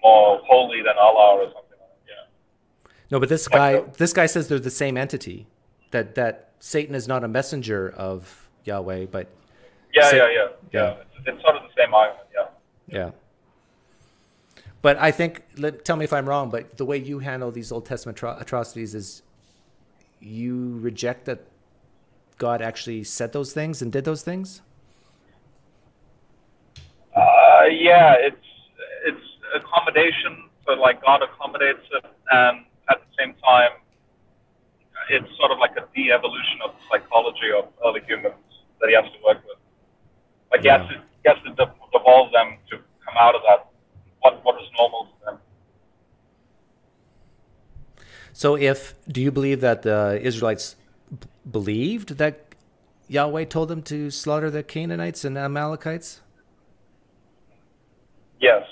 more holy than Allah or something like that. Yeah. No, but this guy this guy says they're the same entity. That that Satan is not a messenger of Yahweh, but Yeah, Sa- yeah, yeah, yeah. yeah. It's, it's sort of the same argument. Yeah. Yeah. But I think, let, tell me if I'm wrong, but the way you handle these Old Testament atro- atrocities is you reject that God actually said those things and did those things? Uh, yeah, it's it's accommodation. So like God accommodates it, and at the same time, it's sort of like a de-evolution of the psychology of early humans that he has to work with. Like he has to he has to de- devolve them to come out of that. What what is normal to them? So if, do you believe that the Israelites b- believed that Yahweh told them to slaughter the Canaanites and Amalekites? Yes.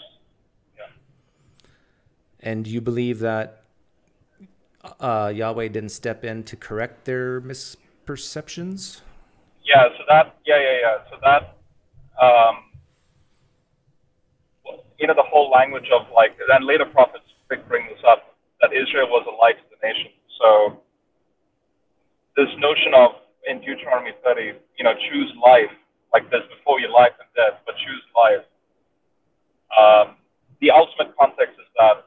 And you believe that uh, Yahweh didn't step in to correct their misperceptions? Yeah, so that, yeah, yeah, yeah. So that, um, you know, the whole language of like, and later prophets bring this up, that Israel was a light to the nation. So this notion of, in Deuteronomy 30, you know, choose life, like this before you life and death, but choose life. Um, the ultimate context is that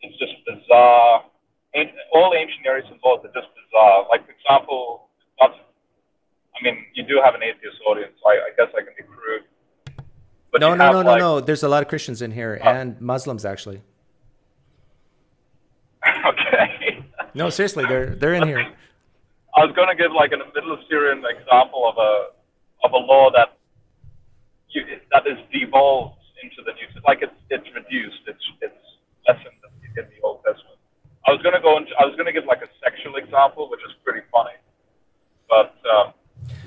it's just bizarre. All ancient Eastern laws are just bizarre. Like, for example, not I mean, you do have an atheist audience. So I, I guess I can be crude. But no, no, no, no, like- no. There's a lot of Christians in here and Muslims actually. okay. No, seriously, they're they're in here. I was going to give like a Middle Assyrian example of a of a law that you, that is devolved into the New Testament. Like it's it's reduced. It's it's lessened in the Old Testament. I was going to go into. I was going to give like a sexual example, which is pretty funny. But um,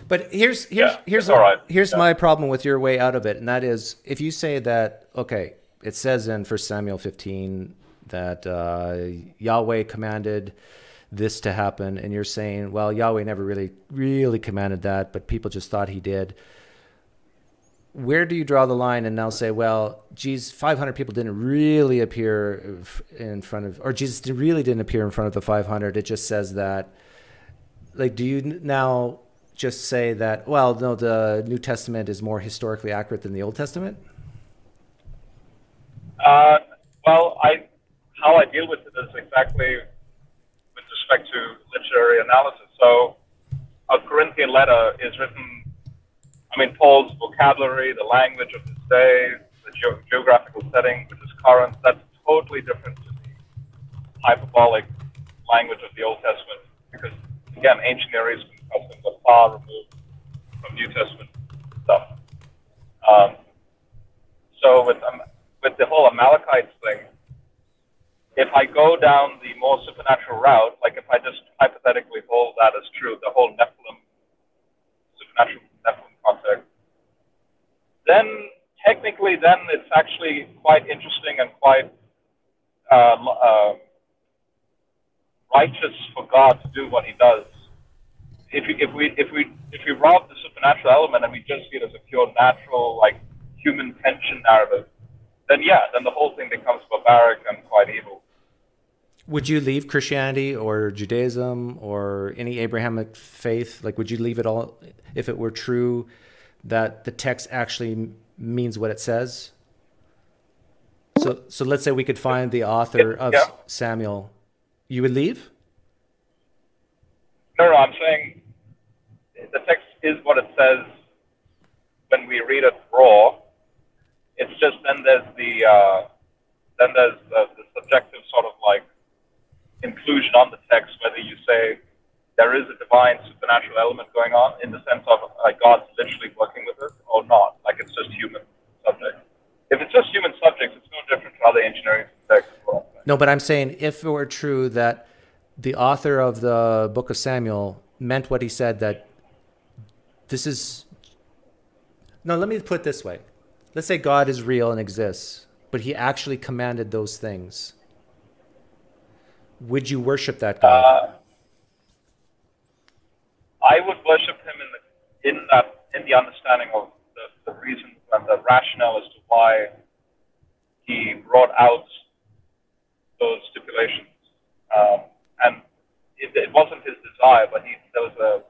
But here's here's Yeah, here's all right. here's Yeah. my problem with your way out of it, and that is if you say that okay, it says in First Samuel 15 that uh, Yahweh commanded this to happen, and you're saying, well, Yahweh never really really commanded that, but people just thought he did. Where do you draw the line and now say, well, geez, 500 people didn't really appear in front of, or Jesus really didn't appear in front of the 500. It just says that. Like, do you now just say that, well, no, the New Testament is more historically accurate than the Old Testament? Uh, well, I how I deal with it is exactly with respect to literary analysis. So, a Corinthian letter is written I mean, Paul's vocabulary, the language of his day, the ge- geographical setting, which is current, that's totally different to the hyperbolic language of the Old Testament. Because, again, ancient Near Eastern customs are far removed from New Testament stuff. Um, so, with, um, with the whole Amalekites thing, if I go down the more supernatural route, like if I just hypothetically hold that as true, the whole Nephilim supernatural context, then technically, then it's actually quite interesting and quite uh, uh, righteous for God to do what He does. If, we, if we if we if we rob the supernatural element and we just see it as a pure natural like human tension narrative, then yeah, then the whole thing becomes barbaric and quite evil. Would you leave Christianity or Judaism or any Abrahamic faith? Like, would you leave it all if it were true that the text actually means what it says? So, so let's say we could find the author of Yeah. Samuel. You would leave? No, no, I'm saying the text is what it says when we read it raw. It's just then there's the uh, then there's the, the subjective sort of like inclusion on the text, whether you say there is a divine supernatural element going on in the sense of uh, like God's literally working with it or not, like it's just human subject. If it's just human subjects, it's no different to other engineering texts. No, but I'm saying if it were true that the author of the book of Samuel meant what he said, that this is. No, let me put it this way. Let's say God is real and exists, but he actually commanded those things. Would you worship that God? Uh, I would worship him in the in that in the understanding of the, the reasons and the rationale as to why he brought out those stipulations. Um, and it, it wasn't his desire, but he there was a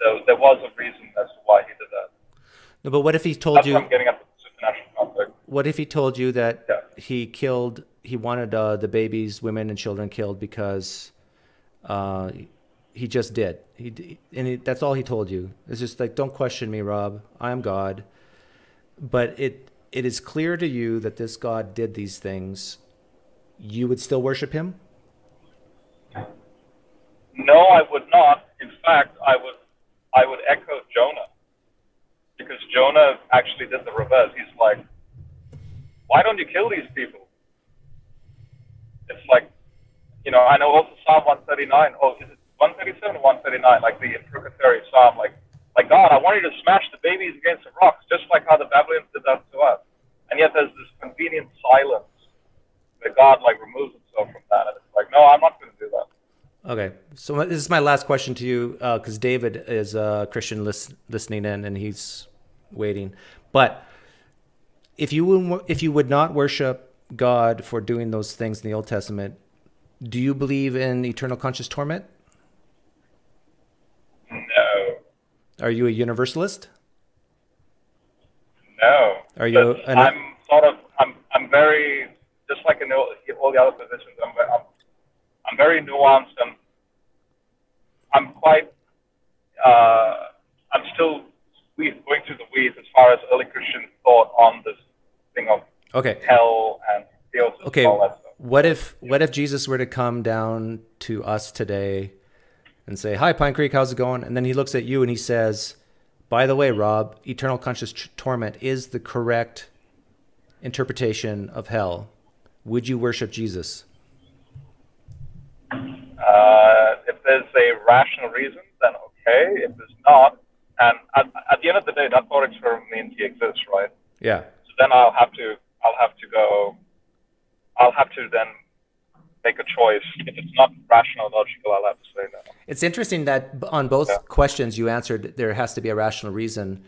there, there was a reason as to why he did that. no, but what if he told That's you? what I'm getting at the supernatural context. What if he told you that Yeah. he killed, he wanted uh, the babies, women, and children killed because uh, he just did. He and he, that's all he told you. It's just like, don't question me, Rob. I am God. But it it is clear to you that this God did these things. You would still worship him. No, I would not. In fact, I would I would echo Jonah because Jonah actually did the reverse. He's like, why don't you kill these people? It's like, you know, I know also Psalm 139. Oh, is it 137 or 139? Like the imprecatory Psalm, like, like God, I want you to smash the babies against the rocks, just like how the Babylonians did that to us. And yet there's this convenient silence that God like removes himself from that, and it's like, no, I'm not going to do that. Okay, so this is my last question to you uh, because David is a Christian lis- listening in and he's waiting. But if you would, if you would not worship God for doing those things in the Old Testament, do you believe in eternal conscious torment? No. Are you a universalist? No. Are you an- I'm sort of. I'm. I'm very. Just like in all, all the other positions, I'm. I'm, I'm very nuanced and I'm quite. Uh, I'm still going through the weeds as far as early Christian thought on this thing of Okay. hell Okay. and all that stuff. What if what if Jesus were to come down to us today and say, "Hi, Pine Creek, how's it going?" And then he looks at you and he says, "By the way, Rob, eternal conscious torment is the correct interpretation of hell. Would you worship Jesus?" Uh, if there's a rational reason, then okay. If there's not, and at, at the end of the day, that thought experiment means he exists, right? Yeah. So then I'll have to I'll have to go I'll have to then make a choice. If it's not rational logical, I'll have to say no. It's interesting that on both Yeah. questions you answered there has to be a rational reason.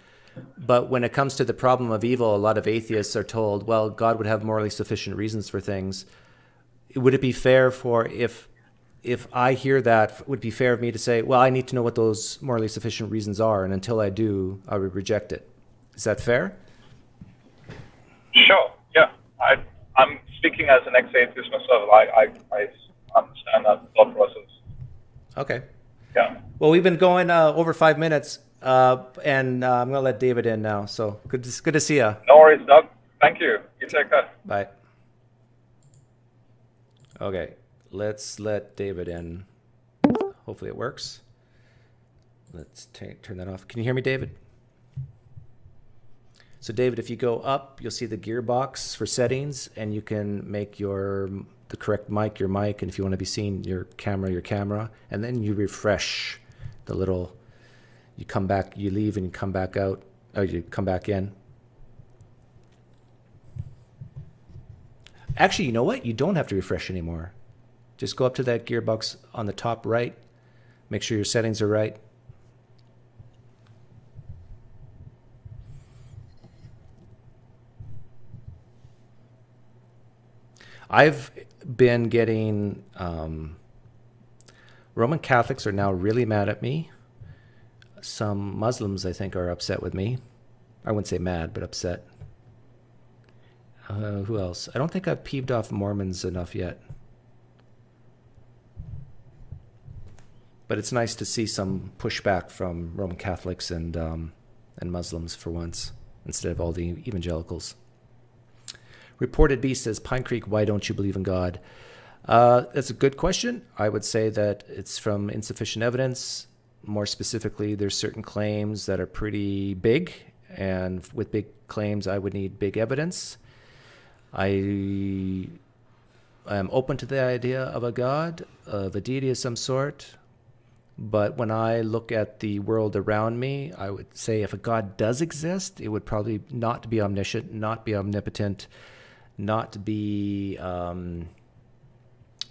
But when it comes to the problem of evil, a lot of atheists are told, well, God would have morally sufficient reasons for things. Would it be fair for if if I hear that, would it be fair of me to say, well, I need to know what those morally sufficient reasons are, and until I do, I would reject it. Is that fair? Sure. I, I'm speaking as an ex-atheist myself. I, I, I understand that thought process. Okay. Yeah. Well, we've been going uh, over five minutes, uh, and uh, I'm going to let David in now. So good to, good to see you. No worries, Doug. Thank you. You take care. Bye. Okay, let's let David in. Hopefully it works. Let's ta- turn that off. Can you hear me, David? So, David, if you go up, you'll see the gearbox for settings, and you can make your the correct mic your mic, and if you want to be seen, your camera your camera, and then you refresh the little. You come back, you leave, and you come back out. Oh, you come back in. Actually, you know what? You don't have to refresh anymore. Just go up to that gearbox on the top right. Make sure your settings are right. I've been getting um, Roman Catholics are now really mad at me. Some Muslims, I think, are upset with me. I wouldn't say mad, but upset. Uh, who else? I don't think I've peeved off Mormons enough yet. But it's nice to see some pushback from Roman Catholics and um, and Muslims for once, instead of all the evangelicals. Reported B says, Pine Creek, why don't you believe in God? Uh, that's a good question. I would say that it's from insufficient evidence. More specifically, there's certain claims that are pretty big, and with big claims, I would need big evidence. I am open to the idea of a God, of a deity of some sort. But when I look at the world around me, I would say if a God does exist, it would probably not be omniscient, not be omnipotent, not be um,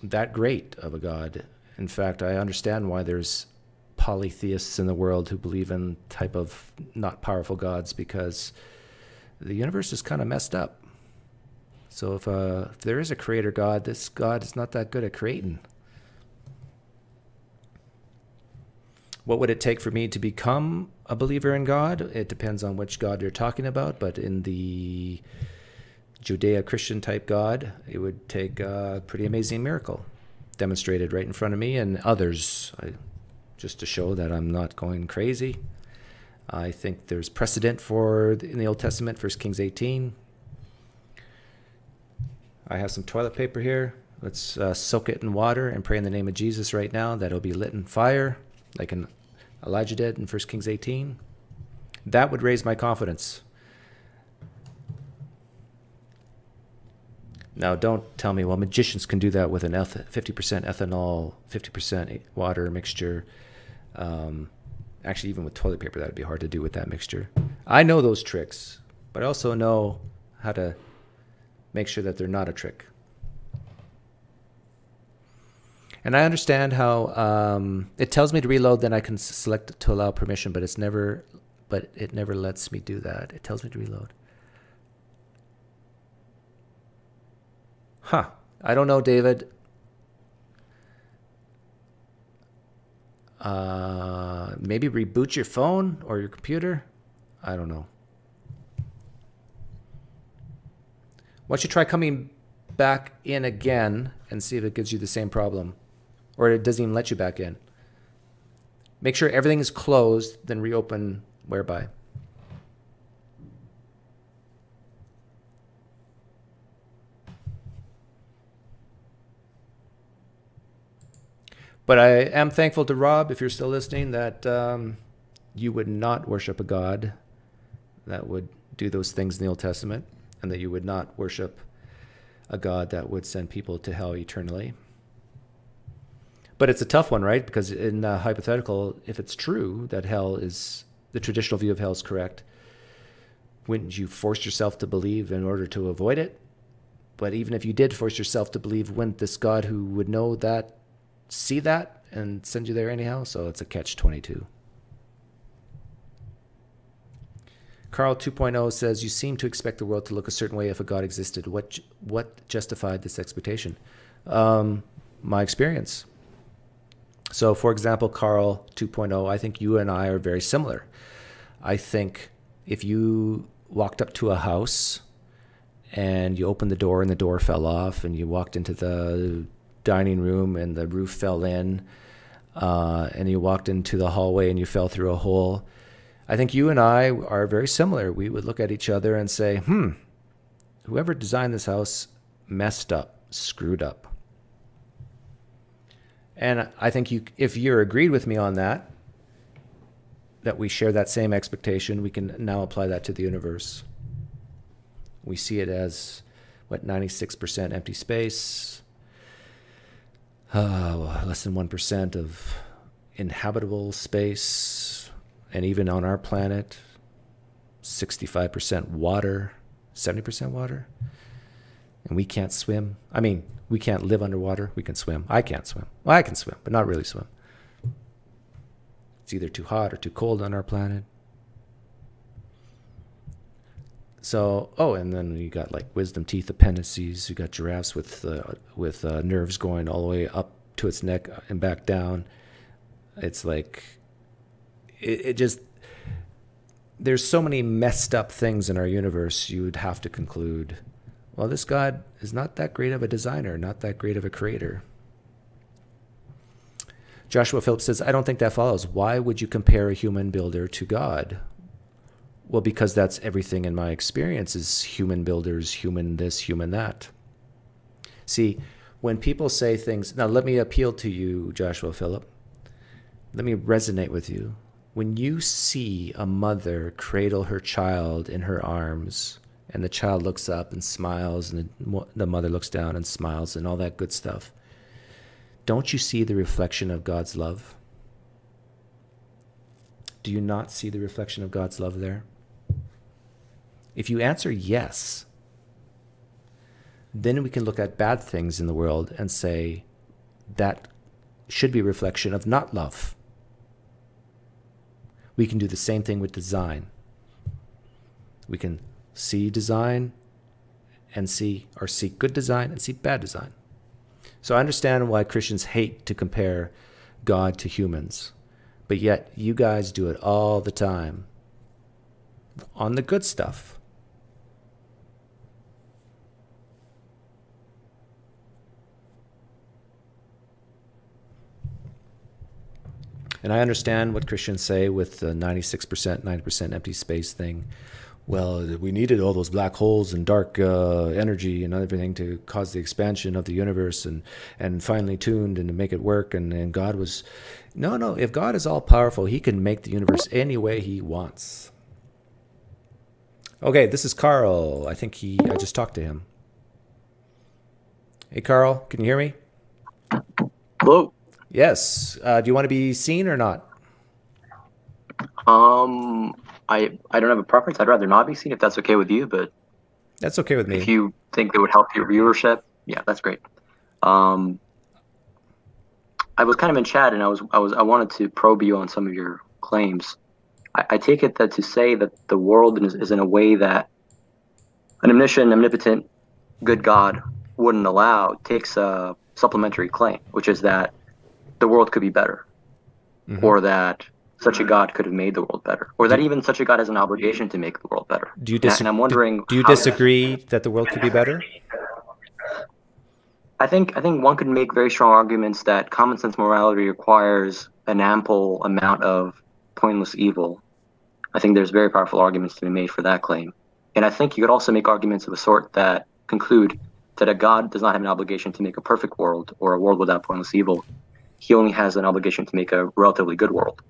that great of a God. In fact, I understand why there's polytheists in the world who believe in type of not powerful gods because the universe is kind of messed up. So if, uh, if there is a creator God, this God is not that good at creating. What would it take for me to become a believer in God? It depends on which God you're talking about, but in the Judeo Christian type God, it would take a pretty amazing miracle demonstrated right in front of me and others, I, just to show that I'm not going crazy. I think there's precedent for in the Old Testament, 1 Kings 18. I have some toilet paper here. Let's uh, soak it in water and pray in the name of Jesus right now that it'll be lit in fire, like in Elijah did in 1 Kings 18. That would raise my confidence. Now, don't tell me, well, magicians can do that with an 50% ethanol, 50% water mixture. Um, actually, even with toilet paper, that would be hard to do with that mixture. I know those tricks, but I also know how to make sure that they're not a trick. And I understand how um, it tells me to reload, then I can select to allow permission, but it's never, but it never lets me do that. It tells me to reload. Huh. I don't know, David. Uh, maybe reboot your phone or your computer. I don't know. Why don't you try coming back in again and see if it gives you the same problem? Or it doesn't even let you back in. Make sure everything is closed, then reopen whereby. But I am thankful to Rob, if you're still listening, that um, you would not worship a God that would do those things in the Old Testament, and that you would not worship a God that would send people to hell eternally. But it's a tough one, right? Because in the hypothetical, if it's true that hell is the traditional view of hell is correct, wouldn't you force yourself to believe in order to avoid it? But even if you did force yourself to believe, wouldn't this God who would know that see that and send you there anyhow. So it's a catch 22. Carl 2.0 says, You seem to expect the world to look a certain way if a God existed. What, what justified this expectation? Um, my experience. So, for example, Carl 2.0, I think you and I are very similar. I think if you walked up to a house and you opened the door and the door fell off, and you walked into the dining room and the roof fell in, uh, and you walked into the hallway and you fell through a hole, I think you and I are very similar. We would look at each other and say, hmm, whoever designed this house messed up, screwed up. And I think you, if you're agreed with me on that, that we share that same expectation, we can now apply that to the universe. We see it as what 96% empty space, uh, less than 1% of inhabitable space, and even on our planet, 65% water, 70% water. And we can't swim. I mean, we can't live underwater. We can swim. I can't swim. Well, I can swim, but not really swim. It's either too hot or too cold on our planet. So, oh, and then you got like wisdom teeth appendices. You got giraffes with uh, with uh, nerves going all the way up to its neck and back down. It's like it, it just there's so many messed up things in our universe. You would have to conclude, well, this God is not that great of a designer, not that great of a creator. Joshua Phillips says, I don't think that follows. Why would you compare a human builder to God? Well, because that's everything in my experience is human builders, human this, human that. See, when people say things, now let me appeal to you, Joshua Phillip. Let me resonate with you. When you see a mother cradle her child in her arms, and the child looks up and smiles, and the, the mother looks down and smiles, and all that good stuff, don't you see the reflection of God's love? Do you not see the reflection of God's love there? If you answer yes, then we can look at bad things in the world and say that should be a reflection of not love. We can do the same thing with design. We can see design and see, or see good design and see bad design. So I understand why Christians hate to compare God to humans, but yet you guys do it all the time on the good stuff. And I understand what Christians say with the 96%, 90% empty space thing. Well, we needed all those black holes and dark uh, energy and everything to cause the expansion of the universe and, and finely tuned and to make it work. And, and God was, no, no, if God is all powerful, he can make the universe any way he wants. Okay, this is Karl. I think he, I just talked to him. Hey, Karl, can you hear me? Hello. Yes. Uh, do you want to be seen or not? Um, I I don't have a preference. I'd rather not be seen if that's okay with you. But That's okay with me. if you think it would help your viewership, yeah, that's great. Um, I was kind of in chat, and I was I was I wanted to probe you on some of your claims. I, I take it that to say that the world is, is in a way that an omniscient, omnipotent, good God wouldn't allow takes a supplementary claim, which is that the world could be better, Mhm. or that such a God could have made the world better, or that even such a God has an obligation to make the world better. Do you And I- dis- and I'm wondering. Do you disagree that the world could be better? I think I think one could make very strong arguments that common sense morality requires an ample amount of pointless evil. I think there's very powerful arguments to be made for that claim. And I think you could also make arguments of a sort that conclude that a God does not have an obligation to make a perfect world or a world without pointless evil. He only has an obligation to make a relatively good world.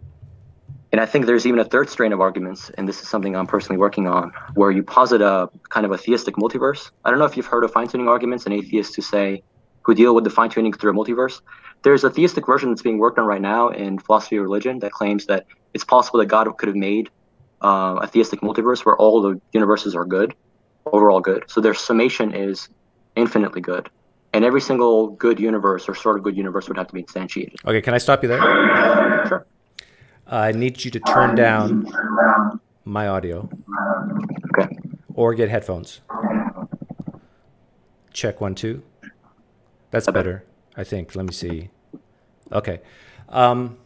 And I think there's even a third strain of arguments, and this is something I'm personally working on, where you posit a kind of a theistic multiverse. I don't know if you've heard of fine tuning arguments and atheists who say, who deal with the fine tuning through a multiverse. There's a theistic version that's being worked on right now in philosophy of religion that claims that it's possible that God could have made uh, a theistic multiverse where all the universes are good, overall good. So their summation is infinitely good. And every single good universe or sort of good universe would have to be instantiated. Okay, can I stop you there? Sure. I need you to turn down my audio. Okay. Or get headphones. Check one, two. That's better, I think. Let me see. Okay. Um,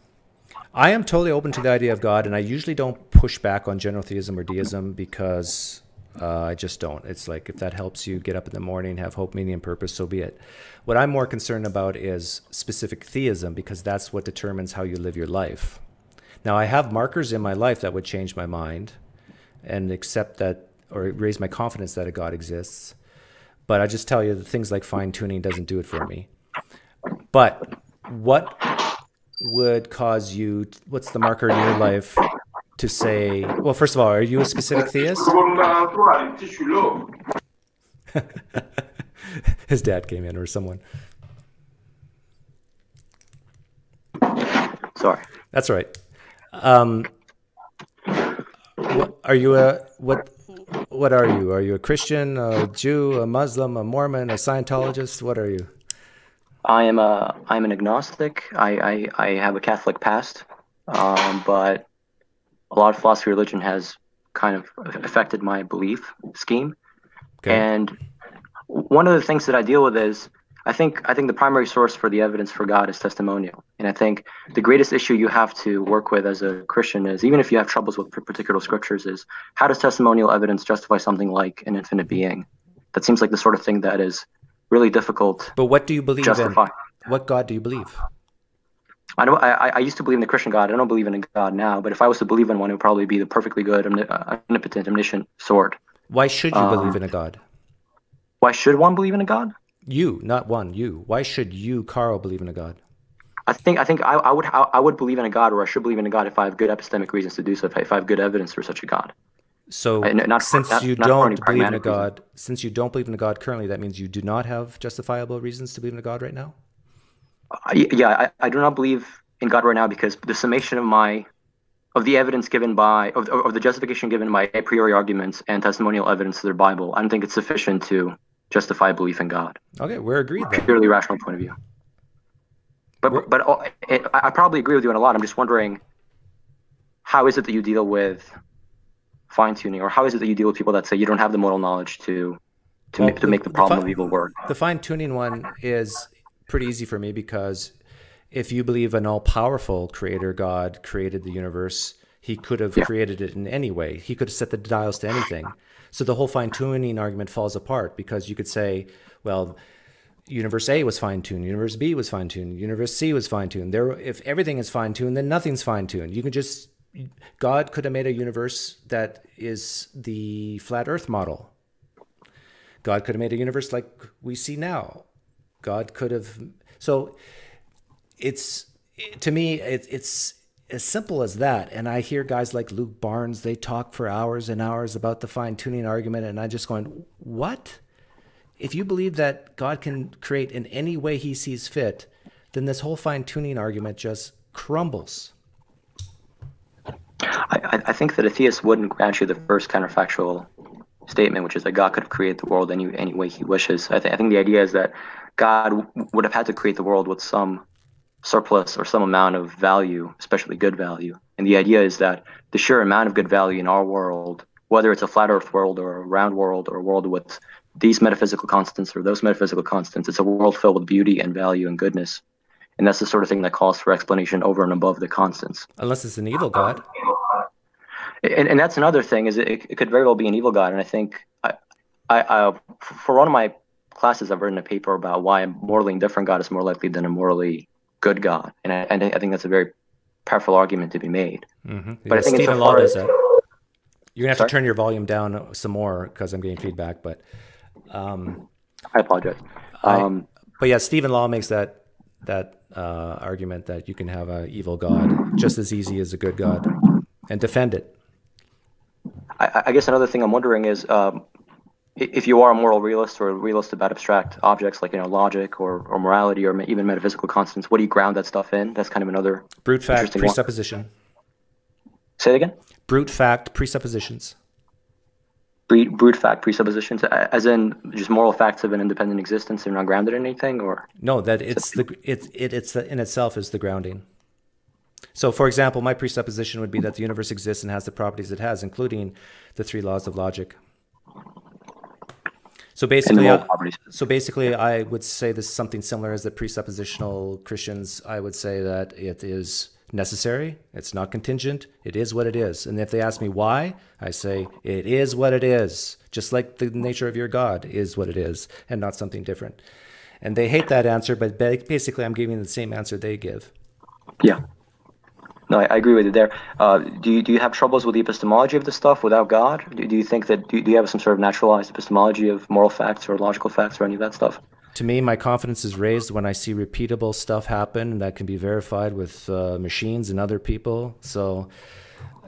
I am totally open to the idea of God, and I usually don't push back on general theism or deism because uh, I just don't. It's like if that helps you get up in the morning, have hope, meaning, and purpose, so be it. What I'm more concerned about is specific theism because that's what determines how you live your life. Now, I have markers in my life that would change my mind and accept that or raise my confidence that a God exists. But I just tell you that things like fine tuning doesn't do it for me. But what would cause you, what's the marker in your life to say, well, first of all, are you a specific theist? His dad came in or someone. Sorry. That's right. Um, what, are you a what? What are you? Are you a Christian, a Jew, a Muslim, a Mormon, a Scientologist? What are you? I am a I'm an agnostic. I I, I have a Catholic past, um, but a lot of philosophy religion has kind of affected my belief scheme. Okay. And one of the things that I deal with is I think I think the primary source for the evidence for God is testimonial. And I think the greatest issue you have to work with as a Christian is even if you have troubles with particular scriptures is how does testimonial evidence justify something like an infinite being? That seems like the sort of thing that is really difficult. But what do you believe Justify. in? What God do you believe? I know I, I used to believe in the Christian God. I don't believe in a God now, but if I was to believe in one, it would probably be the perfectly good, uh, omnipotent, omniscient sort. Why should you Um, believe in a God? Why should one believe in a God? You, not one. You. Why should you, Karl, believe in a God? I think I think I, I would I, I would believe in a God, or I should believe in a God if I have good epistemic reasons to do so. If I, if I have good evidence for such a God. So I- not since not- you not don't believe in a pragmatic reason. God, since you don't believe in a God currently, that means you do not have justifiable reasons to believe in a God right now. I, yeah, I, I do not believe in God right now because the summation of my of the evidence given by of, of the justification given by a priori arguments and testimonial evidence to their Bible, I don't think it's sufficient to justify belief in God. Okay, we're agreed then. Purely rational point of view. But but uh, it, I I probably agree with you on a lot. I'm just wondering, how is it that you deal with fine tuning, or how is it that you deal with people that say you don't have the moral knowledge to to Well, make to make the problem fi- of evil work? The fine tuning one is pretty easy for me because if you believe an all powerful creator God created the universe, he could have created it in any way. He could have set the dials to anything. So the whole fine tuning argument falls apart because you could say, well, universe A was fine tuned, universe B was fine tuned, universe C was fine tuned. There, if everything is fine tuned, then nothing's fine tuned. You can just God could have made a universe that is the flat Earth model. God could have made a universe like we see now. God could have. So it's to me, it, it's as simple as that. And I hear guys like Luke Barnes, they talk for hours and hours about the fine tuning argument. And I'm just going, what? If you believe that God can create in any way he sees fit, then this whole fine tuning argument just crumbles. I, I- think that a theist wouldn't grant you the first counterfactual statement, which is that God could create the world any any way He wishes. I, th- I think the idea is that God would have had to create the world with some surplus or some amount of value, especially good value. And the idea is that the sheer amount of good value in our world, whether it's a flat Earth world or a round world or a world with these metaphysical constants or those metaphysical constants, it's a world filled with beauty and value and goodness. And that's the sort of thing that calls for explanation over and above the constants. Unless it's an evil God. and, and that's another thing is it, it could very well be an evil god and i think I, I, I for one of my classes i've written a paper about why a morally indifferent god is more likely than a morally good god and i, and I think that's a very powerful argument to be made Mm-hmm. But I think Stephen Law does that. You're gonna have Sorry? to turn your volume down some more because I'm getting feedback. But, um, i apologize I- um, but yeah, Stephen Law makes that that uh, argument that you can have an evil god just as easy as a good god and defend it. I, I guess another thing i'm wondering is um, i- if you are a moral realist or a realist about abstract objects like you know logic or, or morality or even metaphysical constants what do you ground that stuff in that's kind of another Brute fact, interesting one. presupposition. say it again Brute fact, presuppositions. brute, brute fact presuppositions as in just moral facts of an independent existence and not grounded in anything or No, that it's the it, it it's the, in itself is the grounding. So, for example, my presupposition would be that the universe exists and has the properties it has, including the three laws of logic. So basically, uh, so basically, I would say this is something similar as the presuppositional Christians. I would say that it is necessary. It's not contingent. It is what it is. And if they ask me why, I say it is what it is. Just like the nature of your God is what it is, and not something different. And they hate that answer, but basically, I'm giving the same answer they give. Yeah. No, I, I agree with you there. Uh, do you do you have troubles with the epistemology of the stuff without God? Do, do you think that do, do you have some sort of naturalized epistemology of moral facts or logical facts or any of that stuff? To me, my confidence is raised when I see repeatable stuff happen that can be verified with uh, machines and other people. So,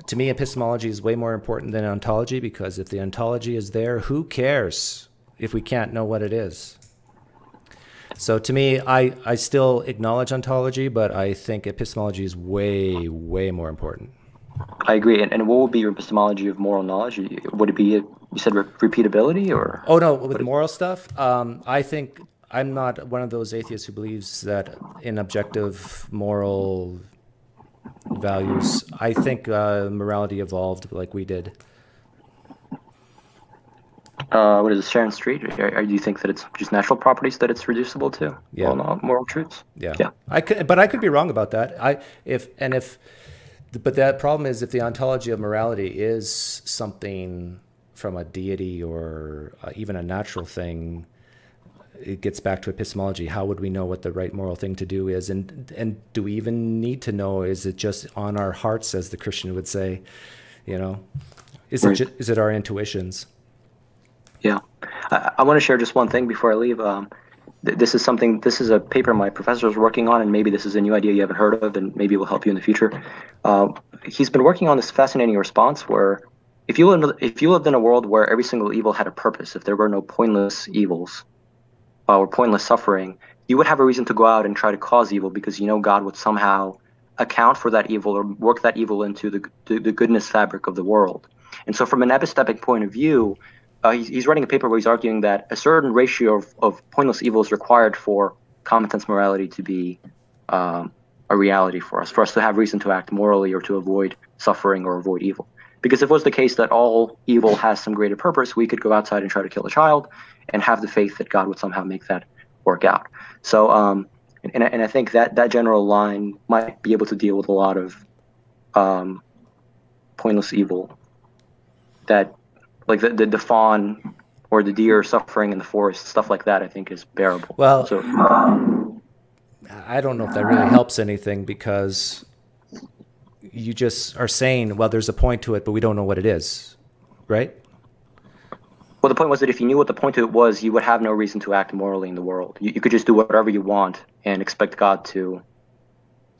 to me, epistemology is way more important than ontology because if the ontology is there, who cares if we can't know what it is? So, to me, I, I still acknowledge ontology, but I think epistemology is way, way more important. I agree. And, and what would be your epistemology of moral knowledge? Would it be you said re- repeatability or? Oh no, with moral stuff, um, I think I'm not one of those atheists who believes that in objective moral values. I think uh, morality evolved like we did. Uh, what is it, Sharon Street? Or, or do you think that it's just natural properties that it's reducible to? Yeah. Moral, moral truths. Yeah. Yeah. I could, but I could be wrong about that. I if and if, but that problem is if the ontology of morality is something from a deity or uh, even a natural thing, it gets back to epistemology. How would we know what the right moral thing to do is, and and do we even need to know? Is it just on our hearts, as the Christian would say? You know, is Right. it is it our intuitions? Yeah, I, I want to share just one thing before I leave. Um, th- this is something. This is a paper my professor is working on, and maybe this is a new idea you haven't heard of, and maybe it will help you in the future. Uh, he's been working on this fascinating response where, if you lived, if you lived in a world where every single evil had a purpose, if there were no pointless evils uh, or pointless suffering, you would have a reason to go out and try to cause evil because you know God would somehow account for that evil or work that evil into the the, the goodness fabric of the world. And so, from an epistemic point of view, uh, he's, he's writing a paper where he's arguing that a certain ratio of, of pointless evil is required for common sense morality to be um, a reality for us, for us to have reason to act morally or to avoid suffering or avoid evil. Because if it was the case that all evil has some greater purpose, we could go outside and try to kill a child and have the faith that God would somehow make that work out. So, um, and, I- and I think that that general line might be able to deal with a lot of um, pointless evil that like the, the, the fawn or the deer suffering in the forest, stuff like that, I think is bearable. Well, so I don't know if that really helps anything because you just are saying, well, there's a point to it, but we don't know what it is, right? well, the point was that if you knew what the point of it was, you would have no reason to act morally in the world. You, you could just do whatever you want and expect God to.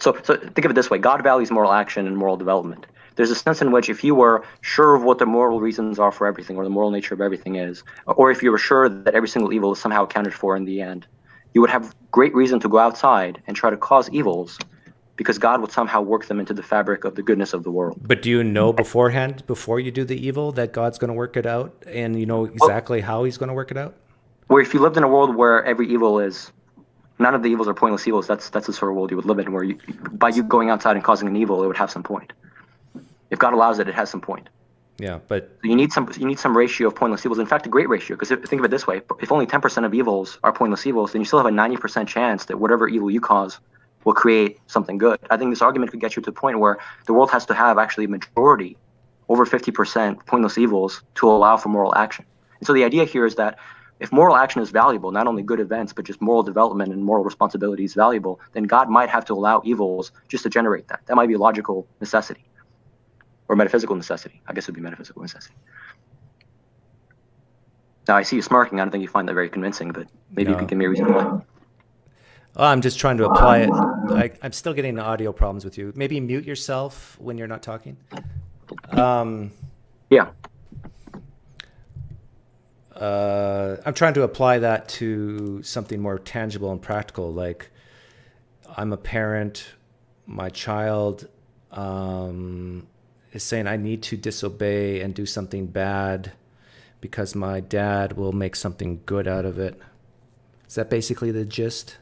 So, so think of it this way: God values moral action and moral development. There's a sense in which, if you were sure of what the moral reasons are for everything, or the moral nature of everything is, or if you were sure that every single evil is somehow accounted for in the end, you would have great reason to go outside and try to cause evils, because God would somehow work them into the fabric of the goodness of the world. But do you know beforehand, before you do the evil, that God's going to work it out, and you know oh. exactly how He's going to work it out? where if you lived in a world where every evil is none of the evils are pointless evils that's that's the sort of world you would live in where you by you going outside and causing an evil it would have some point if god allows it it has some point. Yeah, but so you need some you need some ratio of pointless evils. In fact a great ratio because think of it this way if only 10% of evils are pointless evils then you still have a 90% chance that whatever evil you cause will create something good. I think this argument could get you to the point where the world has to have actually a majority over 50% pointless evils to allow for moral action. And so the idea here is that if moral action is valuable, not only good events, but just moral development and moral responsibility is valuable, then God might have to allow evils just to generate that. That might be a logical necessity or metaphysical necessity. I guess it would be metaphysical necessity. Now, I see you smirking. I don't think you find that very convincing, but maybe you No. could give me a reason why. oh, I'm just trying to apply it. I, I'm still getting audio problems with you. Maybe mute yourself when you're not talking. Um, Yeah. uh, I'm trying to apply that to something more tangible and practical. Like, I'm a parent, my child um, is saying I need to disobey and do something bad because my dad will make something good out of it. Is that basically the gist?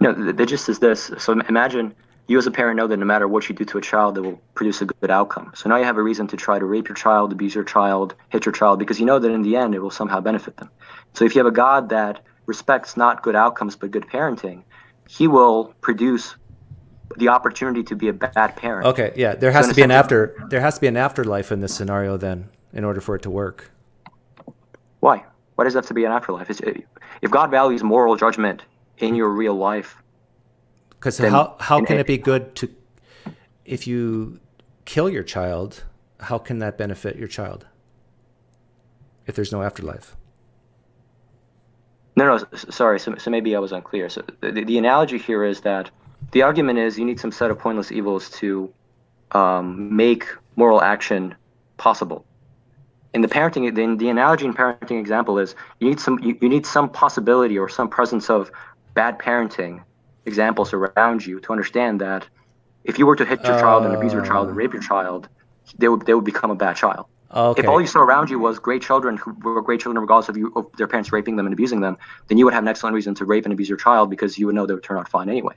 No, the, the gist is this. So imagine you as a parent know that no matter what you do to a child, it will produce a good outcome. So now you have a reason to try to rape your child, abuse your child, hit your child, because you know that in the end it will somehow benefit them. So if you have a God that respects not good outcomes but good parenting, he will produce the opportunity to be a bad parent. Okay, yeah, there has so to be an after there has to be an afterlife in this scenario then in order for it to work. Why? Why does that have to be an afterlife? If God values moral judgment in your real life, because how how can it be good to if you kill your child? How can that benefit your child if there's no afterlife? No, no, sorry. So, so maybe I was unclear. So the, the analogy here is that the argument is you need some set of pointless evils to um, make moral action possible. In the parenting, the, the analogy in parenting example is you need some you, you need some possibility or some presence of bad parenting examples around you to understand that if you were to hit your uh, child and abuse your child and rape your child, they would they would become a bad child. Okay. If all you saw around you was great children who were great children regardless of you of their parents raping them and abusing them, then you would have an excellent reason to rape and abuse your child because you would know they would turn out fine anyway.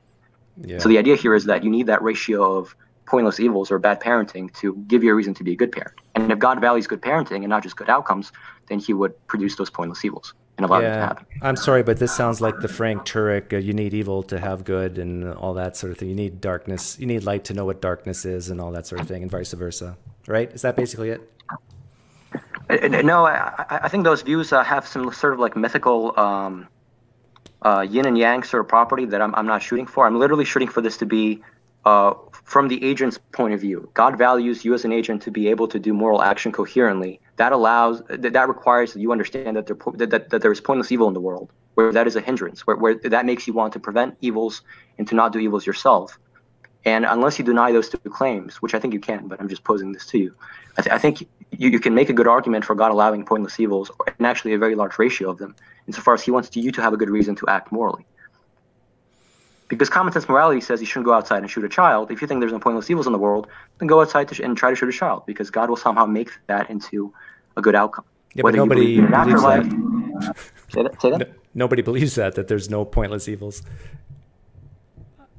Yeah. So the idea here is that you need that ratio of pointless evils or bad parenting to give you a reason to be a good parent. And if God values good parenting and not just good outcomes, then He would produce those pointless evils and allow yeah. them to happen. I'm sorry, but this sounds like the Frank Turek. Uh, you need evil to have good, and all that sort of thing. You need darkness. You need light to know what darkness is, and all that sort of thing, and vice versa. Right? Is that basically it? Uh, no, I, I think those views uh, have some sort of like mythical um, uh, yin and yang sort of property that I'm, I'm not shooting for. I'm literally shooting for this to be uh, from the agent's point of view. God values you as an agent to be able to do moral action coherently. That allows that, that requires that you understand that there that, that, that there is pointless evil in the world, where that is a hindrance, where, where that makes you want to prevent evils and to not do evils yourself. And unless you deny those two claims, which I think you can, but I'm just posing this to you, I, th- I think you, you can make a good argument for God allowing pointless evils, and actually a very large ratio of them, insofar as He wants you to have a good reason to act morally. Because common sense morality says you shouldn't go outside and shoot a child. If you think there's no pointless evils in the world, then go outside sh- and try to shoot a child, because God will somehow make that into a good outcome. Yeah, Whether but nobody believes afterlife, that. Say that. Say that. No, nobody believes that that there's no pointless evils.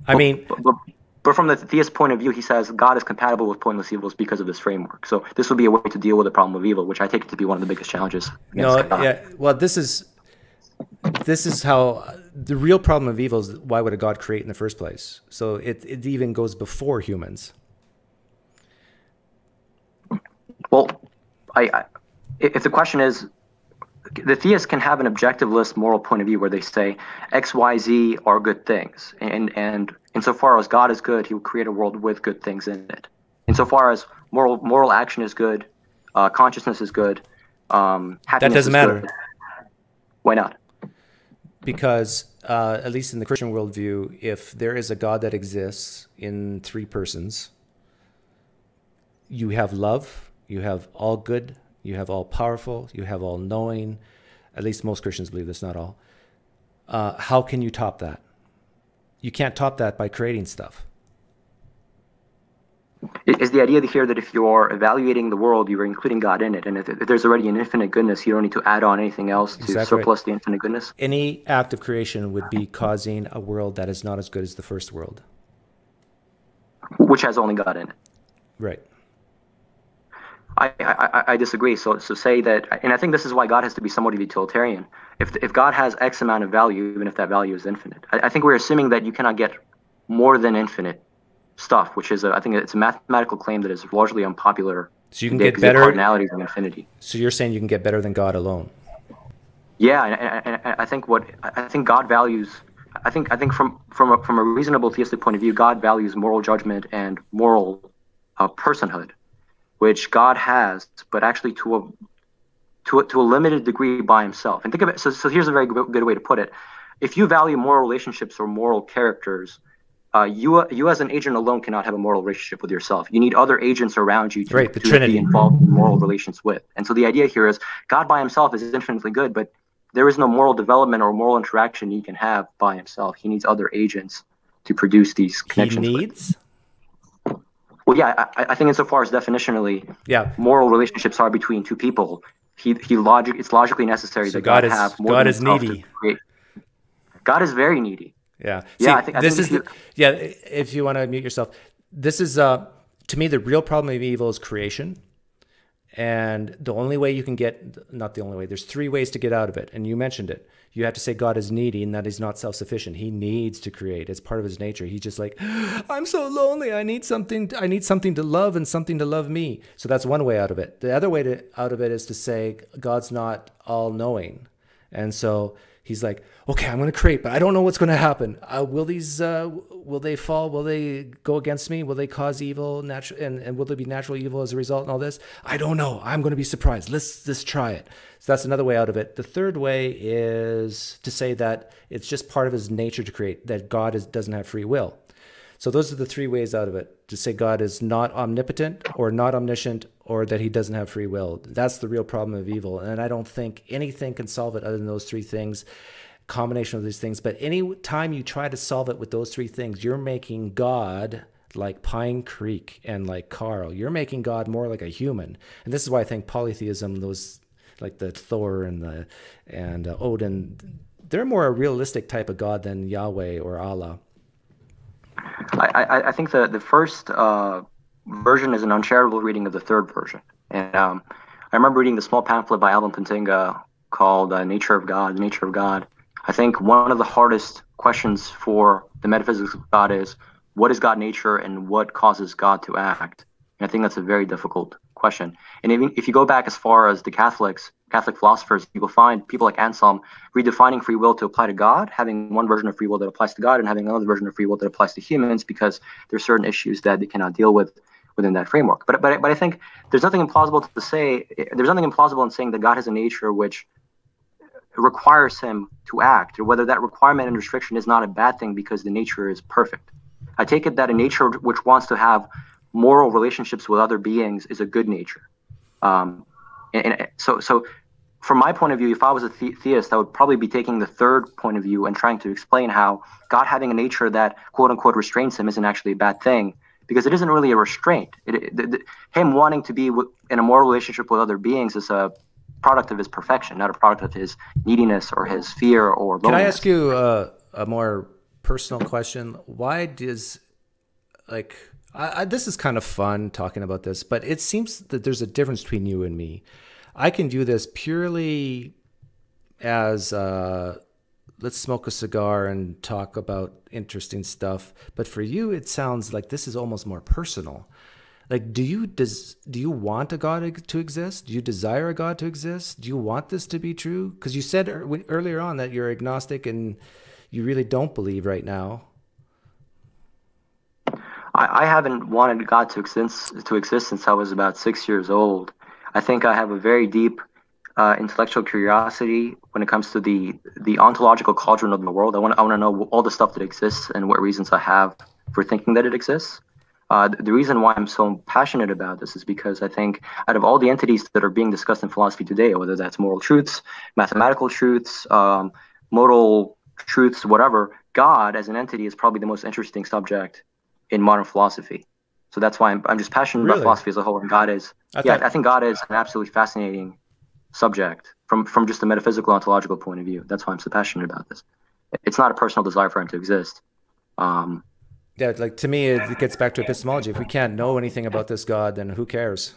I mean, but, but, but from the theist point of view, he says God is compatible with pointless evils because of this framework. So this would be a way to deal with the problem of evil, which I take to be one of the biggest challenges. No, God. yeah. Well, this is this is how the real problem of evil is why would a God create in the first place? So it it even goes before humans. Well, I, I if the question is the theist can have an objectiveless moral point of view where they say X, Y, Z are good things, and and insofar as God is good, He will create a world with good things in it. Insofar as moral moral action is good, uh, consciousness is good, um, happiness that doesn't matter. Good. Why not? Because uh, at least in the Christian worldview, if there is a God that exists in three persons, you have love, you have all good, you have all powerful, you have all knowing. At least most Christians believe this, not all. Uh, how can you top that? You can't top that by creating stuff. Is the idea here that if you're evaluating the world, you are including God in it, and if, there's already an infinite goodness, you don't need to add on anything else to exactly surplus right. the infinite goodness? Any act of creation would be causing a world that is not as good as the first world, which has only God in it. Right. I, I, I disagree. So, so say that, and I think this is why God has to be somewhat utilitarian. If, if God has X amount of value, even if that value is infinite, I, I think we're assuming that you cannot get more than infinite stuff, which is, a, I think it's a mathematical claim that is largely unpopular. So you can get better cardinalities of infinity. So you're saying you can get better than God alone? Yeah, and, and I think what I think God values. I think I think from from a, from a reasonable theistic point of view, God values moral judgment and moral uh, personhood which God has, but actually to a to a, to a limited degree by himself. And think of it. So, so here's a very good way to put it. If you value moral relationships or moral characters, uh, you you as an agent alone cannot have a moral relationship with yourself. You need other agents around you to, right, to be involved in moral relations with. And so the idea here is God by himself is infinitely good, but there is no moral development or moral interaction he can have by himself. He needs other agents to produce these connections. He needs. With. Well, yeah, I, I think insofar as definitionally, yeah, moral relationships are between two people. He he logic it's logically necessary so that God, God is, have more God is needy. God is very needy. Yeah. Yeah, I think- I this think is the, yeah. If you want to mute yourself, this is uh to me the real problem of evil is creation, and the only way you can get not the only way. There's three ways to get out of it, and you mentioned it. You have to say God is needy and that He's not self-sufficient. He needs to create. It's part of His nature. He's just like, I'm so lonely. I need something. I need something to love and something to love me. So that's one way out of it. The other way to, out of it is to say God's not all-knowing, and so he's like, okay, I'm going to create, but I don't know what's going to happen. Uh, will these, uh, will they fall? Will they go against me? Will they cause evil, natural, and, and will there be natural evil as a result and all this? I don't know. I'm going to be surprised. Let's just try it. So that's another way out of it. The third way is to say that it's just part of his nature to create, that God is, doesn't have free will. So those are the three ways out of it. To say God is not omnipotent or not omniscient or that he doesn't have free will. That's the real problem of evil. And I don't think anything can solve it other than those three things, combination of these things. But any time you try to solve it with those three things, you're making God like PineCreek and like Karl. You're making God more like a human. And this is why I think polytheism, those like the Thor and the and uh, Odin, they're more a realistic type of God than Yahweh or Allah. I, I, I think the the first uh, version is an uncharitable reading of the third version, and um, I remember reading the small pamphlet by Alvin Plantinga called uh, "Nature of God." The nature of God. I think one of the hardest questions for the metaphysics of God is what is God nature and what causes God to act. And I think that's a very difficult question. And even if you go back as far as the Catholics, Catholic philosophers, you will find people like Anselm redefining free will to apply to God, having one version of free will that applies to God, and having another version of free will that applies to humans because there are certain issues that they cannot deal with within that framework. But but but I think there's nothing implausible to say. There's nothing implausible in saying that God has a nature which requires him to act, or whether that requirement and restriction is not a bad thing because the nature is perfect. I take it that a nature which wants to have moral relationships with other beings is a good nature. Um, and, and so, so from my point of view, if I was a the- theist, I would probably be taking the third point of view and trying to explain how God having a nature that quote unquote restrains him isn't actually a bad thing because it isn't really a restraint. It, it, the, him wanting to be w- in a moral relationship with other beings is a product of his perfection, not a product of his neediness or his fear or loneliness. Can I ask you uh, a more personal question? Why does like I, I, this is kind of fun talking about this, but it seems that there's a difference between you and me. I can view this purely as uh, let's smoke a cigar and talk about interesting stuff. But for you, it sounds like this is almost more personal. Like, do you does do you want a God to exist? Do you desire a God to exist? Do you want this to be true? Because you said earlier on that you're agnostic and you really don't believe right now. I, I haven't wanted God to exist to exist since I was about six years old. I think I have a very deep uh, intellectual curiosity when it comes to the the ontological cauldron of the world. I want I want to know all the stuff that exists and what reasons I have for thinking that it exists. Uh, the reason why I'm so passionate about this is because I think out of all the entities that are being discussed in philosophy today, whether that's moral truths, mathematical truths, um, modal truths, whatever, God as an entity is probably the most interesting subject in modern philosophy. So that's why I'm, I'm just passionate Really? about philosophy as a whole. And God is, I yeah, thought- I think God is an absolutely fascinating subject from from just a metaphysical ontological point of view. That's why I'm so passionate about this. It's not a personal desire for him to exist. Um, Yeah, like to me, it gets back to epistemology. If we can't know anything about this God, then who cares?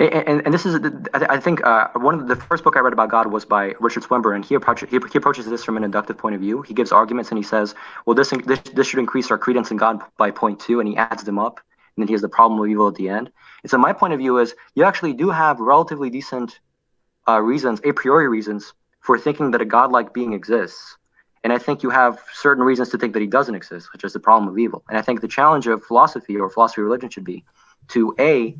And, and, this is, I I think, uh, one of the, the first book I read about God was by Richard Swinburne, and he, approach, he, he approaches this from an inductive point of view. He gives arguments and he says, well, this, this this should increase our credence in God by point two, and he adds them up, and then he has the problem of evil at the end. And so my point of view is, you actually do have relatively decent uh, reasons, a priori reasons, for thinking that a godlike being exists. And I think you have certain reasons to think that he doesn't exist, which is the problem of evil. And I think the challenge of philosophy or philosophy of religion should be to a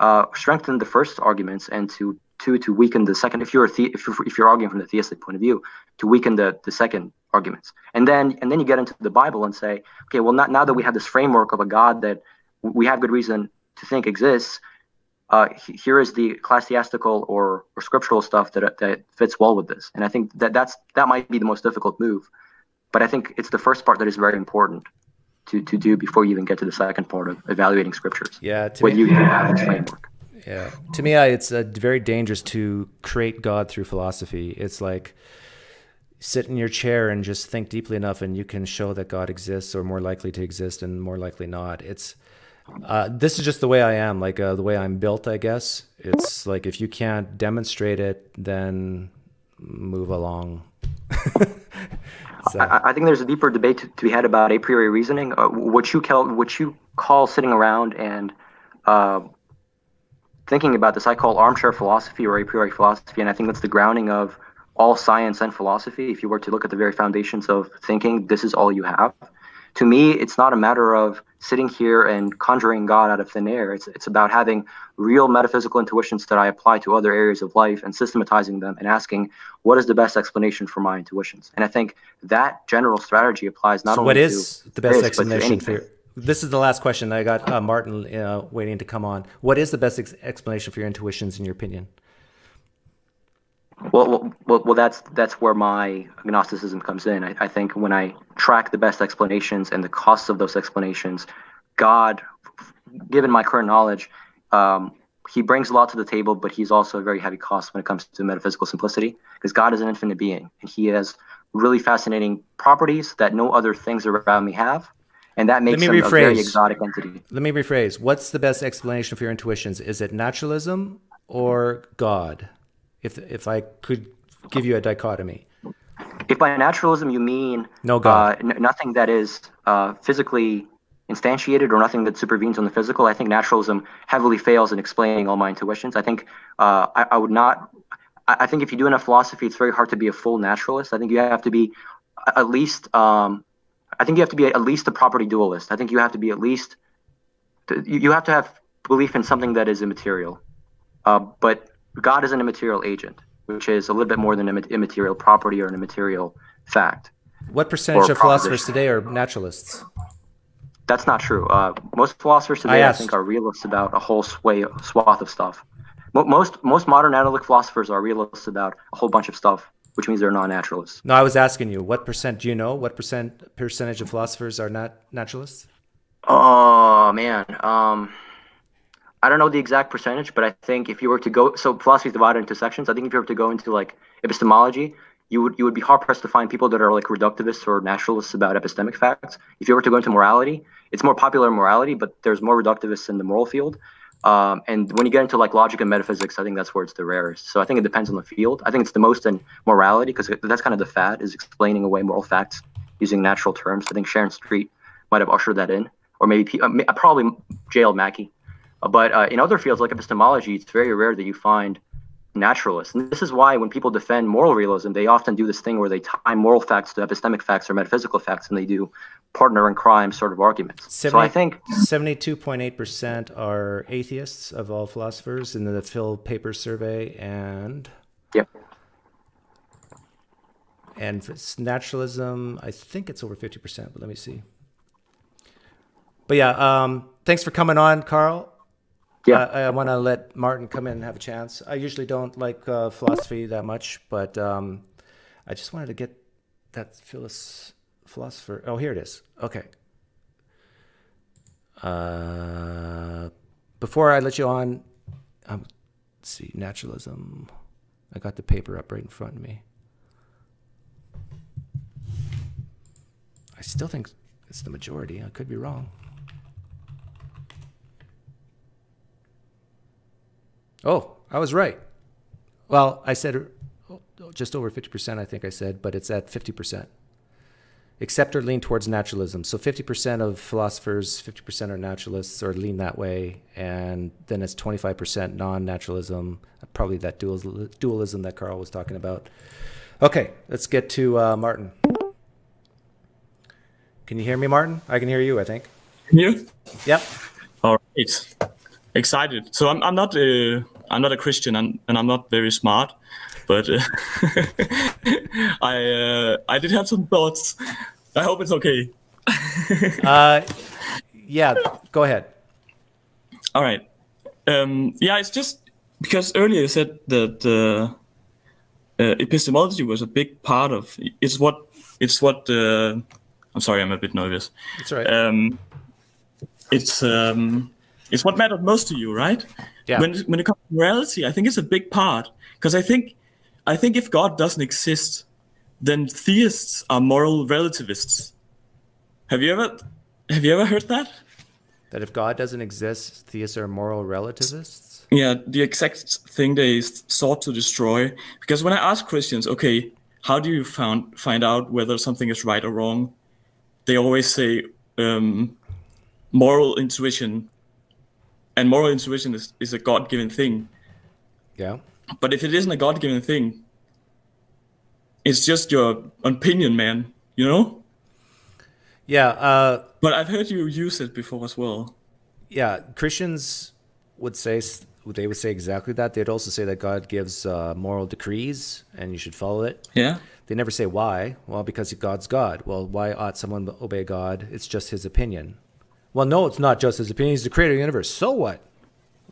uh, strengthen the first arguments and to two to weaken the second. If you're the, if you're, if you're arguing from the theistic point of view, to weaken the the second arguments, and then and then you get into the Bible and say, okay, well, not, now that we have this framework of a God that we have good reason to think exists, uh, here is the ecclesiastical or, or scriptural stuff that that fits well with this. And I think that that's that might be the most difficult move, but I think it's the first part that is very important to to do before you even get to the second part of evaluating scriptures. Yeah, to when me- you have this framework. Yeah, to me, I, it's uh, very dangerous to create God through philosophy. It's like sit in your chair and just think deeply enough, and you can show that God exists or more likely to exist and more likely not. It's uh, this is just the way I am, like uh, the way I'm built, I guess. It's like if you can't demonstrate it, then move along. so. I, I, think there's a deeper debate to, to be had about a priori reasoning. Uh, what you call what you call sitting around and uh, thinking about this, I call armchair philosophy or a priori philosophy, and I think that's the grounding of all science and philosophy. If you were to look at the very foundations of thinking, this is all you have. To me, it's not a matter of sitting here and conjuring God out of thin air. It's, it's about having real metaphysical intuitions that I apply to other areas of life and systematizing them and asking, what is the best explanation for my intuitions? And I think that general strategy applies not so only what is to the best this, explanation for your, this is the last question. I got uh, Martin uh, waiting to come on. What is the best ex- explanation for your intuitions, in your opinion? Well, well, well, that's that's where my agnosticism comes in. I, I think when I track the best explanations and the costs of those explanations, God, given my current knowledge, um, he brings a lot to the table, but he's also a very heavy cost when it comes to metaphysical simplicity, because God is an infinite being, and he has really fascinating properties that no other things around me have, and that makes him rephrase. a very exotic entity. Let me rephrase. What's the best explanation for your intuitions? Is it naturalism or God? If if I could give you a dichotomy. If by naturalism you mean no God, uh, n- nothing that is uh, physically instantiated or nothing that supervenes on the physical, I think naturalism heavily fails in explaining all my intuitions. I think uh, I, I, would not. I, I, think if you do enough philosophy, it's very hard to be a full naturalist. I think you have to be at least. Um, I think you have to be at least a property dualist. I think you have to be at least. You have to have belief in something that is immaterial. Uh, but God is an immaterial agent, which is a little bit more than an immaterial property or an immaterial fact. What percentage of philosophers today are naturalists? That's not true. Uh, most philosophers today, I, I, think, are realists about a whole sway, swath of stuff. Most most modern analytic philosophers are realists about a whole bunch of stuff, which means they're non-naturalists. No, I was asking you, what percent? Do you know what percent percentage of philosophers are not naturalists? Oh man, um, I don't know the exact percentage, but I think if you were to go, so philosophy is divided into sections. I think if you were to go into like epistemology, you would you would be hard pressed to find people that are like reductivists or naturalists about epistemic facts. If you were to go into morality, it's more popular in morality, but there's more reductivists in the moral field. Um, and when you get into like logic and metaphysics, I think that's where it's the rarest. So I think it depends on the field. I think it's the most in morality because that's kind of the fad is explaining away moral facts using natural terms. I think Sharon Street might have ushered that in, or maybe uh, probably J.L. Mackie but uh, in other fields like epistemology, it's very rare that you find naturalists. And this is why when people defend moral realism, they often do this thing where they tie moral facts to epistemic facts or metaphysical facts, and they do partner in crime sort of arguments. 70, so I think 72.8% are atheists of all philosophers in the Phil Paper survey, and yep. And naturalism, I think it's over 50%, but let me see. But yeah, um, thanks for coming on, Karl. Yeah, I, I want to let Martin come in and have a chance. I usually don't like uh, philosophy that much, but um, I just wanted to get that philosopher. Oh, here it is. Okay. Uh, before I let you on, um, let's see, naturalism. I got the paper up right in front of me. I still think it's the majority. I could be wrong. Oh, I was right. Well, I said just over 50%, I think I said, but it's at 50%. Accept or lean towards naturalism. So 50% of philosophers, 50% are naturalists or lean that way. And then it's 25% non naturalism, probably that dual, dualism that Karl was talking about. Okay, let's get to uh, Martin. Can you hear me, Martin? I can hear you, I think. You? Yep. All right. Excited. So I'm, I'm not. Uh I'm not a Christian and, and I'm not very smart, but uh, I uh, I did have some thoughts. I hope it's okay. uh, yeah, go ahead. All right. Um, yeah, it's just because earlier you said that uh, uh, epistemology was a big part of. It's what it's what. Uh, I'm sorry, I'm a bit nervous. It's right. Um, it's um, it's what mattered most to you, right? Yeah. When when it comes to morality, I think it's a big part because I think I think if God doesn't exist, then theists are moral relativists. Have you ever have you ever heard that? That if God doesn't exist, theists are moral relativists? Yeah, the exact thing they sought to destroy. Because when I ask Christians, okay, how do you found, find out whether something is right or wrong? They always say um, moral intuition. And moral intuition is, is a God given thing. Yeah. But if it isn't a God given thing, it's just your opinion, man, you know? Yeah. Uh, But I've heard you use it before as well. yeah. Christians would say they would say exactly that. They'd also say that God gives uh, moral decrees and you should follow it. Yeah. They never say why. Well, because God's God. Well, why ought someone obey God? It's just his opinion. Well, no, it's not just his opinion. He's the creator of the universe. So what?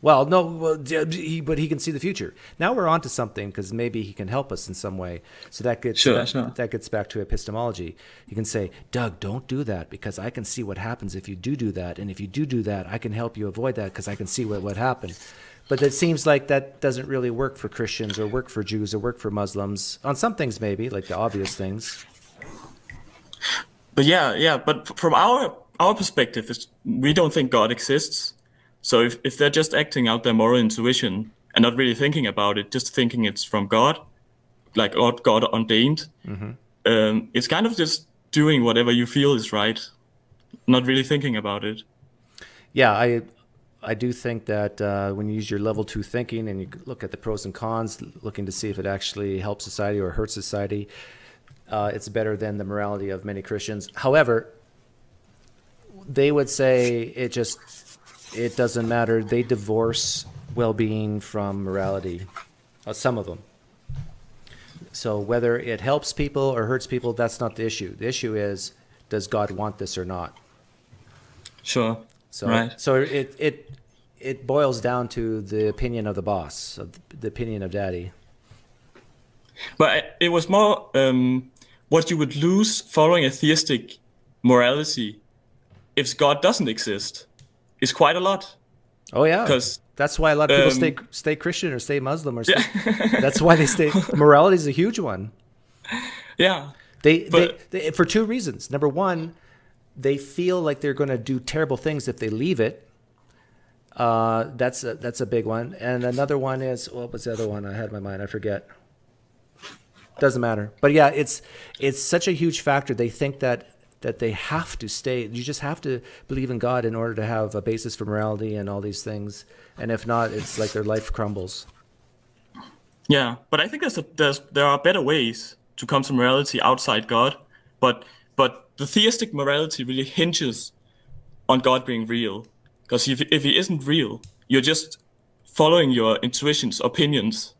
Well, no, well, he, but he can see the future. Now we're onto something because maybe he can help us in some way. So that gets Sure, that, sure. that gets back to epistemology. You can say, Doug, don't do that because I can see what happens if you do do that, and if you do do that, I can help you avoid that because I can see what what happened. But it seems like that doesn't really work for Christians or work for Jews or work for Muslims. On some things, maybe like the obvious things. But yeah, yeah. But from our our perspective, is we don't think God exists. So if, if they're just acting out their moral intuition and not really thinking about it, just thinking it's from God, like God, God ordained, um, it's kind of just doing whatever you feel is right, not really thinking about it. Yeah, I I do think that uh, when you use your level two thinking and you look at the pros and cons, looking to see if it actually helps society or hurts society, uh, it's better than the morality of many Christians. However, they would say it just it doesn't matter. They divorce well-being from morality. Uh, some of them. So whether it helps people or hurts people, that's not the issue. The issue is, does God want this or not? Sure. So Right. so it it it boils down to the opinion of the boss, of the opinion of daddy. But it was more um, what you would lose following a theistic morality if God doesn't exist is quite a lot. Oh yeah, because that's why a lot of people um, stay stay Christian or stay Muslim or stay, that's why they stay. Morality is a huge one. Yeah. They, But- they, they for two reasons. Number one, they feel like they're going to do terrible things if they leave it. Uh, that's a, that's a big one. And another one is what was the other one I had in my mind? I forget. Doesn't matter. But yeah, it's it's such a huge factor. They think that that they have to stay. You just have to believe in God in order to have a basis for morality and all these things. And if not, it's like their life crumbles. Yeah, but I think there's, a, there's there are better ways to come to morality outside God, but but the theistic morality really hinges on God being real. Because if if he isn't real, you're just following your intuitions, opinions.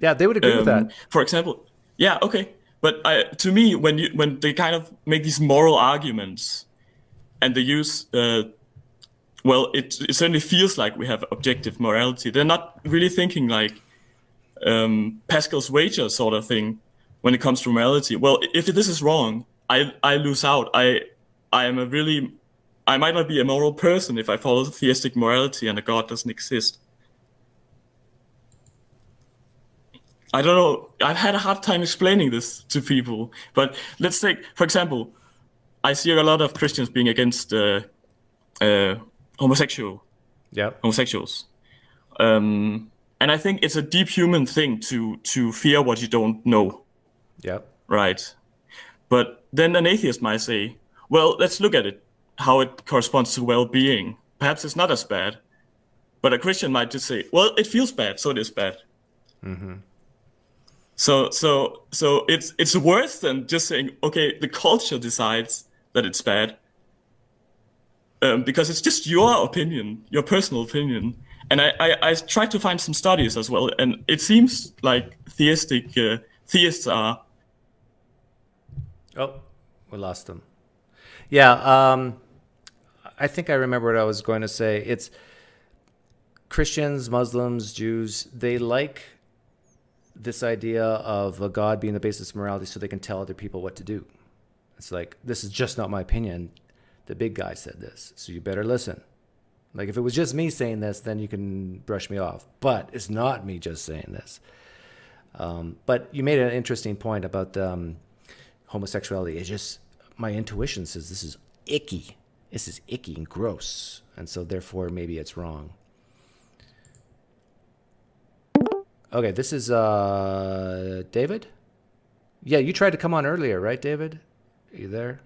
Yeah, they would agree with Um, that. For example, yeah, okay, but I, to me, when you when they kind of make these moral arguments, and they use, uh, well, it, it certainly feels like we have objective morality. They're not really thinking like um, Pascal's wager sort of thing when it comes to morality. Well, if this is wrong, I I lose out. I I am a really I might not be a moral person if I follow theistic morality and a God doesn't exist. I don't know. I've had a hard time explaining this to people. But let's take, for example, I see a lot of Christians being against uh, uh, homosexual Yep. homosexuals, um, and I think it's a deep human thing to to fear what you don't know, Yep. right? But then an atheist might say, "Well, let's look at it, how it corresponds to well-being. Perhaps it's not as bad." But a Christian might just say, "Well, it feels bad, so it is bad." So so so it's it's worse than just saying, okay, the culture decides that it's bad. Um, because it's just your opinion, your personal opinion. And I, I, I tried to find some studies as well, and it seems like theistic uh, theists are Oh, we lost them. Yeah, um, I think I remember what I was going to say. It's Christians, Muslims, Jews, they like this idea of a God being the basis of morality so they can tell other people what to do. It's like, this is just not my opinion. The big guy said this, so you better listen. Like, if it was just me saying this, then you can brush me off. But it's not me just saying this. Um, but you made an interesting point about um, homosexuality. It just my intuition says this is icky. This is icky and gross, and so therefore maybe it's wrong. Okay, this is uh David. Yeah, you tried to come on earlier, right, David? Are you there?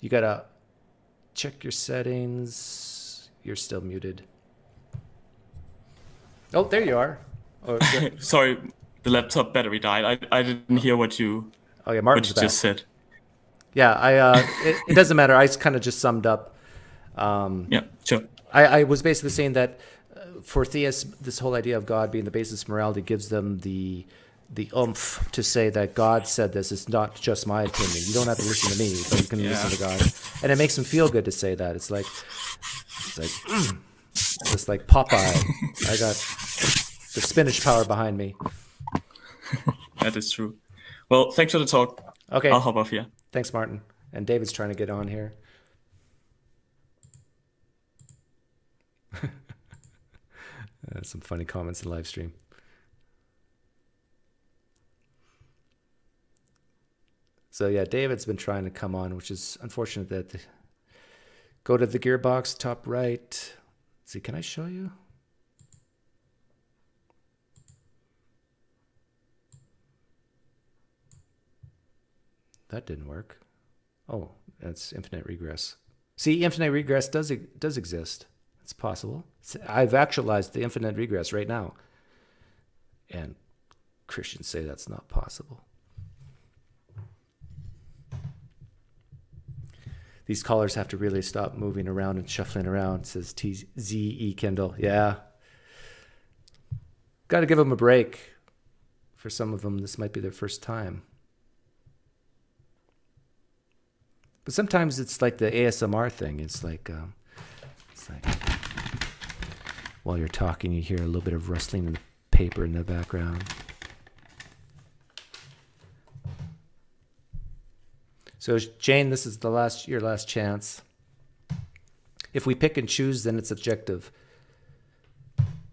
You gotta check your settings. You're still muted. Oh, there you are. Oh. Sorry, the laptop battery died. I, I didn't hear what you oh yeah, what you back. just said. Yeah, I. Uh, it, it doesn't matter. I kind of just summed up. Um, Yeah, sure. I, I was basically saying that for theists, this whole idea of God being the basis of morality gives them the the oomph to say that God said this. It's not just my opinion. You don't have to listen to me, but you can listen to God, and it makes them feel good to say that. It's like it's like mm, it's like Popeye. I got the spinach power behind me. That is true. Well, thanks for the talk. Okay. I'll hop off here. Thanks, Martin. And David's trying to get on here. Uh, some funny comments in live stream. So yeah, David's been trying to come on, which is unfortunate that the, go to the gearbox top right. Let's see, can I show you? That didn't work. Oh, that's infinite regress. See, infinite regress does it does exist. It's possible. I've actualized the infinite regress right now. And Christians say that's not possible. These callers have to really stop moving around and shuffling around, says TZE Kindle. Yeah. Got to give them a break. For some of them, this might be their first time. But sometimes it's like the ASMR thing. It's like, um, it's like while you're talking, you hear a little bit of rustling in the paper in the background. So Jane, this is the last your last chance. If we pick and choose, then it's objective.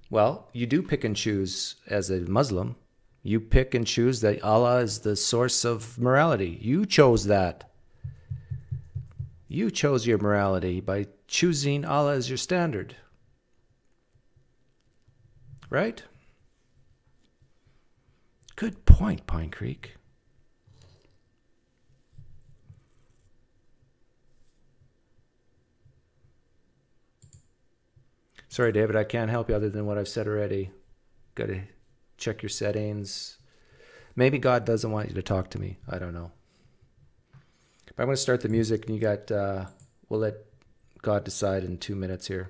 Well, you do pick and choose as a Muslim. You pick and choose that Allah is the source of morality. You chose that. You chose your morality by choosing Allah as your standard. Right? Good point, PineCreek. Sorry, David, I can't help you other than what I've said already. Got to check your settings. Maybe God doesn't want you to talk to me. I don't know. But I'm going to start the music, and you got. Uh, we'll let God decide in two minutes here.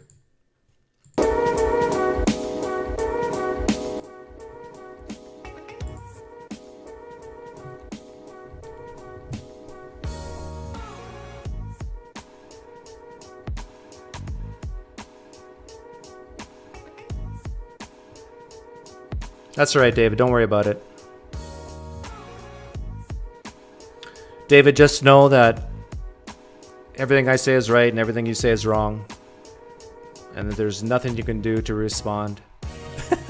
That's all right, David. Don't worry about it. David, just know that everything I say is right and everything you say is wrong. And that there's nothing you can do to respond.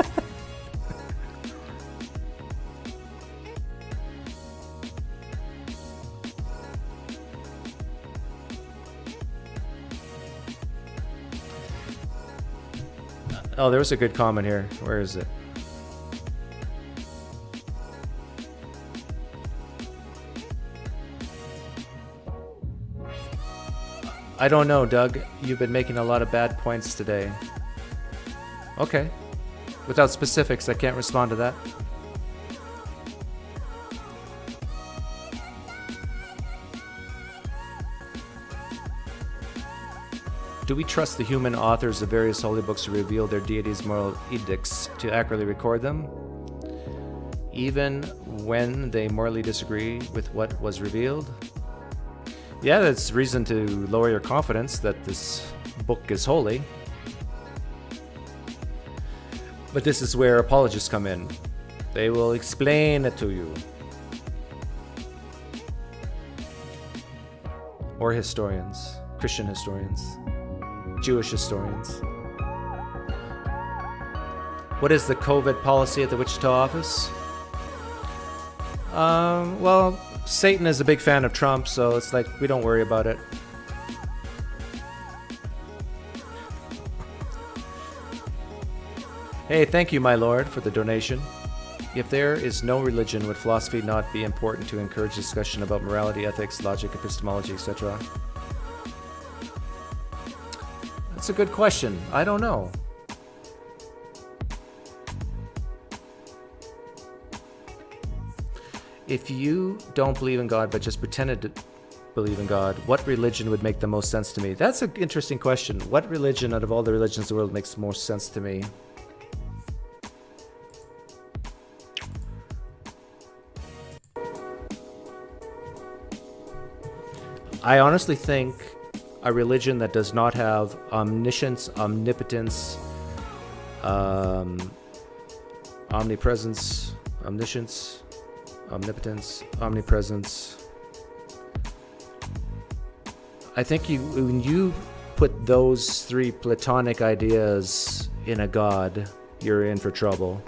oh, there was a good comment here. Where is it? I don't know, Doug. You've been making a lot of bad points today. Okay. Without specifics, I can't respond to that. Do we trust the human authors of various holy books to reveal their deities' moral edicts to accurately record them? Even when they morally disagree with what was revealed? Yeah, that's reason to lower your confidence that this book is holy. But this is where apologists come in. They will explain it to you. Or historians, Christian historians, Jewish historians. What is the COVID policy at the Wichita office? Um, well, Satan is a big fan of Trump, so it's like we don't worry about it. Hey, thank you, my lord, for the donation. If there is no religion, would philosophy not be important to encourage discussion about morality, ethics, logic, epistemology, etc.? That's a good question. I don't know. If you don't believe in God but just pretended to believe in God, what religion would make the most sense to me? That's an interesting question. What religion out of all the religions in the world makes more sense to me? I honestly think a religion that does not have omniscience, omnipotence, um, omnipresence, omniscience, omnipotence, omnipresence. I think you when you put those three platonic ideas in a god, you're in for trouble.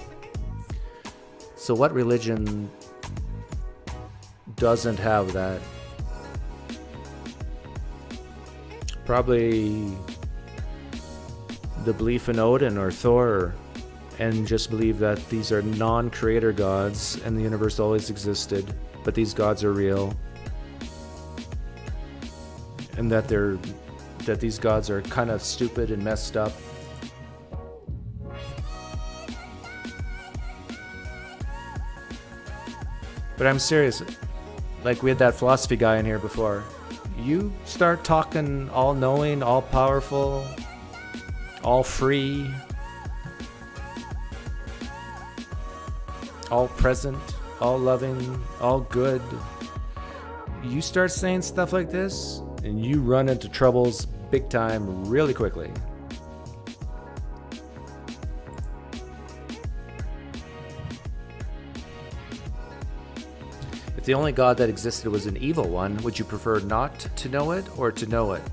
So what religion doesn't have that? Probably the belief in Odin or Thor, and just believe that these are non creator gods and the universe always existed, but these gods are real. And that they're that these gods are kind of stupid and messed up. But I'm serious. Like we had that philosophy guy in here before you start talking all knowing, all powerful, all free, all present, all loving, all good. You start saying stuff like this, and you run into troubles big time really quickly. If the only God that existed was an evil one, would you prefer not to know it or to know it?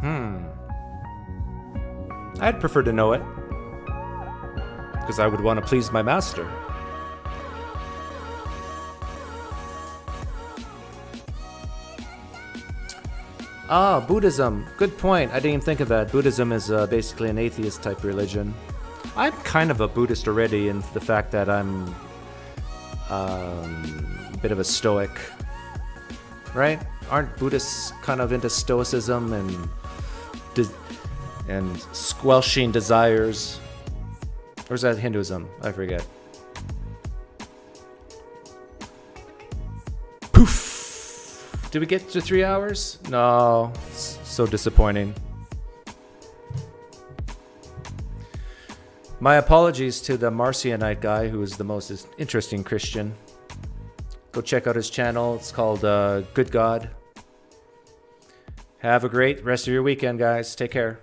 Hmm. I'd prefer to know it. Because I would want to please my master. Ah, Buddhism. Good point. I didn't even think of that. Buddhism is uh, basically an atheist type religion. I'm kind of a Buddhist already in the fact that I'm um, a bit of a stoic, right? Aren't Buddhists kind of into stoicism and and squelching desires? Or is that Hinduism? I forget. Poof! Did we get to three hours? No. so disappointing. My apologies to the Marcionite guy, who is the most interesting Christian. Go check out his channel. It's called uh, Good God. Have a great rest of your weekend, guys. Take care.